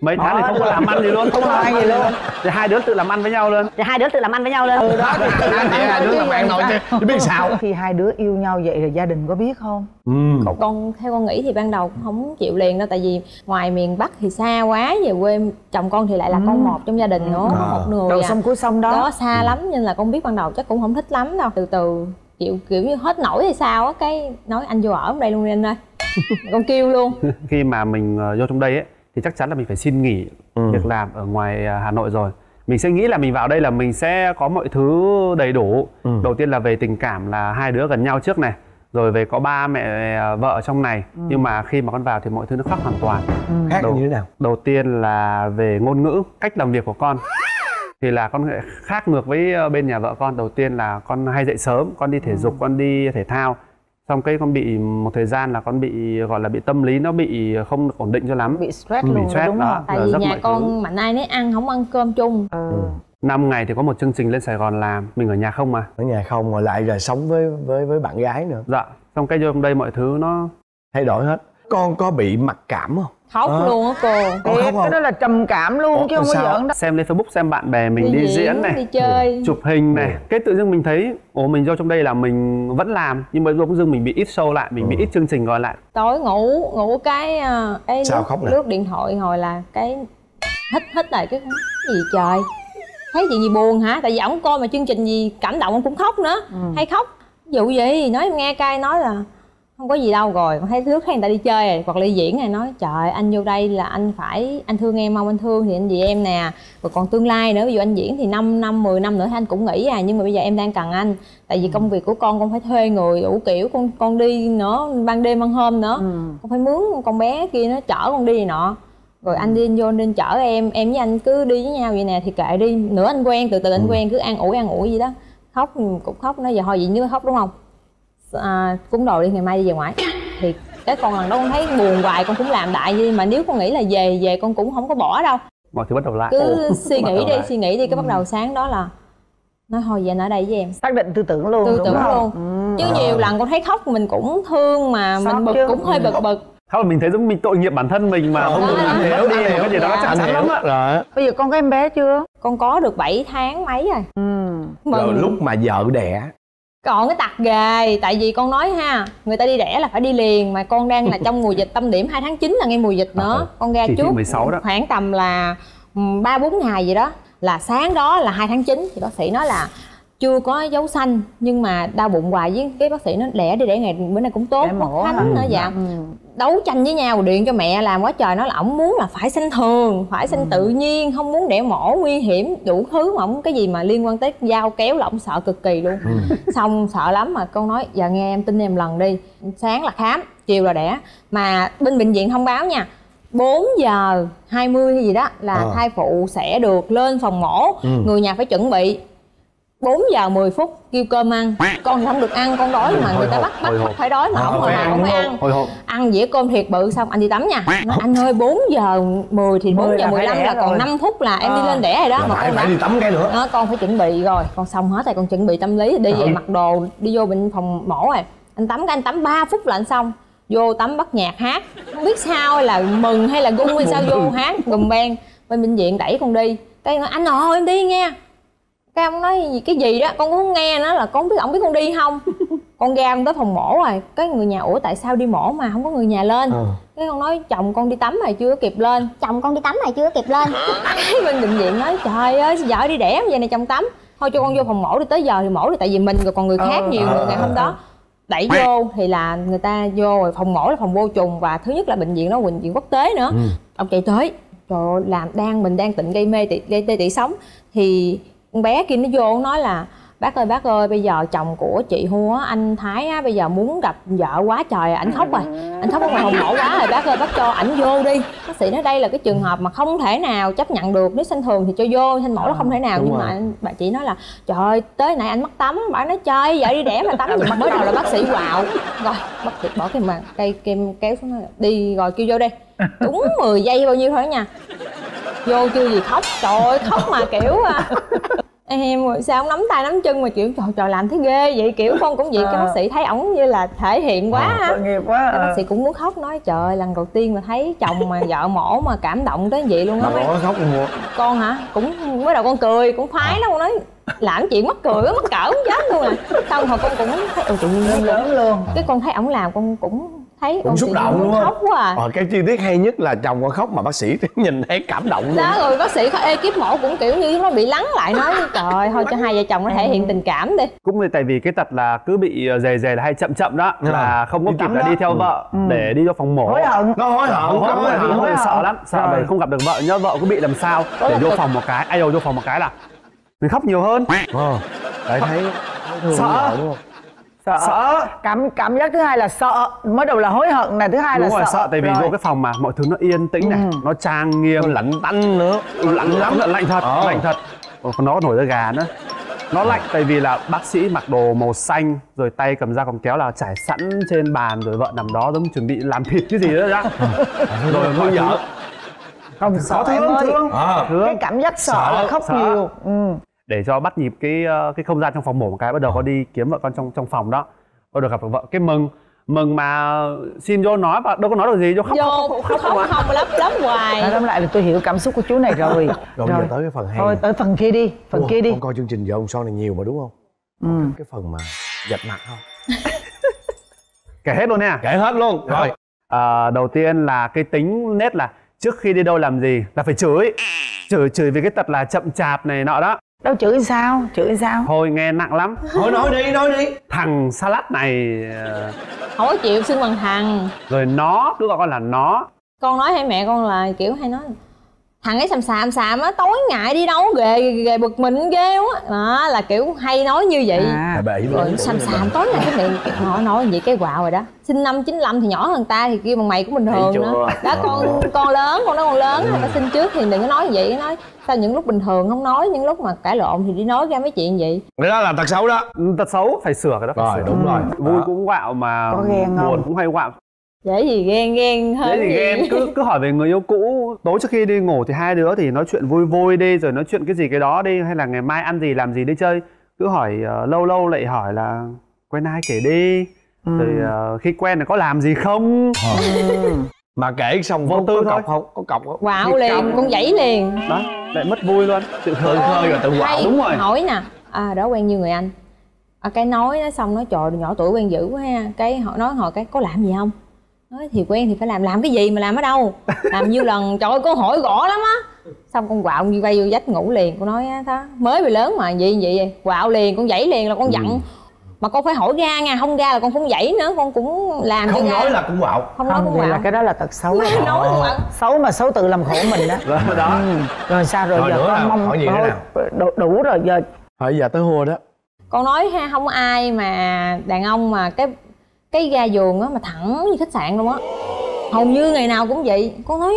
M: mấy tháng thì không có làm ăn gì luôn
C: không làm ăn gì luôn.
M: Thì hai đứa tự làm ăn với nhau luôn.
N: Thì hai đứa tự làm ăn với nhau lên
C: ừ đó. Thì tự
B: Hai đứa làm ăn thôi chứ biết sao.
C: Khi hai đứa yêu nhau vậy rồi gia đình có biết không?
B: Ừ.
L: con theo con nghĩ thì ban đầu cũng không chịu liền đâu tại vì ngoài miền Bắc thì xa quá về quê chồng con thì lại là con một trong gia đình nữa
B: À.
L: một người
C: đầu sông cuối sông đó.
L: Đó xa lắm nên là con biết ban đầu chắc cũng không thích lắm đâu. Từ từ kiểu kiểu như hết nổi hay sao á cái nói anh vô ở đây luôn đi anh ơi. <laughs> Con kêu luôn.
M: Khi mà mình ờ, vô trong đây ấy thì chắc chắn là mình phải xin nghỉ
B: Ừ.
M: việc làm ở ngoài à, Hà Nội rồi. Mình sẽ nghĩ là mình vào đây là mình sẽ có mọi thứ đầy đủ.
B: Ừ.
M: đầu tiên là về tình cảm là hai đứa gần nhau trước này rồi về có ba mẹ à, vợ ở trong này.
B: Ừ.
M: nhưng mà khi mà con vào thì mọi thứ nó khác hoàn toàn.
B: Khác
M: đầu,
B: như thế nào?
M: đầu tiên là về ngôn ngữ cách làm việc của con. Thì là con khác ngược với ờ, bên nhà vợ con. Đầu tiên là con hay dậy sớm con đi thể dục con đi thể thao xong cái con bị một thời gian là con bị gọi là bị tâm lý nó bị không ổn định cho lắm
C: bị stress
M: bị
C: luôn rồi,
M: stress
C: đúng
M: đó
C: không?
L: tại vì nhà
M: mọi thứ.
L: con mạnh ai nấy ăn không ăn cơm chung
C: ừ.
M: năm ngày thì có một chương trình lên Sài Gòn làm mình ở nhà không mà
B: ở nhà không mà lại là sống với với với bạn gái nữa
M: dạ xong cái vô đây mọi thứ nó
B: thay đổi hết con có bị mặc cảm không?
L: Khóc
B: Ờ.
L: luôn á cô.
B: Con khóc
C: cái
B: không
C: đó là trầm cảm luôn
M: Ủa,
C: chứ không có
B: sao?
C: giỡn đâu.
M: Xem lên Facebook xem bạn bè mình
L: Đi
M: đi,
L: diễn,
M: diễn này
L: đi chơi.
M: chụp hình này. Cái tự dưng mình thấy ồ mình vô trong đây là mình vẫn làm nhưng mà bỗng dưng mình bị ít show lại mình bị ít chương trình gọi lại.
L: Tối ngủ ngủ cái ờ, cái
B: Sao
L: lướt,
B: khóc nè?
L: lướt điện thoại hồi là cái hít hít lại cái gì trời? Thấy chuyện gì buồn hả? Tại vì ổng coi mà chương trình gì cảm động ông cũng khóc nữa.
C: Ừ.
L: hay khóc. Ví dụ gì nói em nghe cay nói là không có gì đâu rồi con thấy lướt thấy người ta đi chơi rồi hoặc là đi diễn này nói trời anh vô đây là anh phải anh thương em không? Anh thương thì anh vì em nè. Rồi còn tương lai nữa ví dụ anh diễn thì 5 năm 10 năm nữa thì anh cũng nghỉ à nhưng mà bây giờ em đang cần anh. Tại vì công việc của con con phải thuê người đủ kiểu con con đi nữa ban đêm ban hôm nữa. Con phải mướn con bé kia nó chở con đi nọ. Rồi anh đi anh vô nên chở em em với anh cứ đi với nhau vậy nè thì kệ đi. Nữa anh quen từ từ anh quen cứ an ủi an ủi gì đó. Khóc cũng khóc nói giờ thôi vậy nếu khóc đúng không à, cúng đồ đi ngày mai đi về ngoại. Thì cái con lần đó con thấy buồn hoài con cũng làm đại nhưng mà nếu con nghĩ là về về con cũng không có bỏ đâu.
M: Mọi thứ bắt đầu lại.
L: Cứ <laughs> suy nghĩ đi
M: lại.
L: suy nghĩ đi cái bắt đầu sáng đó là nói thôi về anh ở đây với em.
C: Xác định tư tưởng luôn
L: tư
C: đúng
L: tưởng
C: không?
L: luôn.
C: Ừ.
L: chứ nhiều lần con thấy khóc mình cũng thương mà
C: Xót
L: mình bực
C: chứ.
L: cũng hơi bực bực.
M: Không là mình thấy giống mình tội nghiệp bản thân mình mà không
L: Đó,
M: được
L: anh
M: mình
B: hiểu,
M: đi cái gì đó chán
B: hiểu
M: lắm ạ
B: rồi
C: bây giờ con có em bé chưa?
L: Con có được 7 tháng mấy rồi.
C: Ừ.
B: rồi lúc mà vợ đẻ
L: còn cái tặc gề tại vì con nói ha người ta đi đẻ là phải đi liền mà con đang là trong mùa dịch tâm điểm 2 tháng 9 là ngay mùa dịch nữa con ra trước
M: 16 đó.
L: khoảng tầm là ừm, ba bốn ngày gì đó là sáng đó là 2 tháng 9 thì bác sĩ nói là chưa có dấu xanh nhưng mà đau bụng hoài với cái bác sĩ nó đẻ đi đẻ ngày bữa nay cũng tốt
C: Đẻ mổ
L: khánh nữa
C: Ừ.
L: dạ
C: Ừ.
L: đấu tranh với nhau điện cho mẹ làm quá trời nói là ổng muốn là phải sinh thường phải sinh tự nhiên không muốn đẻ mổ nguy hiểm đủ thứ mà ổng cái gì mà liên quan tới dao kéo là ổng sợ cực kỳ luôn xong sợ lắm mà con nói giờ nghe em tin em lần đi sáng là khám chiều là đẻ mà bên bệnh viện thông báo nha 4 giờ 20 hay gì đó là
B: Ờ.
L: thai phụ sẽ được lên phòng mổ
B: Ừ.
L: người nhà phải chuẩn bị 4 giờ 10 phút kêu cơm ăn. Con không được ăn con đói mà người ta bắt bắt phải đói mà
B: Ờ,
L: không hồi nào phải
B: đúng
L: ăn ăn dĩa cơm thiệt bự xong anh đi tắm nha. Nói, anh ơi 4 giờ 10 thì 4
C: 10
L: giờ
C: là phải
L: 15
C: đẻ
L: là còn
C: rồi.
L: 5 phút là em đi
C: Ờ.
L: lên đẻ rồi đó mà con
B: phải
L: đã
B: đi tắm cái nữa.
L: Đó, con phải chuẩn bị rồi. Con xong hết rồi con chuẩn bị tâm lý đi
B: Ừ.
L: về mặc đồ đi vô bệnh phòng mổ rồi. Anh tắm cái anh tắm 3 phút là anh xong. Vô tắm bắt nhạc hát. Không biết sao là mừng hay là gung hay sao vô hát gùm beng. Bên bệnh viện đẩy con đi. Cái nói, anh ơi em đi nghe cái ông nói gì cái gì đó con cũng không nghe nó là con không biết ổng biết con đi không? <laughs> Con ra con tới phòng mổ rồi. Cái người nhà ủa tại sao đi mổ mà không có người nhà lên?
B: Ờ.
L: cái con nói chồng con đi tắm rồi chưa kịp lên. Chồng con đi tắm rồi chưa kịp lên. Cái bên bệnh viện nói trời ơi vợ đi đẻ vậy này chồng tắm. Thôi cho con vô phòng mổ đi tới giờ thì mổ đi tại vì mình rồi còn người khác
C: Ờ,
L: nhiều người ngày hôm đó. Đẩy vô thì là người ta vô rồi phòng mổ là phòng vô trùng và thứ nhất là bệnh viện đó bệnh viện quốc tế nữa.
B: Ừ.
L: ông chạy tới trời ơi, làm đang mình đang tịnh gây mê tị, gây tê tị sống. Thì con bé kia nó vô nó nói là bác ơi bác ơi bây giờ chồng của chị Hu á anh Thái á bây giờ muốn gặp vợ quá trời ảnh khóc rồi anh khóc ở ngoài phòng mổ quá rồi bác ơi bác cho ảnh vô đi. Bác sĩ nói đây là cái trường hợp mà không thể nào chấp nhận được nếu sinh thường thì cho vô sinh mổ là không thể nào. Nhưng mà
B: rồi.
L: bà chị nói là trời ơi tới nãy anh mất tắm bà nói chơi vợ đi đẻ mà tắm gì mà mới đầu là bác sĩ quạo. Rồi bác sĩ bỏ cái mà cây kem kéo xuống nói đi rồi kêu vô đi. Đúng 10 giây bao nhiêu thôi nha. Vô chưa gì khóc? Trời ơi khóc mà kiểu à, em rồi sao ông nắm tay nắm chân mà kiểu trời trời làm thấy ghê vậy. Kiểu con cũng vậy cái bác sĩ thấy ổng như là thể hiện quá á.
C: tội nghiệp quá
L: cái bác sĩ cũng muốn khóc nói trời ơi, lần đầu tiên mà thấy chồng mà vợ mổ mà cảm động tới vậy luôn á.
B: Khóc mua
L: con hả? Cũng mới đầu con cười cũng khoái lắm con nói làm chuyện mắc cười quá mắc cỡ không chết luôn à xong rồi con cũng thấy tự nhiên
C: lớn lớn luôn.
L: Cái con thấy ổng làm con cũng thấy
B: cũng xúc động không
L: khóc quá à.
B: Ờ, cái chi tiết hay nhất là chồng con khóc mà bác sĩ <laughs> nhìn thấy cảm động luôn
L: đó rồi bác sĩ có ekip mổ cũng kiểu như nó bị lắng lại nói <laughs> trời thôi cho hai vợ chồng nó thể hiện tình cảm đi.
M: Cũng là tại vì cái tật là cứ bị dề dề là hay chậm chậm đó
B: Ừ.
M: là không có kịp là đi theo
B: Ừ.
M: vợ
C: Ừ.
M: để đi cho phòng mổ.
C: Hối hận.
B: Nó hối hận
M: hối hận
B: hối hận.
M: hối
C: hận.
M: sợ lắm sợ bởi không gặp được vợ. Nhớ vợ có bị làm sao để vô phòng một cái. Ai đầu vô phòng một cái là mình khóc nhiều hơn.
B: Ờ. Để thấy
M: Sợ.
C: Sợ,
M: sợ.
C: Cảm cảm giác thứ hai là sợ. Mới đầu là hối hận này thứ hai
M: đúng
C: là
M: rồi
C: sợ.
M: sợ tại vì
C: Rồi.
M: vô cái phòng mà mọi thứ nó yên tĩnh này
C: Ừ.
M: nó trang nghiêm.
B: Nó lạnh tanh nữa.
M: Lạnh lắm. Lạnh thật
B: Ờ.
M: lạnh thật. Nó nổi da gà nữa. Nó lạnh tại vì là bác sĩ mặc đồ màu xanh rồi tay cầm dao cầm kéo là trải sẵn trên bàn rồi vợ nằm đó giống chuẩn bị làm thịt cái gì đó ra <laughs> rồi mọi
B: vợ.
M: Thứ
C: không sợ
M: thương, thương. thương.
C: Cái cảm giác sợ,
B: Sợ,
C: là khóc
M: sợ.
C: nhiều. Ừ.
M: để cho bắt nhịp cái ờ, cái không gian trong phòng mổ một cái bắt đầu có đi kiếm vợ con trong trong phòng đó. Bắt đầu gặp được vợ. Cái mừng mừng mà xin vô nói và đâu có nói được gì vô khóc
L: vô
M: khóc khóc khóc,
L: không
M: khóc,
L: không lấp lấp hoài.
C: Nói tóm lại là tôi hiểu cảm xúc của chú này rồi.
B: Rồi bây giờ tới cái phần hay
C: thôi tới phần kia đi phần
B: Ủa,
C: kia đi.
B: con coi chương trình vợ ông son này nhiều mà đúng không?
C: Ừ.
B: cái phần mà dạch mặt không? <laughs>
M: Kể hết luôn nha.
B: Kể hết luôn. Rồi.
M: Ờ, đầu tiên là cái tính nết là trước khi đi đâu làm gì là phải chửi. Chửi chửi vì cái tật là chậm chạp này nọ đó
C: đâu chửi sao? Chửi sao?
M: Thôi nghe nặng lắm.
B: Thôi nói đi nói đi.
M: Thằng salad này ờ,
L: không có chịu xưng bằng thằng.
M: rồi nó cứ gọi con là nó.
L: Con nói hay mẹ con là kiểu hay nói thằng ấy xàm xàm xàm á tối ngại đi đâu ghề ghề bực mình ghê quá. Đó là kiểu hay nói như vậy.
C: À,
L: rồi xàm xàm tối ngày cái miệng nói nói vậy cái quạo rồi đó. Sinh năm 95 thì nhỏ hơn ta thì kêu bằng mày cũng bình thường nữa. Đó con con lớn con nói con lớn người ta sinh trước thì đừng có nói vậy nói sao những lúc bình thường không nói những lúc mà cãi lộn thì đi nói ra mấy chuyện vậy.
B: Cái đó là tật xấu đó.
M: Ừ, tật xấu phải sửa cái đó phải
B: rồi
M: sửa.
B: đúng rồi.
M: Vui cũng quạo mà buồn cũng hay quạo
L: dễ gì ghen ghen hơn
M: thì
L: gì.
M: ghen? Cứ cứ hỏi về người yêu cũ. Tối trước khi đi ngủ thì hai đứa thì nói chuyện vui vui đi rồi nói chuyện cái gì cái đó đi hay là ngày mai ăn gì làm gì đi chơi. Cứ hỏi ờ, lâu lâu lại hỏi là quen ai kể đi.
C: Ừ.
M: rồi ờ, khi quen là có làm gì không?
B: Mà kể xong
M: Vô
B: có,
M: tư thôi.
B: cọc không? Có cọc không?
L: Quạo liền con dãy liền.
M: Đó lại mất vui luôn. Tự khơi
B: khơi rồi tự quạo
M: đúng rồi.
L: hỏi nè à đó quen như người anh? À, cái nói nó xong nói trời nhỏ tuổi quen dữ quá ha. Cái họ nói họ cái có làm gì không nói thì quen thì phải làm làm cái gì mà làm ở đâu? Làm nhiêu lần <laughs> trời ơi con hỏi gõ lắm á. Xong con quạo như quay vô dách ngủ liền con nói á, đó mới bị lớn mà gì vậy vậy? Quạo liền con dãy liền là con giận. Mà con phải hỏi ra nha không ra là con cũng dãy nữa con cũng làm
B: không
L: cho ra
B: nói là cũng quạo.
L: Không nói
C: không
L: con
C: vậy là
L: quạo.
C: cái đó là tật xấu.
L: Nói con quạo.
C: Xấu mà xấu tự làm khổ mình đó
M: đó, <laughs> đó.
C: ừ. rồi sao rồi
B: Rồi
C: giờ
B: nữa
C: con mong
B: Hỏi gì nữa
C: thôi, đủ, đủ rồi giờ
B: thôi giờ tới hua đó.
L: Con nói ha không có ai mà đàn ông mà cái cái ga giường á mà thẳng như khách sạn luôn á. Hầu như ngày nào cũng vậy. Con nói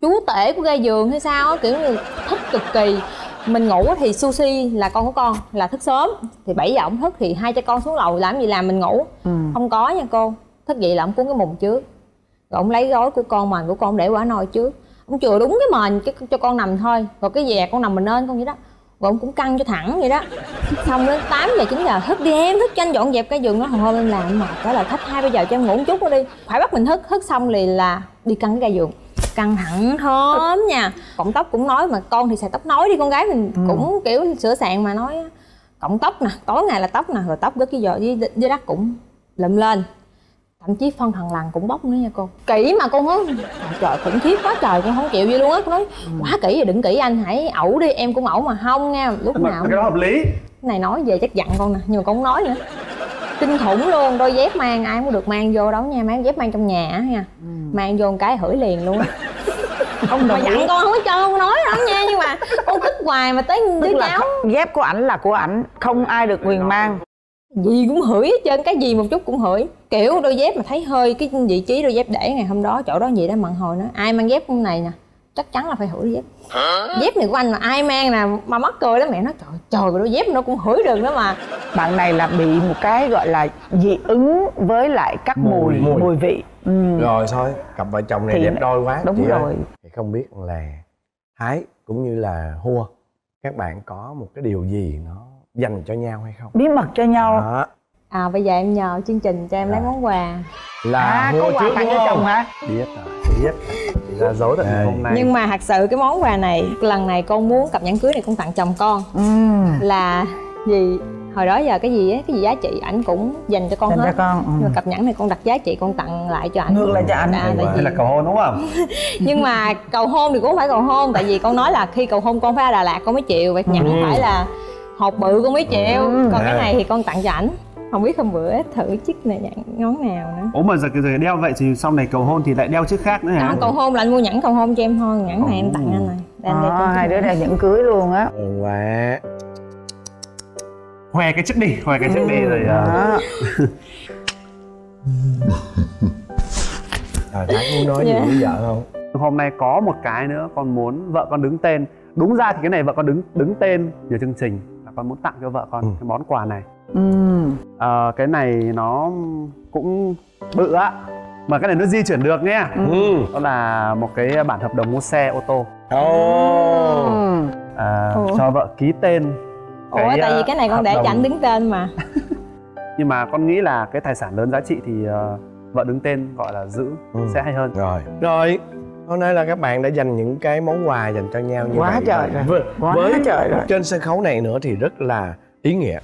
L: chú tể của ga giường hay sao á? Kiểu như thích cực kỳ. Mình ngủ thì sushi là con của con là thức sớm. Thì 7 giờ ổng thức thì hai cha con xuống lầu làm gì làm mình ngủ.
C: Ừ.
L: không có nha cô. Thức dậy là ổng cuốn cái mùng trước. Rồi ổng lấy gói của con mền của con để quả nồi trước. Ổng chừa đúng cái mền cái cho con nằm thôi. Rồi cái dè con nằm mình lên con vậy đó rồi ông cũng căng cho thẳng vậy đó. Xong đến 8 giờ 9 giờ thức đi em thức cho anh dọn dẹp cái giường nó thôi em làm mà đó là thích hai bây giờ cho em ngủ một chút đi. Phải bắt mình thức thức xong thì là đi căng cái giường. Căng thẳng thơm nha. Cọng tóc cũng nói mà con thì xài tóc nối đi con gái mình cũng kiểu sửa sạn mà nói cọng tóc nè tối ngày là tóc nè rồi tóc rất cái giờ dưới, dưới đất cũng lụm lên thậm chí phân thằng lằn cũng bóc nữa nha cô. Kỹ mà con nói. Trời, khủng khiếp quá trời con không chịu gì luôn á. Con nói quá kỹ rồi đừng kỹ anh hãy ẩu đi em cũng ẩu mà không nha. Lúc
M: mà
L: nào
M: cái đó hợp lý.
L: Cái này nói về chắc giận con nè nhưng mà con không nói nữa. Kinh khủng luôn đôi dép mang ai cũng được mang vô đâu nha. Mang dép mang trong nhà á nha. Mang vô một cái hửi liền luôn. Á
C: không
L: mà dặn con không có cho con nói đâu nha nhưng mà con tức hoài mà tới đứa cháu.
C: dép của ảnh là của ảnh không ai được quyền mang
L: gì cũng hửi hết trơn cái gì một chút cũng hửi kiểu đôi dép mà thấy hơi cái vị trí đôi dép để ngày hôm đó chỗ đó gì đó mặn hồi nữa ai mang dép này nè chắc chắn là phải hửi dép dép này của anh mà ai mang nè mà mắc cười lắm mẹ nói trời trời đôi dép nó cũng hửi được nữa mà
C: bạn này là bị một cái gọi là dị ứng với lại các mùi
B: Mùi,
C: mùi,
B: mùi.
C: vị ừ.
B: rồi thôi cặp vợ chồng này
C: Thì-
B: đẹp đôi quá
C: đúng
B: chị ơi.
C: rồi.
B: thì không biết là thái cũng như là hua các bạn có một cái điều gì nó dành cho nhau hay không?
C: Bí mật cho nhau.
B: Đó.
L: À bây giờ em nhờ chương trình cho em lấy món quà.
B: Là
C: à có
B: hua
C: quà
B: trước
C: tặng cho chồng hả?
B: Biết rồi biết
M: Thì ra dấu tận
B: Đây.
M: hôm nay.
L: Nhưng mà thật sự cái món quà này lần này con muốn cặp nhẫn cưới này con tặng chồng con.
C: Ừ.
L: là vì hồi đó giờ cái gì á? Cái gì giá trị ảnh cũng dành cho con
C: Dành
L: hết.
C: cho con, ừ.
L: nhưng mà cặp nhẫn này con đặt giá trị con tặng lại cho ảnh.
C: Ngược lại cho ảnh.
L: à, tại vì
M: là cầu hôn đúng không? <laughs>
L: Nhưng mà cầu hôn thì cũng không phải cầu hôn tại vì con nói là khi cầu hôn con phải ra Đà Lạt con mới chịu. Vậy nhẫn
M: Ừ.
L: phải là hộp bự con mới chịu
M: Ừ.
L: còn cái
M: À.
L: này thì con tặng cho ảnh. Không biết hôm bữa thử chiếc này nhẫn ngón nào nữa.
M: Ủa mà giờ giờ đeo vậy thì sau này cầu hôn thì lại đeo chiếc khác nữa hả?
L: À, cầu hôn là anh mua nhẫn cầu hôn cho em thôi. Nhẫn này em tặng anh này Để anh
C: Ờ,
L: trên
C: hai đứa
L: nhẫn.
C: đeo nhẫn cưới luôn á.
B: Mừng quá.
M: Khoe cái chiếc đi khoe cái chiếc đi rồi à.
C: Đó. <laughs>
B: Trời, Thái muốn nói gì
M: Dạ.
B: với vợ không?
M: Hôm nay có một cái nữa con muốn vợ con đứng tên. Đúng ra thì cái này vợ con đứng đứng tên nhiều chương trình con muốn tặng cho vợ con cái món quà này.
C: Ừ.
M: Ờ, cái này nó cũng bự á mà cái này nó di chuyển được nhé
B: Ừ.
M: đó là một cái bản hợp đồng mua xe ô tô.
B: Ồ.
M: à, cho vợ ký tên
L: ủa tại vì cái này con
M: hợp
L: để cho
M: đồng.
L: ảnh đứng tên mà. <laughs>
M: Nhưng mà con nghĩ là cái tài sản lớn giá trị thì ờ, vợ đứng tên gọi là giữ sẽ hay hơn.
B: Rồi. Rồi hôm nay là các bạn đã dành những cái món quà dành cho nhau như
C: Quá
B: vậy
C: trời rồi.
B: với,
C: Quá trời rồi.
B: trên sân khấu này nữa thì rất là ý nghĩa